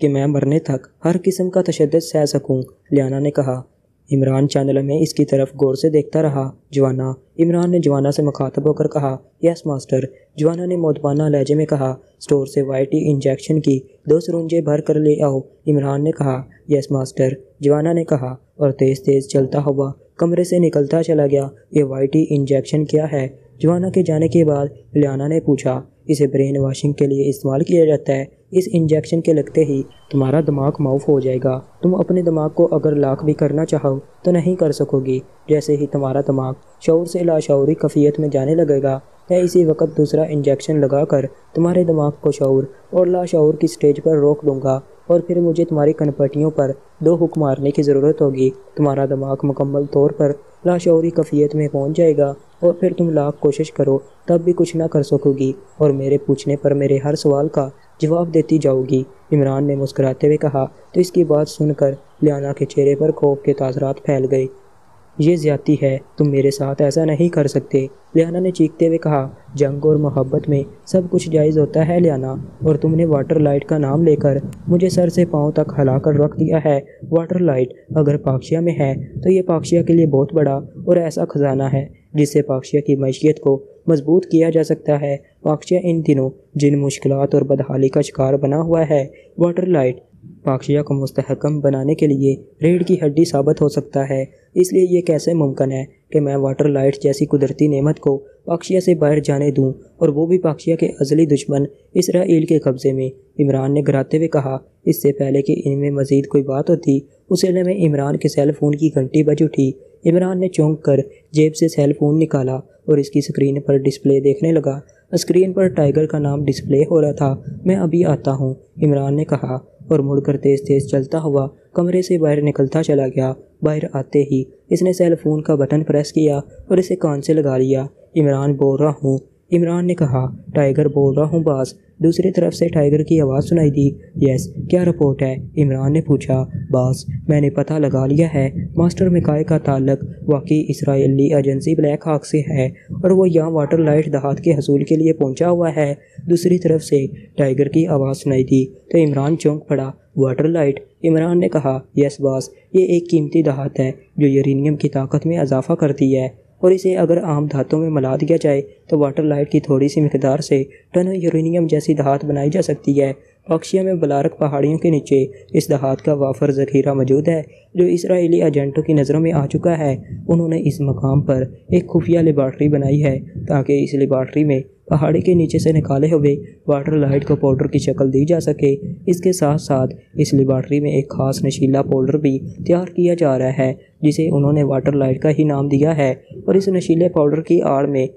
कि मैं मरने तक हर किस्म का तशद सह सकूँ, लियाना ने कहा। इमरान चंद में इसकी तरफ़ गौर से देखता रहा। जवाना, इमरान ने जवाना से मुखातब होकर कहा, यस, मास्टर। जवाना ने मोदबाना लहजे में कहा, स्टोर से वाइटी इंजेक्शन की दो सरुंजे भर कर ले आओ। इमरान ने कहा, यस, मास्टर। जवाना ने कहा, और तेज़ तेज़ चलता हुआ कमरे से निकलता चला गया। ये वाइटी इंजेक्शन क्या है? जवाना के जाने के बाद लियाना ने पूछा, इसे ब्रेन वॉशिंग के लिए इस्तेमाल किया जाता है? इस इंजेक्शन के लगते ही तुम्हारा दिमाग माउफ हो जाएगा। तुम अपने दिमाग को अगर लाख भी करना चाहो तो नहीं कर सकोगी। जैसे ही तुम्हारा दिमाग शौर से लाशौरी कफियत में जाने लगेगा, मैं इसी वक्त दूसरा इंजेक्शन लगाकर तुम्हारे दिमाग को शौर और लाशौर की स्टेज पर रोक दूँगा और फिर मुझे तुम्हारी कनपटियों पर दो हुक मारने की ज़रूरत होगी। तुम्हारा दिमाग मुकम्मल तौर पर लाशौरी कफियत में पहुँच जाएगा। और फिर तुम लाख कोशिश करो, तब भी कुछ ना कर सकोगी। और मेरे पूछने पर मेरे हर सवाल का जवाब देती जाओगी। इमरान ने मुस्कुराते हुए कहा तो इसकी बात सुनकर लियाना के चेहरे पर खौफ के तासरात फैल गए। ये ज़्यादा है, तुम मेरे साथ ऐसा नहीं कर सकते। लियाना ने चीखते हुए कहा, जंग और मोहब्बत में सब कुछ जायज़ होता है लियाना, और तुमने वाटर लाइट का नाम लेकर मुझे सर से पाँव तक हिलाकर रख दिया है। वाटर लाइट अगर पाक्षिया में है तो ये पाक्षिया के लिए बहुत बड़ा और ऐसा खजाना है, जिससे पाक्षिया की मैशियत को मज़बूत किया जा सकता है। पाक्षिया इन दिनों जिन मुश्किल और बदहाली का शिकार बना हुआ है, वाटर लाइट पाक्षिया को मुस्तहकम बनाने के लिए रीढ़ की हड्डी साबित हो सकता है। इसलिए ये कैसे मुमकिन है कि मैं वाटर लाइट जैसी कुदरती नेमत को पाक्षिया से बाहर जाने दूँ और वो भी पाक्षिया के अजली दुश्मन इसराइल के कब्ज़े में? इमरान ने गिराते हुए कहा, इससे पहले कि इनमें मज़ीद कोई बात होती, उस में इमरान के सेल फ़ोन की घंटी बज उठी। इमरान ने चौंक कर जेब से सेल फ़ोन निकाला और इसकी स्क्रीन पर डिस्प्ले देखने लगा। स्क्रीन पर टाइगर का नाम डिस्प्ले हो रहा था। मैं अभी आता हूँ, इमरान ने कहा। और मुड़कर तेज़ तेज़ चलता हुआ कमरे से बाहर निकलता चला गया। बाहर आते ही इसने सेल फ़ोन का बटन प्रेस किया और इसे कान से लगा लिया। इमरान बोल रहा हूँ इमरान ने कहा, टाइगर बोल रहा हूँ, बास। दूसरी तरफ़ से टाइगर की आवाज़ सुनाई दी, यस, क्या रिपोर्ट है? इमरान ने पूछा, बास, मैंने पता लगा लिया है, मास्टर मिकाय का ताल्लक वाकई इसराइली एजेंसी ब्लैक हाक से है और वो यहाँ वाटर लाइट दहात के हसूल के लिए पहुँचा हुआ है। दूसरी तरफ़ से टाइगर की आवाज़ सुनाई दी तो इमरान चौंक पड़ा, वाटर लाइट? इमरान ने कहा, यस, बास, ये एक कीमती दहात है जो यूरेनियम की ताकत में इजाफा करती है। और इसे अगर आम धातों में मिला दिया जाए तो वाटर लाइट की थोड़ी सी मकदार से टन यूरेनियम जैसी दहात बनाई जा सकती है। पक्षिया में बलारक पहाड़ियों के नीचे इस दहात का वाफर ज़ख़ीरा मौजूद है, जो इसराइली एजेंटों की नज़रों में आ चुका है। उन्होंने इस मकाम पर एक खुफिया लेबार्ट्री बनाई है, ताकि इस लेबार्ट्री में पहाड़ी के नीचे से निकाले हुए वाटर लाइट को पाउडर की शक्ल दी जा सके। इसके साथ साथ इस लेबार्ट्री में एक खास नशीला पाउडर भी तैयार किया जा रहा है, जिसे उन्होंने वाटर लाइट का ही नाम दिया है और इस नशीले पाउडर की आड़ में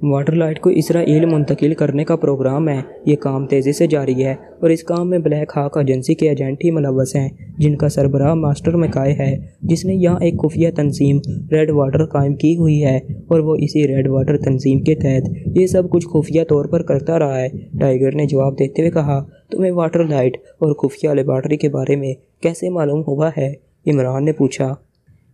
वाटर लाइट को इसराइल मुंतकिल करने का प्रोग्राम है। ये काम तेज़ी से जारी है और इस काम में ब्लैक हाक एजेंसी के एजेंट ही मुलवस हैं, जिनका सरबराह मास्टर मकाय है, जिसने यहाँ एक खुफिया तंजीम रेड वाटर कायम की हुई है और वो इसी रेड वाटर तंजीम के तहत ये सब कुछ खुफिया तौर पर करता रहा है। टाइगर ने जवाब देते हुए कहा, तुम्हें वाटर लाइट और खुफिया लेबार्ट्री के बारे में कैसे मालूम हुआ है? इमरान ने पूछा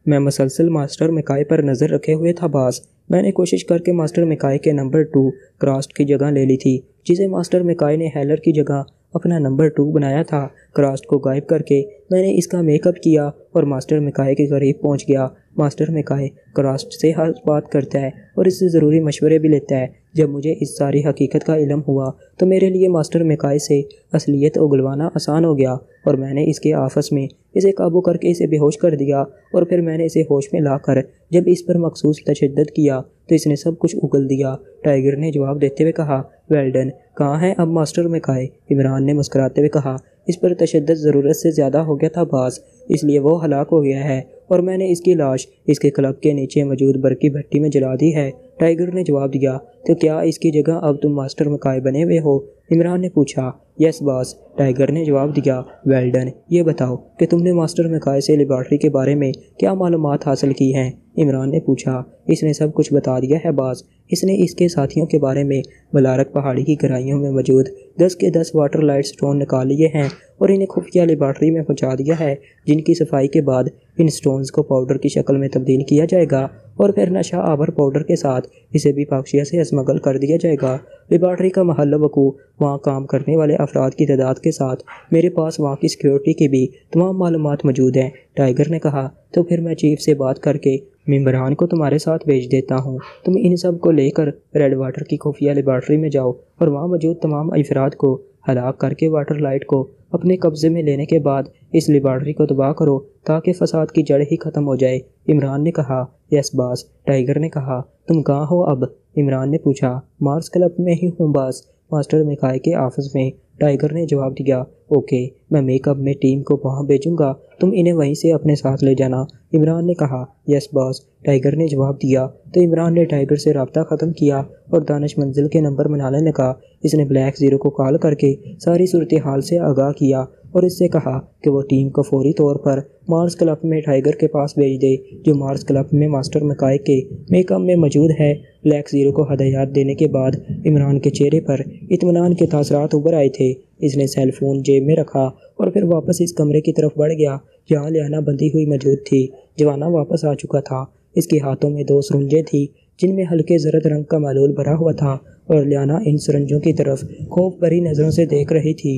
मैं मसलसल मास्टर मिकाई पर नज़र रखे हुए था, बास। मैंने कोशिश करके मास्टर मिकाई के नंबर टू क्रास्ट की जगह ले ली थी, जिसे मास्टर मिकाई ने हेलर की जगह अपना नंबर टू बनाया था। क्रास्ट को गायब करके मैंने इसका मेकअप किया और मास्टर मिकाए के करीब पहुँच गया। मास्टर मिकाए क्रास्ट से हर बात करता है और इससे ज़रूरी मशवरे भी लेता है। जब मुझे इस सारी हकीकत का इलम हुआ तो मेरे लिए मास्टर मिकाए से असलियत उगलवाना आसान हो गया और मैंने इसके आफस में इसे काबू करके इसे बेहोश कर दिया और फिर मैंने इसे होश में लाकर जब इस पर मखसूस तशद किया तो इसने सब कुछ उगल दिया। टाइगर ने जवाब देते हुए कहा वेल्डन कहाँ है अब मास्टर में खाए इमरान ने मुस्कराते हुए कहा, इस पर तशद ज़रूरत से ज़्यादा हो गया था बास इसलिए वो हलाक हो गया है और मैंने इसकी लाश, इसके क्लब के नीचे मौजूद बरकी भट्टी में जला दी है। टाइगर ने जवाब दिया तो क्या इसकी जगह अब तुम मास्टर मकाए बने हुए हो? इमरान ने पूछा, यस, बॉस। टाइगर ने जवाब दिया वेल्डन ये बताओ कि तुमने मास्टर मकाए से लेबॉर्ट्री के बारे में क्या मालूम हासिल की हैं? इमरान ने पूछा, इसने सब कुछ बता दिया है, बास। इसने इसके साथियों के बारे में मलारक पहाड़ी की गहराइयों में मौजूद दस के दस वाटर लाइट स्टोन निकाल लिए हैं और इन्हें खुफिया लेबार्ट्री में पहुँचा दिया है, जिनकी सफ़ाई के बाद इन स्टोन्स को पाउडर की शक्ल में तब्दील किया जाएगा और फिर नशा आवर पाउडर के साथ इसे भी पाक्षिया से स्मगल कर दिया जाएगा। लेबार्ट्री का महल वकू वहाँ काम करने वाले अफराद की तादाद के साथ मेरे पास वहाँ की सिक्योरिटी की भी तमाम मालूम मौजूद हैं, टाइगर ने कहा। तो फिर मैं चीफ से बात करके मम्बरान को तुम्हारे साथ भेज देता हूँ। तुम इन सबको लेकर रेड वाटर की खुफिया लेबार्ट्री में जाओ और वहाँ मौजूद तमाम अफराद को हलाक करके वाटर लाइट को अपने कब्ज़े में लेने के बाद इस लेबार्ट्री को तबाह करो ताकि फसाद की जड़ ही ख़त्म हो जाए। इमरान ने कहा, यस बास। टाइगर ने कहा, तुम कहाँ हो अब? इमरान ने पूछा, मार्स क्लब में ही हूँ बास। मास्टर मिकाई के ऑफ़िस में। टाइगर ने जवाब दिया, ओके, मैं मेकअप में टीम को वहाँ भेजूँगा। तुम इन्हें वहीं से अपने साथ ले जाना। इमरान ने कहा, यस, बॉस। टाइगर ने जवाब दिया तो इमरान ने टाइगर से रबता ख़त्म किया और दानिश मंजिल के नंबर मनाने लगा। इसने ब्लैक ज़ीरो को कॉल करके सारी सूरत हाल से आगाह किया। और इससे कहा कि वो टीम को फौरी तौर पर मार्स क्लब में टाइगर के पास भेज दे, जो मार्स क्लब में मास्टर मकाए के मेकअप में मौजूद है। ब्लैक ज़ीरो को हदायत देने के बाद इमरान के चेहरे पर इतमान के तासरात उभर आए थे। इसने सेल फ़ोन जेब में रखा और फिर वापस इस कमरे की तरफ़ बढ़ गया, जहाँ लियाना बंधी हुई मौजूद थी। जवाना वापस आ चुका था। इसके हाथों में दो सुरंजें थी, जिनमें हल्के जरद रंग का मालूल भरा हुआ था और लियाना इन सुरंजों की तरफ़ खौफ भरी नज़रों से देख रही थी।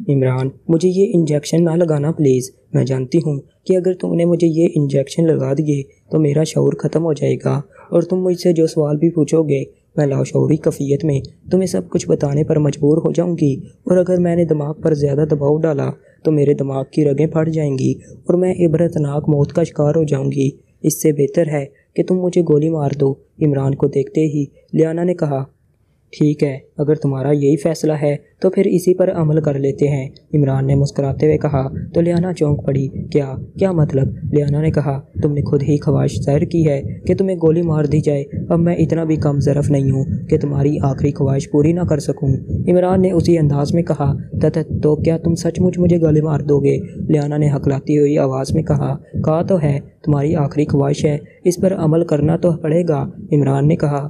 इमरान, मुझे ये इंजेक्शन ना लगाना प्लीज़ मैं जानती हूँ कि अगर तुमने मुझे ये इंजेक्शन लगा दिए तो मेरा शौर ख़त्म हो जाएगा। और तुम मुझसे जो सवाल भी पूछोगे, मैं लाशौरी कफ़ियत में, तुम्हें सब कुछ बताने पर मजबूर हो जाऊँगी। और अगर मैंने दिमाग पर ज़्यादा दबाव डाला तो मेरे दिमाग की रगें फट जाएँगी, और मैं इबरतनाक मौत का शिकार हो जाऊँगी। इससे बेहतर है कि तुम मुझे गोली मार दो, इमरान को देखते ही लियाना ने कहा ठीक है, अगर तुम्हारा यही फैसला है तो फिर इसी पर अमल कर लेते हैं। इमरान ने मुस्कुराते हुए कहा तो लियाना चौंक पड़ी। क्या क्या मतलब? लियाना ने कहा, तुमने खुद ही ख्वाहिश ज़ाहिर की है कि तुम्हें गोली मार दी जाए। अब मैं इतना भी कम ज़रफ़ नहीं हूँ कि तुम्हारी आखिरी ख्वाहिश पूरी ना कर सकूँ। इमरान ने उसी अंदाज में कहा तथा तो क्या तुम सचमुच मुझे गोली मार दोगे? लियाना ने हकलाती हुई आवाज़ में कहा कहा तो है, तुम्हारी आखिरी ख्वाहिश है, इस पर अमल करना तो पड़ेगा। इमरान ने कहा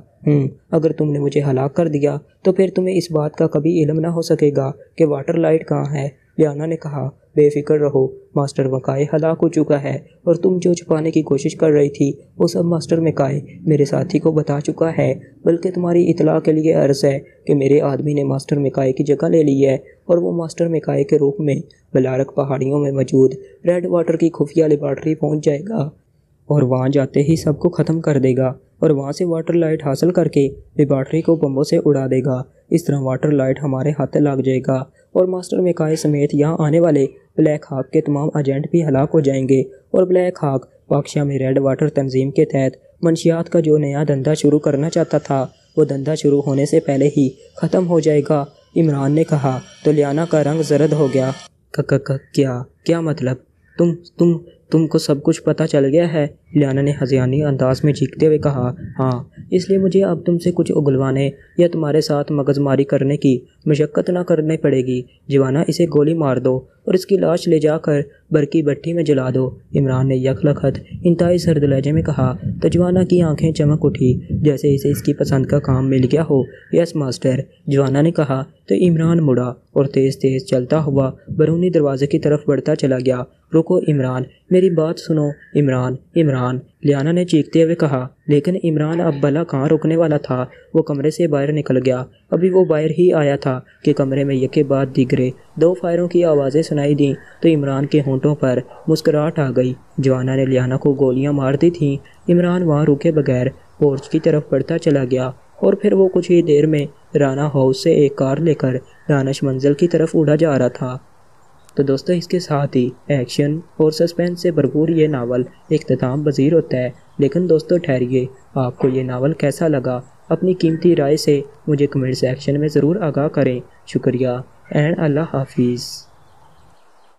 अगर तुमने मुझे हलाक कर दिया तो फिर तुम्हें इस बात का कभी इलम ना हो सकेगा कि वाटर लाइट कहाँ है। लियाना ने कहा, बेफिक्र रहो, मास्टर मकाए हलाक हो चुका है और तुम जो छुपाने की कोशिश कर रही थी, वो सब मास्टर मकाए मेरे साथी को बता चुका है। बल्कि तुम्हारी इतला के लिए अर्ज़ है कि मेरे आदमी ने मास्टर मकाए की जगह ले ली है और वो मास्टर मकाए के रूप में, बलारक पहाड़ियों में मौजूद रेड वाटर की खुफिया लेबार्ट्री पहुँच जाएगा। और वहाँ जाते ही सबको ख़त्म कर देगा और वहाँ से वाटर लाइट हासिल करके लेबार्ट्री को बम्बों से उड़ा देगा। इस तरह वाटर लाइट हमारे हाथ लग जाएगा और मास्टर मेकाए समेत यहाँ आने वाले ब्लैक हाक के तमाम एजेंट भी हलाक हो जाएँगे और ब्लैक हाक पाकशा में रेड वाटर तंजीम के तहत मंशियात का जो नया धंधा शुरू करना चाहता था वो धंधा शुरू होने से पहले ही ख़त्म हो जाएगा। इमरान ने कहा तो लियाना का रंग जरद हो गया। क, क्या? क्या मतलब? तुम तुम तुमको सब कुछ पता चल गया है? लियाना ने हजियानी अंदाज में चीखते हुए कहा हाँ इसलिए मुझे अब तुमसे कुछ उगलवाने या तुम्हारे साथ मगजमारी करने की मशक्क़त ना करनी पड़ेगी। जवाना, इसे गोली मार दो और इसकी लाश ले जाकर बरकी भट्टी में जला दो। इमरान ने यखलखत इंतहाई सर्द लहजे में कहा, तजवाना की आँखें चमक उठी। जैसे इसे इसकी पसंद का काम मिल गया हो। यस, मास्टर, जवाना ने कहा। तो इमरान मुड़ा और तेज़ तेज़ चलता हुआ बरूनी दरवाजे की तरफ़ बढ़ता चला गया। रुको इमरान, मेरी बात सुनो। इमरान इमरान लियाना ने चीखते हुए कहा, लेकिन इमरान अब भला कहाँ रुकने वाला था? वो कमरे से बाहर निकल गया। अभी वो बाहर ही आया था कि कमरे में यके बाद दिगरे दो फायरों की आवाज़ें सुनाई दी तो इमरान के होंठों पर मुस्कुराहट आ गई। जवाना ने लियाना को गोलियाँ मार दी थीं। इमरान वहाँ रुके बगैर पोर्च की तरफ़ बढ़ता चला गया और फिर वो कुछ ही देर में राना हाउस से एक कार लेकर दानश मंजिल की तरफ़ उड़ा जा रहा था। तो दोस्तों, इसके साथ ही एक्शन और सस्पेंस से भरपूर ये नावल इख्ताम पजीर होता है। लेकिन दोस्तों, ठहरिए, आपको ये नावल कैसा लगा? अपनी कीमती राय से मुझे कमेंट सेक्शन में ज़रूर आगाह करें। शुक्रिया, एंड अल्लाह हाफिज़।